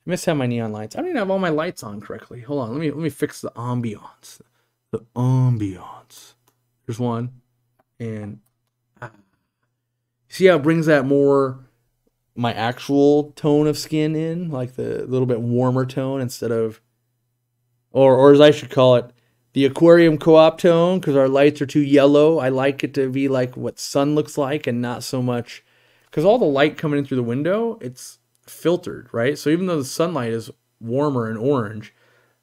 I miss having my neon lights. I don't even have all my lights on correctly. Hold on, let me let me fix the ambiance. The ambiance. There's one, and ah. see how it brings that more my actual tone of skin in, like the little bit warmer tone instead of, or or as I should call it, the aquarium co-op tone because our lights are too yellow. I like it to be like what sun looks like and not so much because all the light coming in through the window, it's filtered, right? So even though the sunlight is warmer and orange,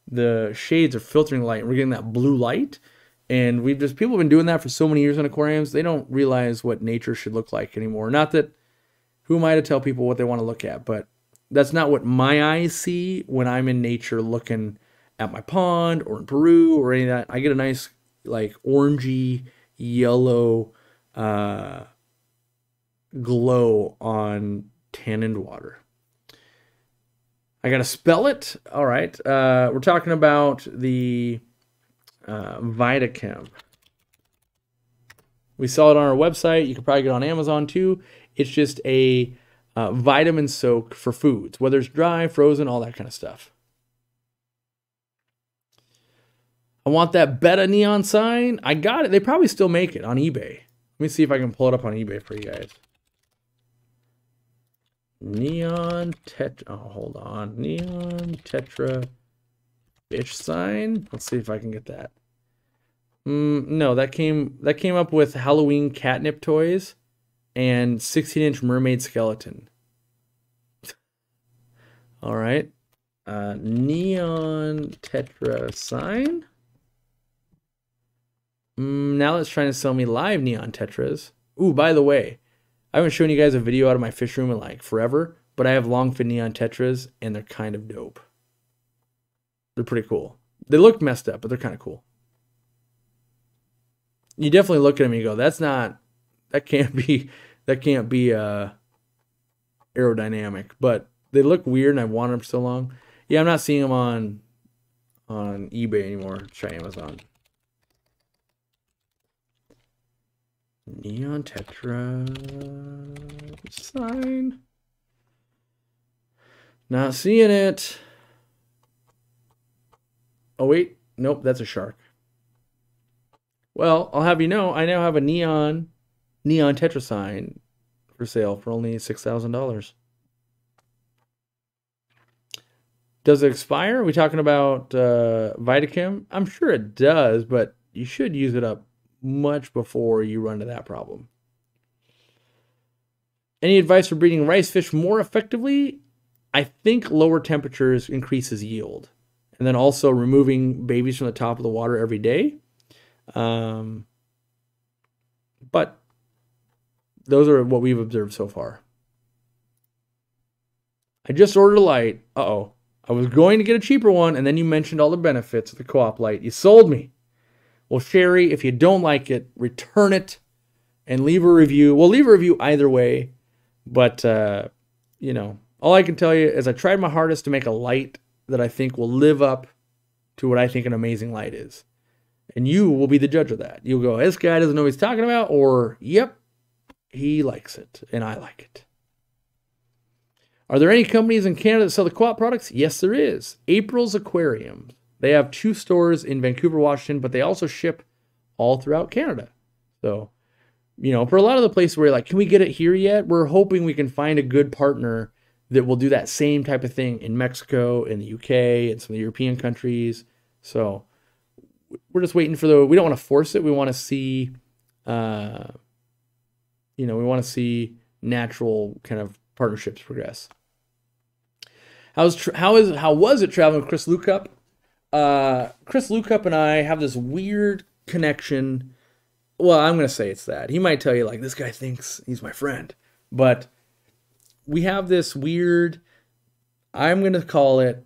the shades are filtering light and we're getting that blue light. And we've just people have been doing that for so many years in aquariums, they don't realize what nature should look like anymore. Not that who am I to tell people what they want to look at, but that's not what my eyes see when I'm in nature looking at my pond or in Peru or any of that, I get a nice like orangey yellow uh, glow on tanned water. I gotta spell it. All right, uh, we're talking about the uh, Vitachem. We sell it on our website. You can probably get it on Amazon too. It's just a uh, vitamin soak for foods, whether it's dry, frozen, all that kind of stuff. I want that beta neon sign. I got it. They probably still make it on eBay. Let me see if I can pull it up on eBay for you guys. Neon tetra. Oh, hold on. Neon tetra fish sign. Let's see if I can get that. Mm, no, that came that came up with Halloween catnip toys and 16 inch mermaid skeleton. All right. Uh, neon tetra sign. Mm, now it's trying to sell me live neon tetras. Ooh, by the way, I haven't shown you guys a video out of my fish room in like forever, but I have longfin neon tetras and they're kind of dope. They're pretty cool. They look messed up, but they're kind of cool. You definitely look at them and you go, that's not, that can't be, that can't be uh, aerodynamic. But they look weird and I've wanted them so long. Yeah, I'm not seeing them on on eBay anymore. try Amazon. Neon Tetra sign. Not seeing it. Oh, wait. Nope, that's a shark. Well, I'll have you know, I now have a neon neon tetra sign for sale for only $6,000. Does it expire? Are we talking about uh, Vitachem? I'm sure it does, but you should use it up much before you run into that problem. Any advice for breeding rice fish more effectively? I think lower temperatures increases yield. And then also removing babies from the top of the water every day. Um, but those are what we've observed so far. I just ordered a light. Uh oh. I was going to get a cheaper one, and then you mentioned all the benefits of the co-op light. You sold me. Well, Sherry, if you don't like it, return it and leave a review. We'll leave a review either way, but uh, you know, all I can tell you is I tried my hardest to make a light that I think will live up to what I think an amazing light is. And you will be the judge of that. You'll go, this guy doesn't know what he's talking about, or yep, he likes it, and I like it. Are there any companies in Canada that sell the co-op products? Yes, there is. April's Aquarium. They have two stores in Vancouver, Washington, but they also ship all throughout Canada. So, you know, for a lot of the places where you're like, can we get it here yet? We're hoping we can find a good partner that will do that same type of thing in Mexico, in the UK, and some of the European countries. So we're just waiting for the. We don't want to force it. We want to see, uh, you know, we want to see natural kind of partnerships progress. How's how is how was it traveling with Chris Lukhaup? Uh, Chris Lukhaup and I have this weird connection. Well, I'm gonna say it's that he might tell you like this guy thinks he's my friend, but we have this weird. I'm gonna call it.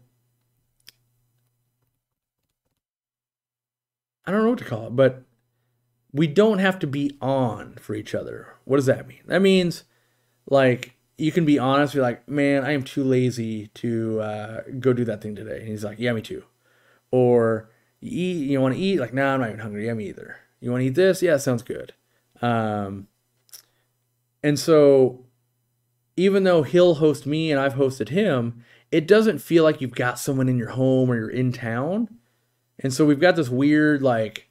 I don't know what to call it, but we don't have to be on for each other. What does that mean? That means like you can be honest, be like, man, I am too lazy to uh, go do that thing today. And he's like, yeah, me too. Or you eat, you want to eat? Like, nah, I'm not even hungry. Yeah, me either. You want to eat this? Yeah, sounds good. Um, and so even though he'll host me and I've hosted him, it doesn't feel like you've got someone in your home or you're in town. And so we've got this weird, like,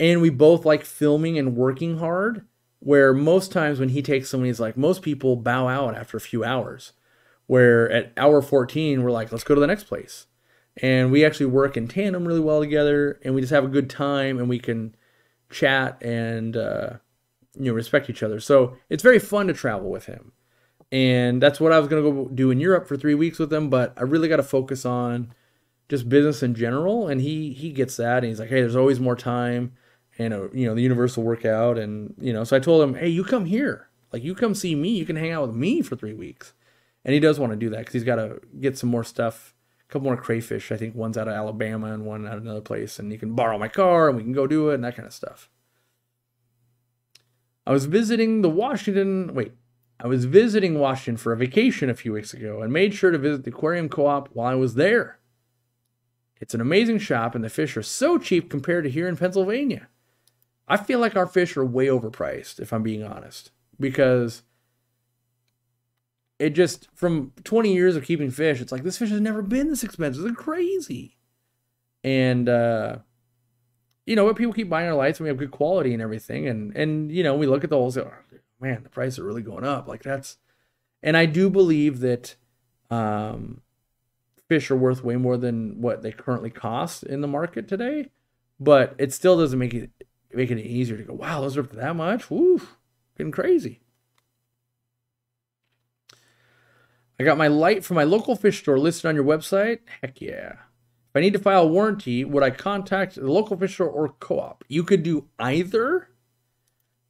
and we both like filming and working hard where most times when he takes someone, he's like, most people bow out after a few hours. Where at hour 14, we're like, let's go to the next place. And we actually work in tandem really well together and we just have a good time and we can chat and, uh, you know, respect each other. So it's very fun to travel with him. And that's what I was going to go do in Europe for three weeks with him. But I really got to focus on just business in general. And he, he gets that. And he's like, hey, there's always more time and a, you know the universal workout and you know so i told him hey you come here. Like you come see me. You can hang out with me for three weeks. And he does want to do that because he's got to get some more stuff a couple more crayfish i think. One's out of alabama and one out of another place and you can borrow my car and we can go do it and that kind of stuff. I was visiting the washington wait i was visiting washington for a vacation a few weeks ago and made sure to visit the aquarium co-op while i was there. It's an amazing shop and the fish are so cheap compared to here in pennsylvania I feel like our fish are way overpriced, if I'm being honest, because it just from 20 years of keeping fish, it's like this fish has never been this expensive. It's crazy. And uh you know, what people keep buying our lights and we have good quality and everything. And and you know, we look at the holes, oh, man, the prices are really going up. Like that's and I do believe that um fish are worth way more than what they currently cost in the market today. But it still doesn't make it making it easier to go, wow, those are up to that much? Woo, getting crazy. I got my light from my local fish store listed on your website. Heck yeah. If I need to file a warranty, would I contact the local fish store or co-op? You could do either,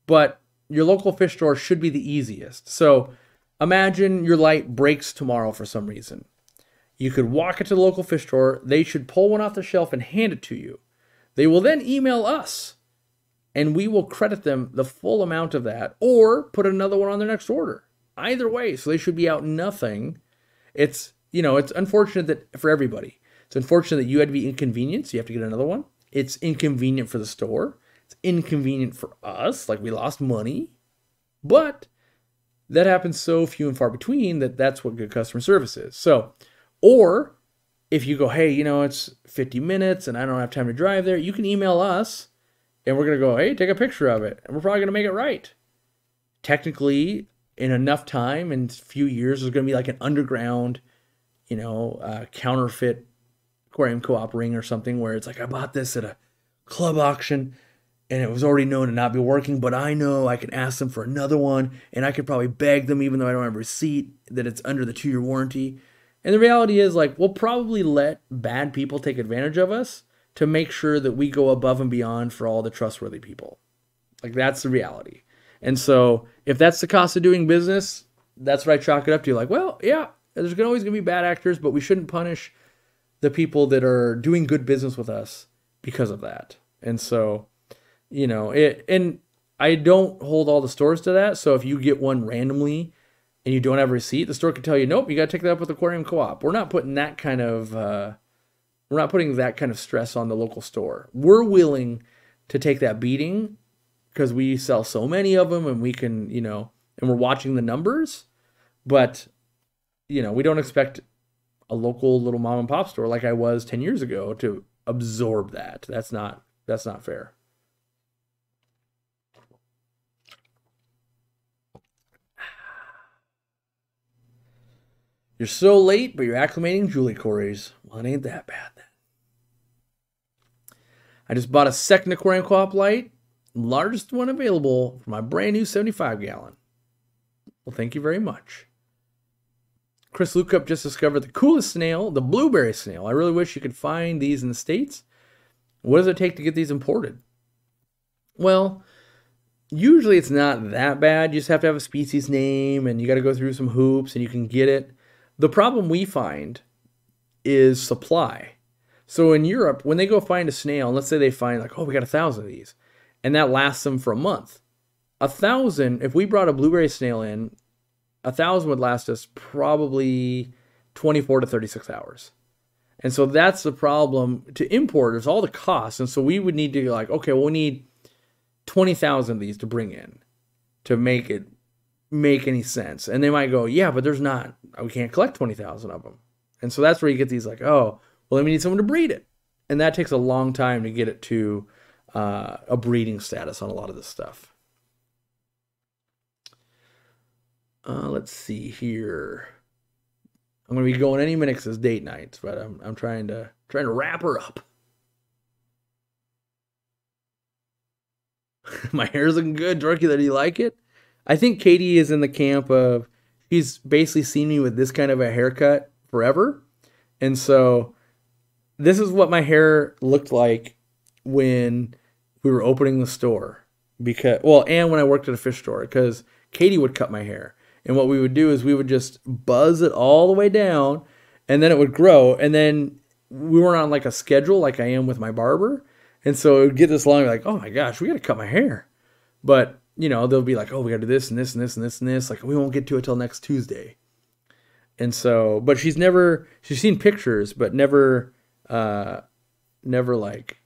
but your local fish store should be the easiest. So imagine your light breaks tomorrow for some reason. You could walk into the local fish store, they should pull one off the shelf and hand it to you. They will then email us and we will credit them the full amount of that or put another one on their next order. Either way, so they should be out nothing. It's, you know, it's unfortunate that for everybody. It's unfortunate that you had to be inconvenienced, you have to get another one. It's inconvenient for the store. It's inconvenient for us, like we lost money. But that happens so few and far between that that's what good customer service is. So, or if you go, hey, you know, it's 50 minutes and I don't have time to drive there, you can email us and we're going to go, hey, take a picture of it. And we're probably going to make it right. Technically, in enough time, in a few years, there's going to be like an underground, you know, uh, counterfeit aquarium co-op ring or something where it's like, I bought this at a club auction and it was already known to not be working, but I know I can ask them for another one and I could probably beg them, even though I don't have a receipt, that it's under the two year warranty. And the reality is, like, we'll probably let bad people take advantage of us to make sure that we go above and beyond for all the trustworthy people. Like, that's the reality. And so, if that's the cost of doing business, that's what I chalk it up to. Like, well, yeah, there's gonna always to be bad actors, but we shouldn't punish the people that are doing good business with us because of that. And so, you know, it, and I don't hold all the stores to that. So if you get one randomly and you don't have a receipt, the store can tell you, nope, you got to take that up with Aquarium Co-op. We're not putting that kind of, uh, we're not putting that kind of stress on the local store. We're willing to take that beating because we sell so many of them and we can, you know, and we're watching the numbers, but you know, we don't expect a local little mom and pop store like I was 10 years ago to absorb that. That's not that's not fair. You're so late, but you're acclimating Julie Corys. Well, it ain't that bad. I just bought a second aquarium co-op light, largest one available for my brand new 75 gallon. Well, thank you very much. Chris Lukhaup just discovered the coolest snail, the blueberry snail. I really wish you could find these in the States. What does it take to get these imported? Well, usually it's not that bad. You just have to have a species name and you got to go through some hoops and you can get it. The problem we find is supply. So in Europe, when they go find a snail, and let's say they find like, oh, we got a thousand of these, and that lasts them for a month. A thousand, if we brought a blueberry snail in, a thousand would last us probably 24 to 36 hours. And so that's the problem to import is all the costs. And so we would need to like, okay, well, we need 20,000 of these to bring in to make it make any sense. And they might go, yeah, but there's not, we can't collect 20,000 of them. And so that's where you get these like, oh, well, then we need someone to breed it. And that takes a long time to get it to uh, a breeding status on a lot of this stuff. Uh, let's see here. I'm gonna be going any minute because it's date nights, but I'm I'm trying to trying to wrap her up. *laughs* My hair's looking good, Dracula. Do you like it? I think Katie is in the camp of she's basically seen me with this kind of a haircut forever, and so this is what my hair looked like when we were opening the store. Because well, and when I worked at a fish store, because Katie would cut my hair. And what we would do is we would just buzz it all the way down and then it would grow. And then we weren't on like a schedule like I am with my barber. And so it would get this long, like, oh my gosh, we got to cut my hair. But, you know, they'll be like, oh, we got to do this and this and this and this and this. Like, we won't get to it till next Tuesday. And so, but she's never, she's seen pictures, but never, uh, never like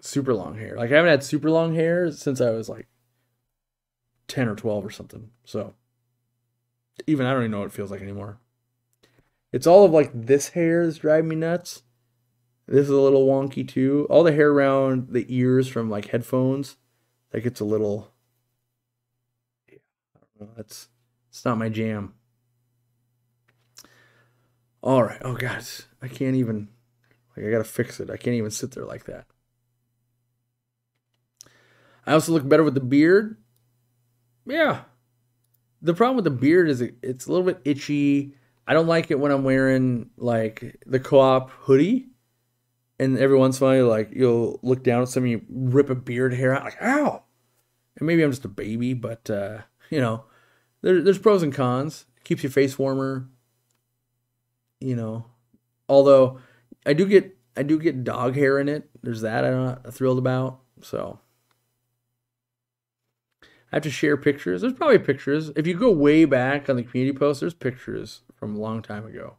super long hair. Like, I haven't had super long hair since I was like 10 or 12 or something. So, even I don't even know what it feels like anymore. It's all of like this hair is driving me nuts. This is a little wonky too. All the hair around the ears from like headphones, that gets a little. That's it's not my jam. All right. Oh god, I can't even. Like I gotta fix it. I can't even sit there like that. I also look better with the beard. Yeah, the problem with the beard is it, it's a little bit itchy. I don't like it when I'm wearing like the co-op hoodie and every once in a while, like you'll look down at something, you rip a beard hair out, like ow. And maybe I'm just a baby, but uh, you know, there, there's pros and cons. It keeps your face warmer. You know, although I do get I do get dog hair in it. There's that I'm not thrilled about. So I have to share pictures. There's probably pictures. If you go way back on the community post, there's pictures from a long time ago.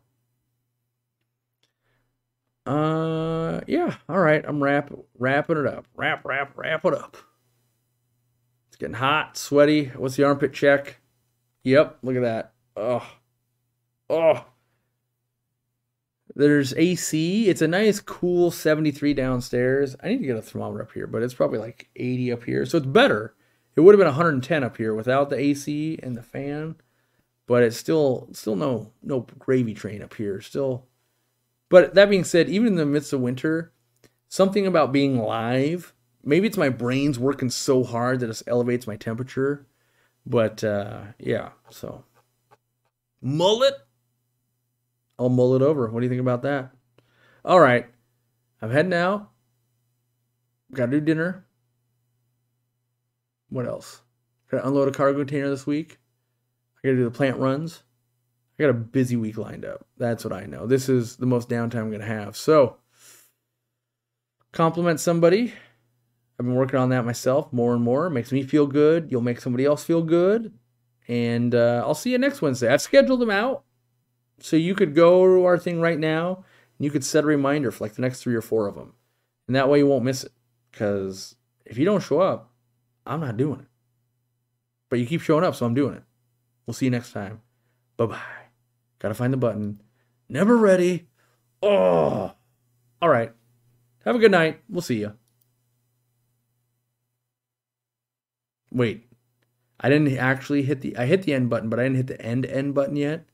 Uh, yeah. All right. I'm wrap wrapping it up. Wrap, wrap, wrap it up. It's getting hot, sweaty. What's the armpit check? Yep. Look at that. Oh, oh. There's AC. It's a nice, cool 73 downstairs. I need to get a thermometer up here, but it's probably like 80 up here. So it's better. It would have been 110 up here without the AC and the fan, but it's still still no no gravy train up here. Still but that being said, even in the midst of winter, something about being live, maybe it's my brain's working so hard that it elevates my temperature. But uh, yeah, so mullet. I'll mull it over. What do you think about that? All right, I'm heading out. Got to do dinner. What else? Got to unload a cargo container this week. I got to do the plant runs. I got a busy week lined up. That's what I know. This is the most downtime I'm going to have. So, compliment somebody. I've been working on that myself more and more. It makes me feel good. You'll make somebody else feel good. And uh, I'll see you next Wednesday. I've scheduled them out. So you could go to our thing right now and you could set a reminder for like the next three or four of them. And that way you won't miss it. Because if you don't show up, I'm not doing it. But you keep showing up, so I'm doing it. We'll see you next time. Bye bye. Gotta find the button. Never ready. Oh. All right. Have a good night. We'll see you. Wait. I didn't actually hit the I hit the end button, but I didn't hit the end end button yet.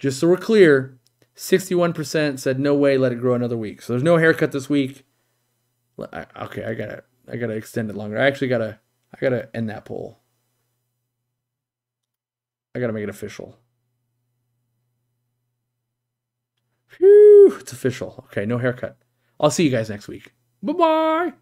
Just so we're clear, 61% said no way, let it grow another week. So there's no haircut this week. Okay, I gotta I gotta extend it longer. I actually gotta I gotta end that poll. I gotta make it official. Phew, it's official. Okay, no haircut. I'll see you guys next week. Bye bye.